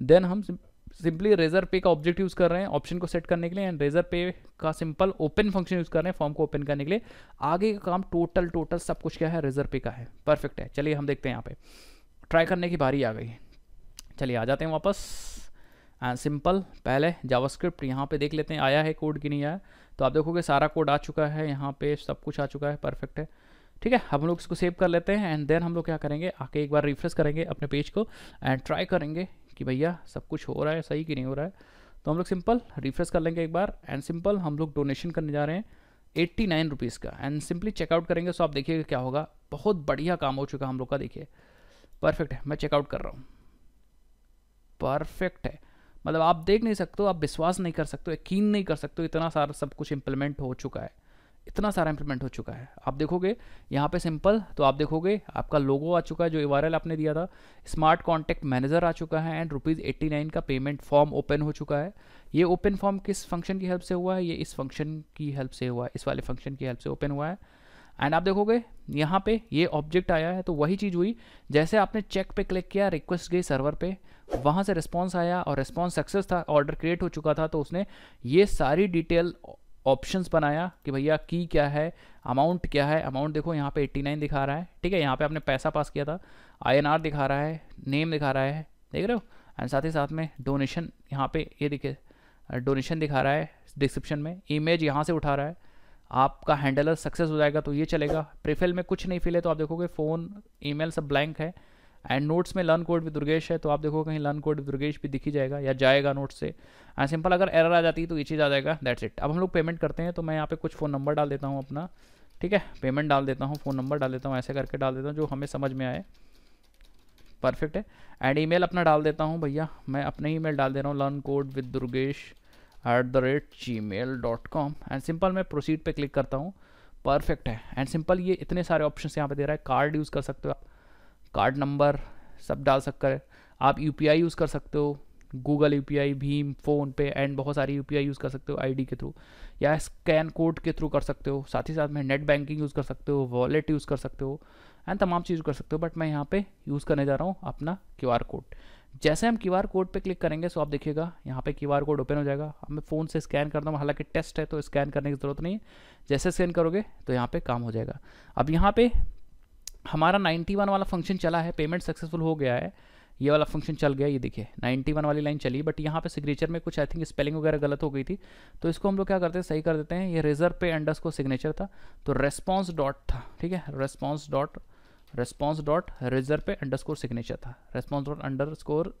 देन हम सिंपली रेजर पे का ऑब्जेक्ट यूज़ कर रहे हैं ऑप्शन को सेट करने के लिए एंड रेजर पे का सिंपल ओपन फ़ंक्शन यूज़ कर रहे हैं फॉर्म को ओपन करने के लिए। आगे का काम टोटल टोटल सब कुछ क्या है? रेजर पे का है। परफेक्ट है। चलिए हम देखते हैं यहाँ पे। ट्राई करने की बारी आ गई। चलिए आ जाते हैं वापस। एंड सिंपल पहले जावास्क्रिप्ट यहाँ पे देख लेते हैं, आया है कोड कि नहीं आया। तो आप देखोगे सारा कोड आ चुका है, यहाँ पे सब कुछ आ चुका है। परफेक्ट है। ठीक है, हम लोग इसको सेव कर लेते हैं एंड देन हम लोग क्या करेंगे? आके एक बार रिफ्रेश करेंगे अपने पेज को एंड ट्राई करेंगे कि भैया सब कुछ हो रहा है, सही कि नहीं हो रहा है? तो हम लोग सिंपल रिफ्रेश कर लेंगे एक बार एंड सिंपल हम लोग डोनेशन करने जा रहे हैं एट्टी नाइन रुपीज़ का एंड सिंपली चेकआउट करेंगे तो आप देखिएगा क्या होगा। बहुत बढ़िया काम हो चुका हम लोग का, देखिए। परफेक्ट है, मैं चेकआउट कर रहा हूँ। परफेक्ट है। मतलब आप देख नहीं सकते आप विश्वास नहीं कर सकते यकीन नहीं कर सकते इतना सारा सब कुछ इम्प्लीमेंट हो चुका है। इतना सारा इंप्लीमेंट हो चुका है। आप देखोगे, यहाँ पे सिंपल तो आप देखोगे, आपका लोगो आ चुका है, जो वायरल आपने दिया था। स्मार्ट कॉन्टैक्ट मैनेजर आ चुका है एंड रुपीज़ एट्टी नाइन का पेमेंट फॉर्म ओपन हो चुका है। ये ओपन फॉर्म किस फ़ंक्शन की हेल्प से हुआ है? ये इस फ़ंक्शन की हेल्प से हुआ है। इस वाले फ़ंक्शन की हेल्प से ओपन हुआ है। एंड आप देखोगे, यहाँ पे ये ऑब्जेक्ट आया है तो वही चीज़ हुई। जैसे आपने चेक पे क्लिक किया रिक्वेस्ट गई सर्वर पे, वहाँ से रिस्पॉन्स आया और रिस्पॉन्स सक्सेस था ऑर्डर क्रिएट हो चुका था तो उसने ये सारी डिटेल ऑप्शंस बनाया कि भैया की क्या है अमाउंट क्या है? अमाउंट देखो, यहाँ पे 89 दिखा रहा है, ठीक है? यहाँ पे आपने पैसा पास किया था आईएनआर दिखा रहा है नेम दिखा रहा है, देख रहे हो? एंड साथ ही साथ में डोनेशन यहाँ पे ये दिखे डोनेशन दिखा रहा है डिस्क्रिप्शन में इमेज यहाँ से उठा रहा है, आपका हैंडलर सक्सेस हो जाएगा तो ये चलेगा प्रीफिल में कुछ नहीं फिल है तो आप देखोगे फ़ोन ईमेल सब ब्लैंक है एंड नोट्स में लर्न कोड विद दुर्गेश है तो आप देखो कहीं लर्न कोड दुर्गेश भी दिखी जाएगा या जाएगा नोट्स से। एंड सिंपल अगर एरर आ जाती है तो ये चीज़ आ जाएगा दैट्स इट अब हम लोग पेमेंट करते हैं तो मैं यहाँ पे कुछ फ़ोन नंबर डाल देता हूँ अपना, ठीक है? पेमेंट डाल देता हूँ फ़ोन नंबर डाल देता हूँ, ऐसे करके डाल देता हूँ जो हमें समझ में आए। परफेक्ट है? एंड ईमेल अपना डाल देता हूँ भैया, मैं अपने ईमेल डाल दे रहा हूँ learn code with Durgesh at the rate Gmail dot com and simple मैं प्रोसीड पे क्लिक करता हूँ परफेक्ट है। एंड सिंपल ये इतने सारे ऑप्शन यहाँ पे दे रहा है कार्ड यूज़ कर सकते हो आप। कार्ड नंबर सब डाल सकते आप यूपीआई यूज़ कर सकते हो गूगल यूपीआई भीम फ़ोन पे एंड बहुत सारी यूपीआई यूज़ कर सकते हो आईडी के थ्रू या स्कैन कोड के थ्रू कर सकते हो, साथ ही साथ में नेट बैंकिंग यूज़ कर सकते हो वॉलेट यूज़ कर सकते हो एंड तमाम चीज़ कर सकते हो बट मैं यहाँ पे यूज़ करने जा रहा हूँ अपना क्यूआर कोड जैसे हम क्यूआर कोड पे क्लिक करेंगे तो आप देखिएगा, यहाँ पे क्यू कोड ओपन हो जाएगा। अब मैं फ़ोन से स्कैन करता हूँ, हालाँकि टेस्ट है तो स्कैन करने की ज़रूरत नहीं है। जैसे स्कैन करोगे तो यहाँ पे काम हो जाएगा। अब यहाँ पे हमारा 91 वाला फ़ंक्शन चला है पेमेंट सक्सेसफुल हो गया है, ये वाला फ़ंक्शन चल गया, ये देखिए 91 वाली लाइन चली बट यहाँ पे सिग्नेचर में कुछ आई थिंक स्पेलिंग वगैरह गलत हो गई थी। तो इसको हम लोग क्या करते हैं, सही कर देते हैं, ये रिज़र्व पे अंडर्स को सिग्नेचर था तो रेस्पॉन्स डॉट था, ठीक है response dot response dot Razorpay underscore signature था। रेस्पॉन्स डॉट अंडर स्कोर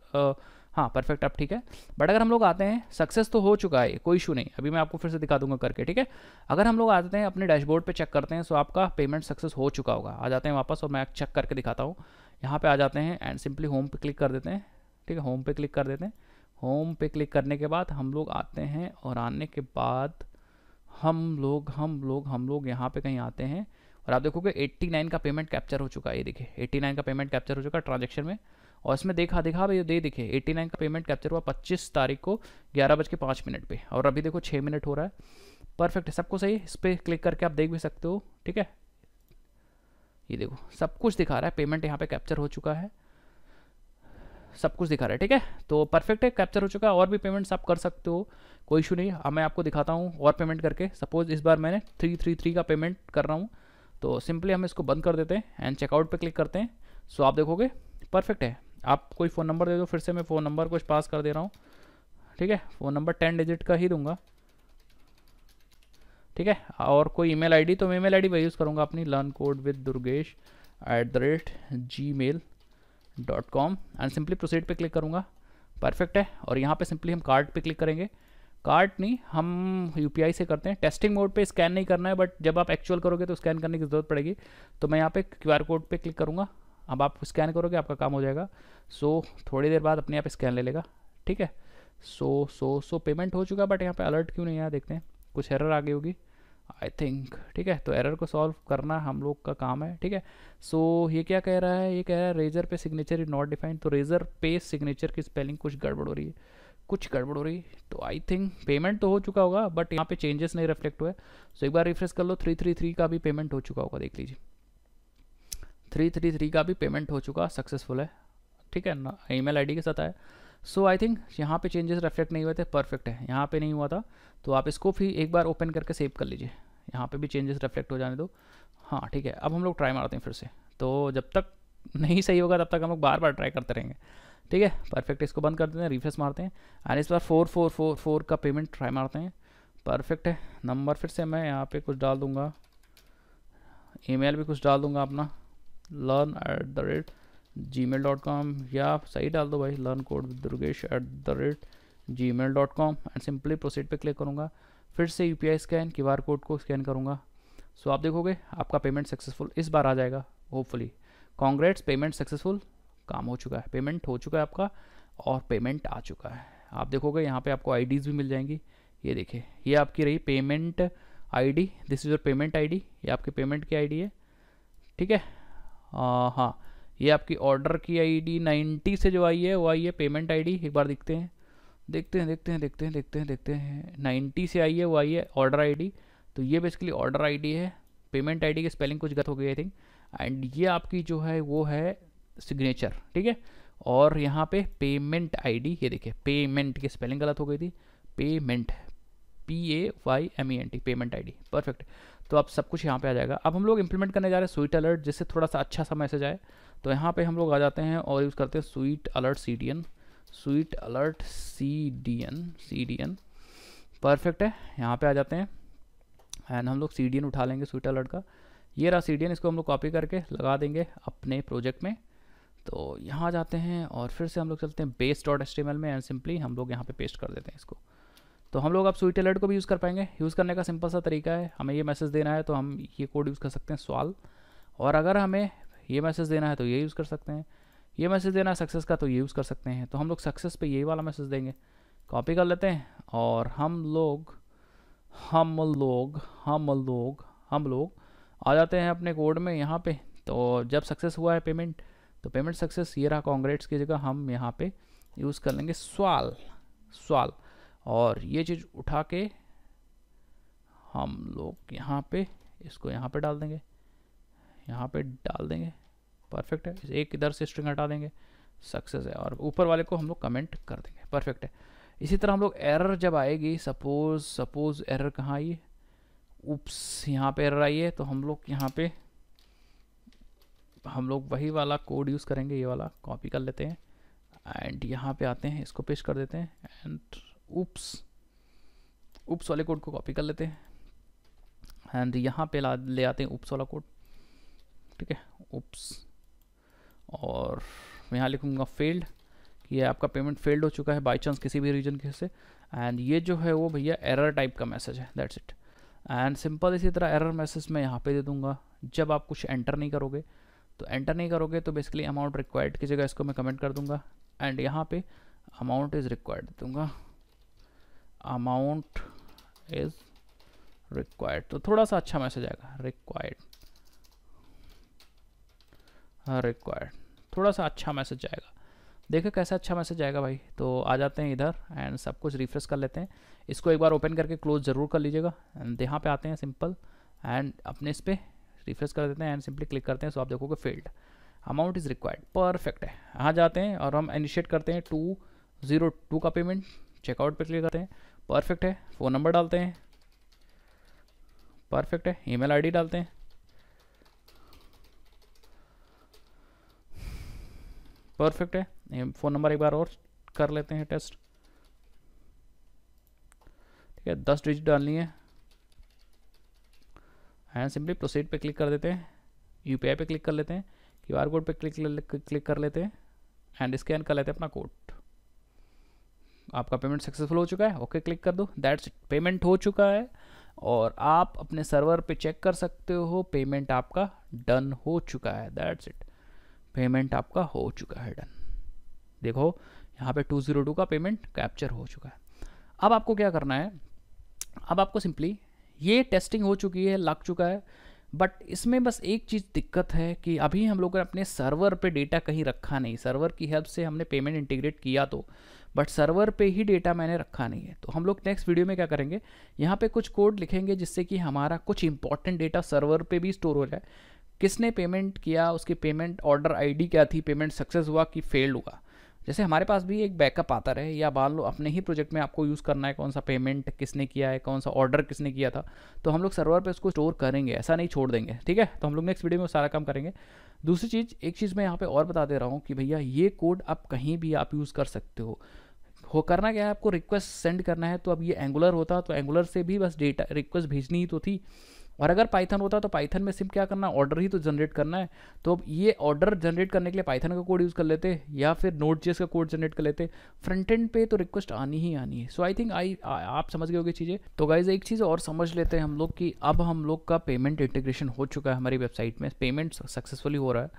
हाँ परफेक्ट अब ठीक है। बट अगर हम लोग आते हैं सक्सेस तो हो चुका है, कोई इशू नहीं। अभी मैं आपको फिर से दिखा दूँगा करके, ठीक है? अगर हम लोग आते हैं, अपने डैशबोर्ड पे चेक करते हैं तो आपका पेमेंट सक्सेस हो चुका होगा। आ जाते हैं वापस और मैं चेक करके दिखाता हूँ। यहाँ पे आ जाते हैं एंड सिंपली होम पे क्लिक कर देते हैं, ठीक है? होम पे क्लिक कर देते हैं। होम पे क्लिक करने के बाद हम लोग आते हैं और आने के बाद हम लोग हम लोग हम लोग यहाँ पे कहीं आते हैं। और आप देखोगे 89 का पेमेंट कैप्चर हो चुका है, ये देखिए 89 का पेमेंट कैप्चर हो चुका है ट्रांजेक्शन में। और इसमें देखा देखा भाई दे दिखे 89 का पेमेंट कैप्चर हुआ 25 तारीख को ग्यारह बज के पाँच मिनट पे। और अभी देखो छः मिनट हो रहा है। परफेक्ट है, सबको सही, इस पर क्लिक करके आप देख भी सकते हो, ठीक है? ये देखो, सब कुछ दिखा रहा है पेमेंट यहाँ पे कैप्चर हो चुका है। सब कुछ दिखा रहा है, ठीक है? तो परफेक्ट है कैप्चर हो चुका है, और भी पेमेंट्स आप कर सकते हो, कोई इशू नहीं। अब मैं आपको दिखाता हूँ और पेमेंट करके। सपोज़ इस बार मैंने थ्री थ्री थ्री का पेमेंट कर रहा हूँ। तो सिंपली हम इसको बंद कर देते हैं एंड चेकआउट पे क्लिक करते हैं। सो आप देखोगे परफेक्ट है। आप कोई फ़ोन नंबर दे दो, फिर से मैं फ़ोन नंबर कुछ पास कर दे रहा हूँ। ठीक है? फ़ोन नंबर टेन डिजिट का ही दूँगा। ठीक है? और कोई ईमेल आईडी तो मैं ईमेल आईडी वही यूज़ करूँगा अपनी learn code with Durgesh at the rate Gmail dot com and simply proceed पे क्लिक करूँगा। परफेक्ट है। और यहाँ पे सिंपली हम कार्ड पे क्लिक करेंगे। कार्ड नहीं हम यूपीआई से करते हैं। टेस्टिंग मोड पे स्कैन नहीं करना है बट जब आप एक्चुअल करोगे तो स्कैन करने की ज़रूरत पड़ेगी। तो मैं यहाँ पे क्यूआर कोड पे क्लिक करूँगा। अब आप स्कैन करोगे आपका काम हो जाएगा। सो so, थोड़ी देर बाद अपने यहाँ पे स्कैन ले लेगा। ठीक है? सो सो सो पेमेंट हो चुका बट यहाँ पर अलर्ट क्यों नहीं आया? देखते हैं। कुछ एरर आ गई होगी। आई थिंक ठीक है? तो एरर को सॉल्व करना हम लोग का काम है ठीक है? सो so, ये क्या कह रहा है? ये कह रहा है Razorpay signature is not defined तो रेजर पे सिग्नेचर की स्पेलिंग कुछ गड़बड़ हो रही है। कुछ गड़बड़ हो रही तो आई थिंक पेमेंट तो हो चुका होगा बट यहाँ पे चेंजेस नहीं रिफ्लेक्ट हुए। सो एक बार रिफ्रेश कर लो थ्री थ्री थ्री का भी पेमेंट हो चुका होगा, देख लीजिए। थ्री थ्री थ्री का भी पेमेंट हो चुका सक्सेसफुल है। ठीक है, ना ई मेल के साथ आया। सो आई थिंक यहाँ पे चेंजेस रिफ्लेक्ट नहीं हुए थे परफेक्ट है। यहाँ पे नहीं हुआ था तो आप इसको भी एक बार ओपन करके सेव कर लीजिए। यहाँ पे भी चेंजेस रिफ्लेक्ट हो जाने दो। हाँ ठीक है, अब हम लोग ट्राई मारते हैं फिर से। तो जब तक नहीं सही होगा, तब तक हम लोग बार बार ट्राई करते रहेंगे। ठीक है? परफेक्ट इसको बंद कर देते हैं रिफ्रेश मारते हैं। एंड इस बार फोर फोर फोर फोर का पेमेंट ट्राई मारते हैं। परफेक्ट है। नंबर फिर से मैं यहाँ पे कुछ डाल दूँगा। ईमेल भी कुछ डाल दूँगा अपना। Learn at the rate Gmail dot com या सही डाल दो भाई। Learn code Durgesh at the rate Gmail dot com and simply proceed पे क्लिक करूँगा। फिर से U P I scan Q R code को स्कैन करूँगा। सो आप देखोगे, आपका पेमेंट सक्सेसफुल इस बार आ जाएगा होपफुली कॉन्ग्रेट्स पेमेंट सक्सेसफुल काम हो चुका है। पेमेंट हो चुका है आपका और पेमेंट आ चुका है। आप देखोगे यहाँ पे आपको आईडीज़ भी मिल जाएँगी। ये देखिए, ये आपकी रही payment ID this is your payment ID ये आपके पेमेंट की आईडी है। ठीक है? हाँ ये आपकी ऑर्डर की आईडी 90 से जो आई है, वो आई है पेमेंट आईडी एक बार देखते हैं। देखते हैं देखते हैं देखते हैं देखते हैं देखते हैं। नाइन्टी से आई है, वो आई है ऑर्डर आईडी तो ये बेसिकली ऑर्डर आईडी है। पेमेंट आईडी की स्पेलिंग कुछ गलत हो गई आई थिंक एंड ये आपकी जो है, वो है सिग्नेचर ठीक है? और यहाँ पे पेमेंट आईडी ये देखिए पेमेंट की स्पेलिंग गलत हो गई थी। Payment P A Y M E N T payment ID perfect तो अब सब कुछ यहाँ पे आ जाएगा। अब हम लोग इंप्लीमेंट करने जा रहे हैं स्वीट अलर्ट जिससे थोड़ा सा अच्छा सा मैसेज आए। तो यहाँ पे हम लोग आ जाते हैं और यूज़ करते हैं sweet alert C D N sweet alert C D N C D N perfect है। यहाँ पे आ जाते हैं। एंड हम लोग सी डी एन उठा लेंगे स्वीट अलर्ट का। ये रहा सी डी एन इसको हम लोग कॉपी करके लगा देंगे अपने प्रोजेक्ट में। तो यहाँ जाते हैं और फिर से हम लोग चलते हैं बेस डॉट एस में एंड सिंपली हम लोग यहाँ पे पेस्ट कर देते हैं इसको। तो हम लोग अब स्वीट अलर्ट को भी यूज़ कर पाएँगे। यूज़ करने का सिंपल सा तरीका है। हमें ये मैसेज देना है तो हम ये कोड यूज़ कर सकते हैं सवाल। और अगर हमें ये मैसेज देना है तो ये यूज़ कर सकते हैं। ये मैसेज देना है सक्सेस का तो ये यूज़ कर सकते हैं। तो हम लोग सक्सेस पे यही वाला मैसेज देंगे। कॉपी कर लेते हैं और हम लोग हम लोग हम लोग हम लोग आ जाते हैं अपने कोड में यहाँ पे। तो जब सक्सेस हुआ है पेमेंट तो पेमेंट सक्सेस ये रहा कॉन्ग्रेट्स की जगह हम यहाँ पे यूज़ कर लेंगे सवाल सवाल और ये चीज़ उठा के हम लोग यहाँ पे, इसको यहाँ पे डाल देंगे, यहाँ पे डाल देंगे. परफेक्ट है. एक इधर से स्ट्रिंग हटा देंगे. सक्सेस है. और ऊपर वाले को हम लोग कमेंट कर देंगे. परफेक्ट है. इसी तरह हम लोग एरर जब आएगी सपोज़ सपोज़ एरर कहाँ आई? उप्स यहाँ पे एरर आई है तो हम लोग यहाँ पे हम लोग वही वाला कोड यूज़ करेंगे, ये वाला कॉपी कर लेते हैं। एंड यहाँ पे आते हैं, इसको पेश कर देते हैं। एंड उप्स उप्स वाले कोड को कॉपी कर लेते हैं। एंड यहाँ पे ला, ले आते हैं उप्स वाला कोड ठीक है उप्स और मैं यहाँ लिखूँगा फेल्ड कि ये आपका पेमेंट फेल्ड हो चुका है बाई चांस किसी भी रीजन के से। एंड ये जो है वो भैया एरर टाइप का मैसेज है दैट्स इट एंड सिंपल इसी तरह एरर मैसेज मैं यहाँ पे दे दूँगा। जब आप कुछ एंटर नहीं करोगे तो एंटर नहीं करोगे तो बेसिकली अमाउंट रिक्वायर्ड की जगह इसको मैं कमेंट कर दूँगा। एंड यहाँ पे अमाउंट इज़ रिक्वायर्ड दूँगा। अमाउंट इज़ रिक्वायर्ड तो थोड़ा सा अच्छा मैसेज आएगा। रिक्वायर्ड रिक्वायर्ड थोड़ा सा अच्छा मैसेज आएगा। देखो कैसा अच्छा मैसेज आएगा भाई। तो आ जाते हैं इधर एंड सब कुछ रिफ्रेश कर लेते हैं। इसको एक बार ओपन करके क्लोज ज़रूर कर लीजिएगा। एंड यहाँ पे आते हैं सिंपल एंड अपने इस पर रिफ्रेश कर देते हैं एंड सिंपली क्लिक करते हैं सो आप देखोगे failed amount is required perfect है. यहाँ जाते हैं और हम इनिशिएट करते हैं टू ज़ीरो टू का पेमेंट चेकआउट पे क्लिक करते हैं. परफेक्ट है. फ़ोन नंबर डालते हैं. परफेक्ट है. ईमेल आईडी डालते हैं. परफेक्ट है. फ़ोन नंबर एक बार और कर लेते हैं टेस्ट ठीक है, दस डिजिट डालनी है. एंड सिंपली प्रोसीड पे क्लिक कर देते हैं। यू पी पे क्लिक कर लेते हैं। क्यू आर कोड पे क्लिक क्लिक कर लेते हैं। एंड स्कैन कर लेते हैं अपना कोड आपका पेमेंट सक्सेसफुल हो चुका है। ओके okay, क्लिक कर दो। दैट्स पेमेंट हो चुका है। और आप अपने सर्वर पे चेक कर सकते हो। पेमेंट आपका डन हो चुका है। दैट्स इट पेमेंट आपका हो चुका है। डन देखो यहाँ पे 202 का पेमेंट कैप्चर हो चुका है। अब आपको क्या करना है? अब आपको सिंपली ये टेस्टिंग हो चुकी है, लग चुका है। बट इसमें बस एक चीज़ दिक्कत है कि अभी हम लोगों ने अपने सर्वर पे डेटा कहीं रखा नहीं। सर्वर की हेल्प से हमने पेमेंट इंटीग्रेट किया तो बट सर्वर पे ही डेटा मैंने रखा नहीं है। तो हम लोग नेक्स्ट वीडियो में क्या करेंगे? यहाँ पे कुछ कोड लिखेंगे जिससे कि हमारा कुछ इंपॉर्टेंट डेटा सर्वर पे भी स्टोर हो जाए। किसने पेमेंट किया? उसकी पेमेंट ऑर्डर आईडी क्या थी? पेमेंट सक्सेस हुआ कि फेल्ड हुआ? जैसे हमारे पास भी एक बैकअप आता रहे, या मान लो अपने ही प्रोजेक्ट में आपको यूज़ करना है, कौन सा पेमेंट किसने किया है, कौन सा ऑर्डर किसने किया था तो हम लोग सर्वर पे उसको स्टोर करेंगे, ऐसा नहीं छोड़ देंगे, ठीक है? तो हम लोग नेक्स्ट वीडियो में सारा काम करेंगे। दूसरी चीज़, एक चीज़ मैं यहाँ पर और बता दे रहा हूँ कि भैया, ये कोड आप कहीं भी आप यूज़ कर सकते हो। हो करना क्या है, आपको रिक्वेस्ट सेंड करना है तो अब ये एंगुलर होता तो एंगुलर से भी बस डेटा रिक्वेस्ट भेजनी ही तो थी। और अगर पाइथन होता तो पाइथन में सिर्फ़ क्या करना है? ऑर्डर ही तो जनरेट करना है। तो अब ये ऑर्डर जनरेट करने के लिए पाइथन का कोड यूज़ कर लेते या फिर नोट जेस का कोड जनरेट कर लेते। फ्रंट एंड पे तो रिक्वेस्ट आनी ही आनी है। सो आई थिंक आई आप समझ गए होगी चीज़ें। तो गाइज़ एक चीज़ और समझ लेते हैं हम लोग कि अब हम लोग का पेमेंट इंटीग्रेशन हो चुका है हमारी वेबसाइट में। पेमेंट सक्सेसफुली हो रहा है।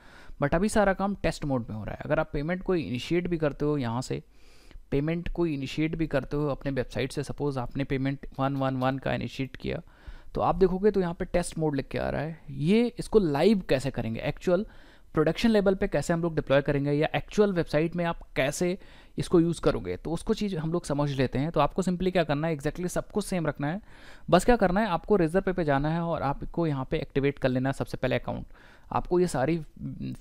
बट अभी सारा काम टेस्ट मोड में हो रहा है। अगर आप पेमेंट कोई इनिशिएट भी करते हो यहाँ से पेमेंट को इनिशिएट भी करते हो अपने वेबसाइट से। सपोज़ आपने पेमेंट वन वन वन का इनिशिएट किया। तो आप देखोगे तो यहाँ पे टेस्ट मोड लिख के आ रहा है। ये इसको लाइव कैसे करेंगे? एक्चुअल प्रोडक्शन लेवल पे कैसे हम लोग डिप्लॉय करेंगे या एक्चुअल वेबसाइट में आप कैसे इसको यूज़ करोगे? तो उसको चीज़ हम लोग समझ लेते हैं। तो आपको सिंपली क्या करना है? एक्जैक्टली exactly सब कुछ सेम रखना है। बस क्या करना है? आपको रिज़र्व पे पे जाना है और आपको यहाँ पे एक्टिवेट कर लेना है सबसे पहले अकाउंट आपको ये सारी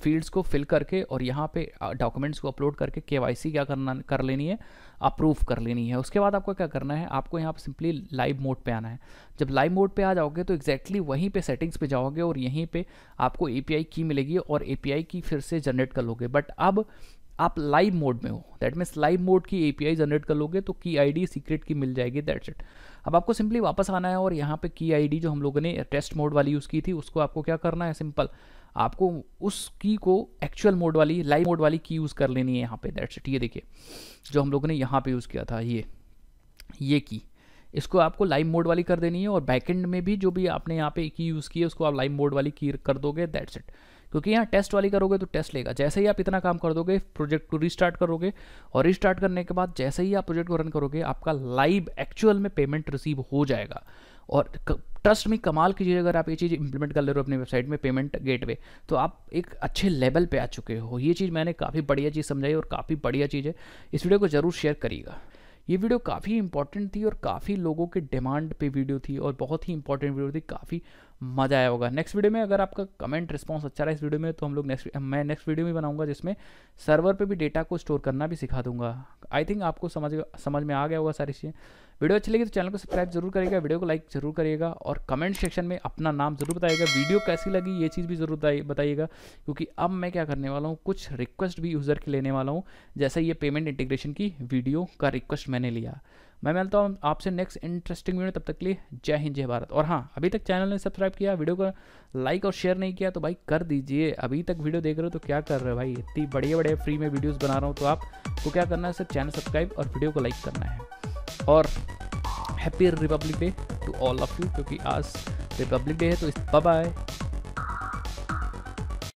फील्ड्स को फिल करके और यहाँ पे डॉक्यूमेंट्स को अपलोड करके के क्या करना, कर लेनी है, अप्रूव कर लेनी है। उसके बाद आपको क्या करना है, आपको यहाँ पर सिंपली लाइव मोड पे आना है। जब लाइव मोड पे आ जाओगे तो एक्जैक्टली exactly वहीं पे सेटिंग्स पे जाओगे और यहीं पे आपको एपीआई की मिलेगी और एपीआई की फिर से जनरेट कर लोगे। बट अब आप लाइव मोड में हो। दैट मीन्स लाइव मोड की एपीआई जनरेट कर लोगे तो की आईडी सीक्रेट की मिल जाएगी दैट्स इट अब आपको सिंपली वापस आना है और यहाँ पे की आईडी जो हम लोगों ने टेस्ट मोड वाली यूज़ की थी, उसको आपको क्या करना है? सिंपल आपको उस की को एक्चुअल मोड वाली लाइव मोड वाली की यूज़ कर लेनी है यहाँ पे दैट्स इट ये देखिए, जो हम लोगों ने यहाँ पे यूज़ किया था, ये ये की इसको आपको लाइव मोड वाली कर देनी है और बैकएंड में भी जो भी आपने यहाँ पे की यूज़ की है, उसको आप लाइव मोड वाली की कर दोगे दैट्स इट क्योंकि यहाँ टेस्ट वाली करोगे तो टेस्ट लेगा। जैसे ही आप इतना काम कर दोगे प्रोजेक्ट को रिस्टार्ट करोगे और रिस्टार्ट करने के बाद जैसे ही आप प्रोजेक्ट को रन करोगे, आपका लाइव एक्चुअल में पेमेंट रिसीव हो जाएगा। और ट्रस्ट में कमाल की चीज़ अगर आप ये चीज़ इंप्लीमेंट कर ले रहे हो अपनी वेबसाइट में पेमेंट गेटवे तो आप एक अच्छे लेवल पे आ चुके हो। ये चीज़ मैंने काफ़ी बढ़िया चीज़ समझाई और काफ़ी बढ़िया चीज़ है। इस वीडियो को ज़रूर शेयर करिएगा। ये वीडियो काफ़ी इंपॉर्टेंट थी और काफ़ी लोगों के डिमांड पे वीडियो थी और बहुत ही इंपॉर्टेंट वीडियो थी। काफ़ी मज़ा आया होगा। नेक्स्ट वीडियो में अगर आपका कमेंट रिस्पॉन्स अच्छा रहा इस वीडियो में तो हम लोग नेक्स्ट मैं नेक्स्ट वीडियो भी बनाऊँगा, जिसमें सर्वर पे भी डेटा को स्टोर करना भी सिखा दूँगा। आई थिंक आपको समझ समझ में आ गया होगा सारी चीज़ें। वीडियो अच्छी लगी तो चैनल को सब्सक्राइब ज़रूर करिएगा वीडियो को लाइक ज़रूर करिएगा, और कमेंट सेक्शन में अपना नाम ज़रूर बताइएगा वीडियो कैसी लगी ये चीज़ भी ज़रूर बताइएगा। क्योंकि अब मैं क्या करने वाला हूँ, कुछ रिक्वेस्ट भी यूज़र की लेने वाला हूँ, जैसे ये पेमेंट इंटीग्रेशन की वीडियो का रिक्वेस्ट मैंने लिया। मैं मिलता हूँ आपसे नेक्स्ट इंटरेस्टिंग वीडियो तब तक लिए जय हिंद, जय भारत। और हाँ अभी तक चैनल ने सब्सक्राइब किया वीडियो को लाइक और शेयर नहीं किया तो भाई कर दीजिए। अभी तक वीडियो देख रहे हो तो क्या कर रहे हो भाई? इतनी बढ़िया बढ़िया फ्री में वीडियोज़ बना रहा हूँ तो आपको क्या करना है सिर्फ़ चैनल सब्सक्राइब और वीडियो को लाइक करना है। और happy Republic Day to all of you क्योंकि आज रिपब्लिक डे है तो बाय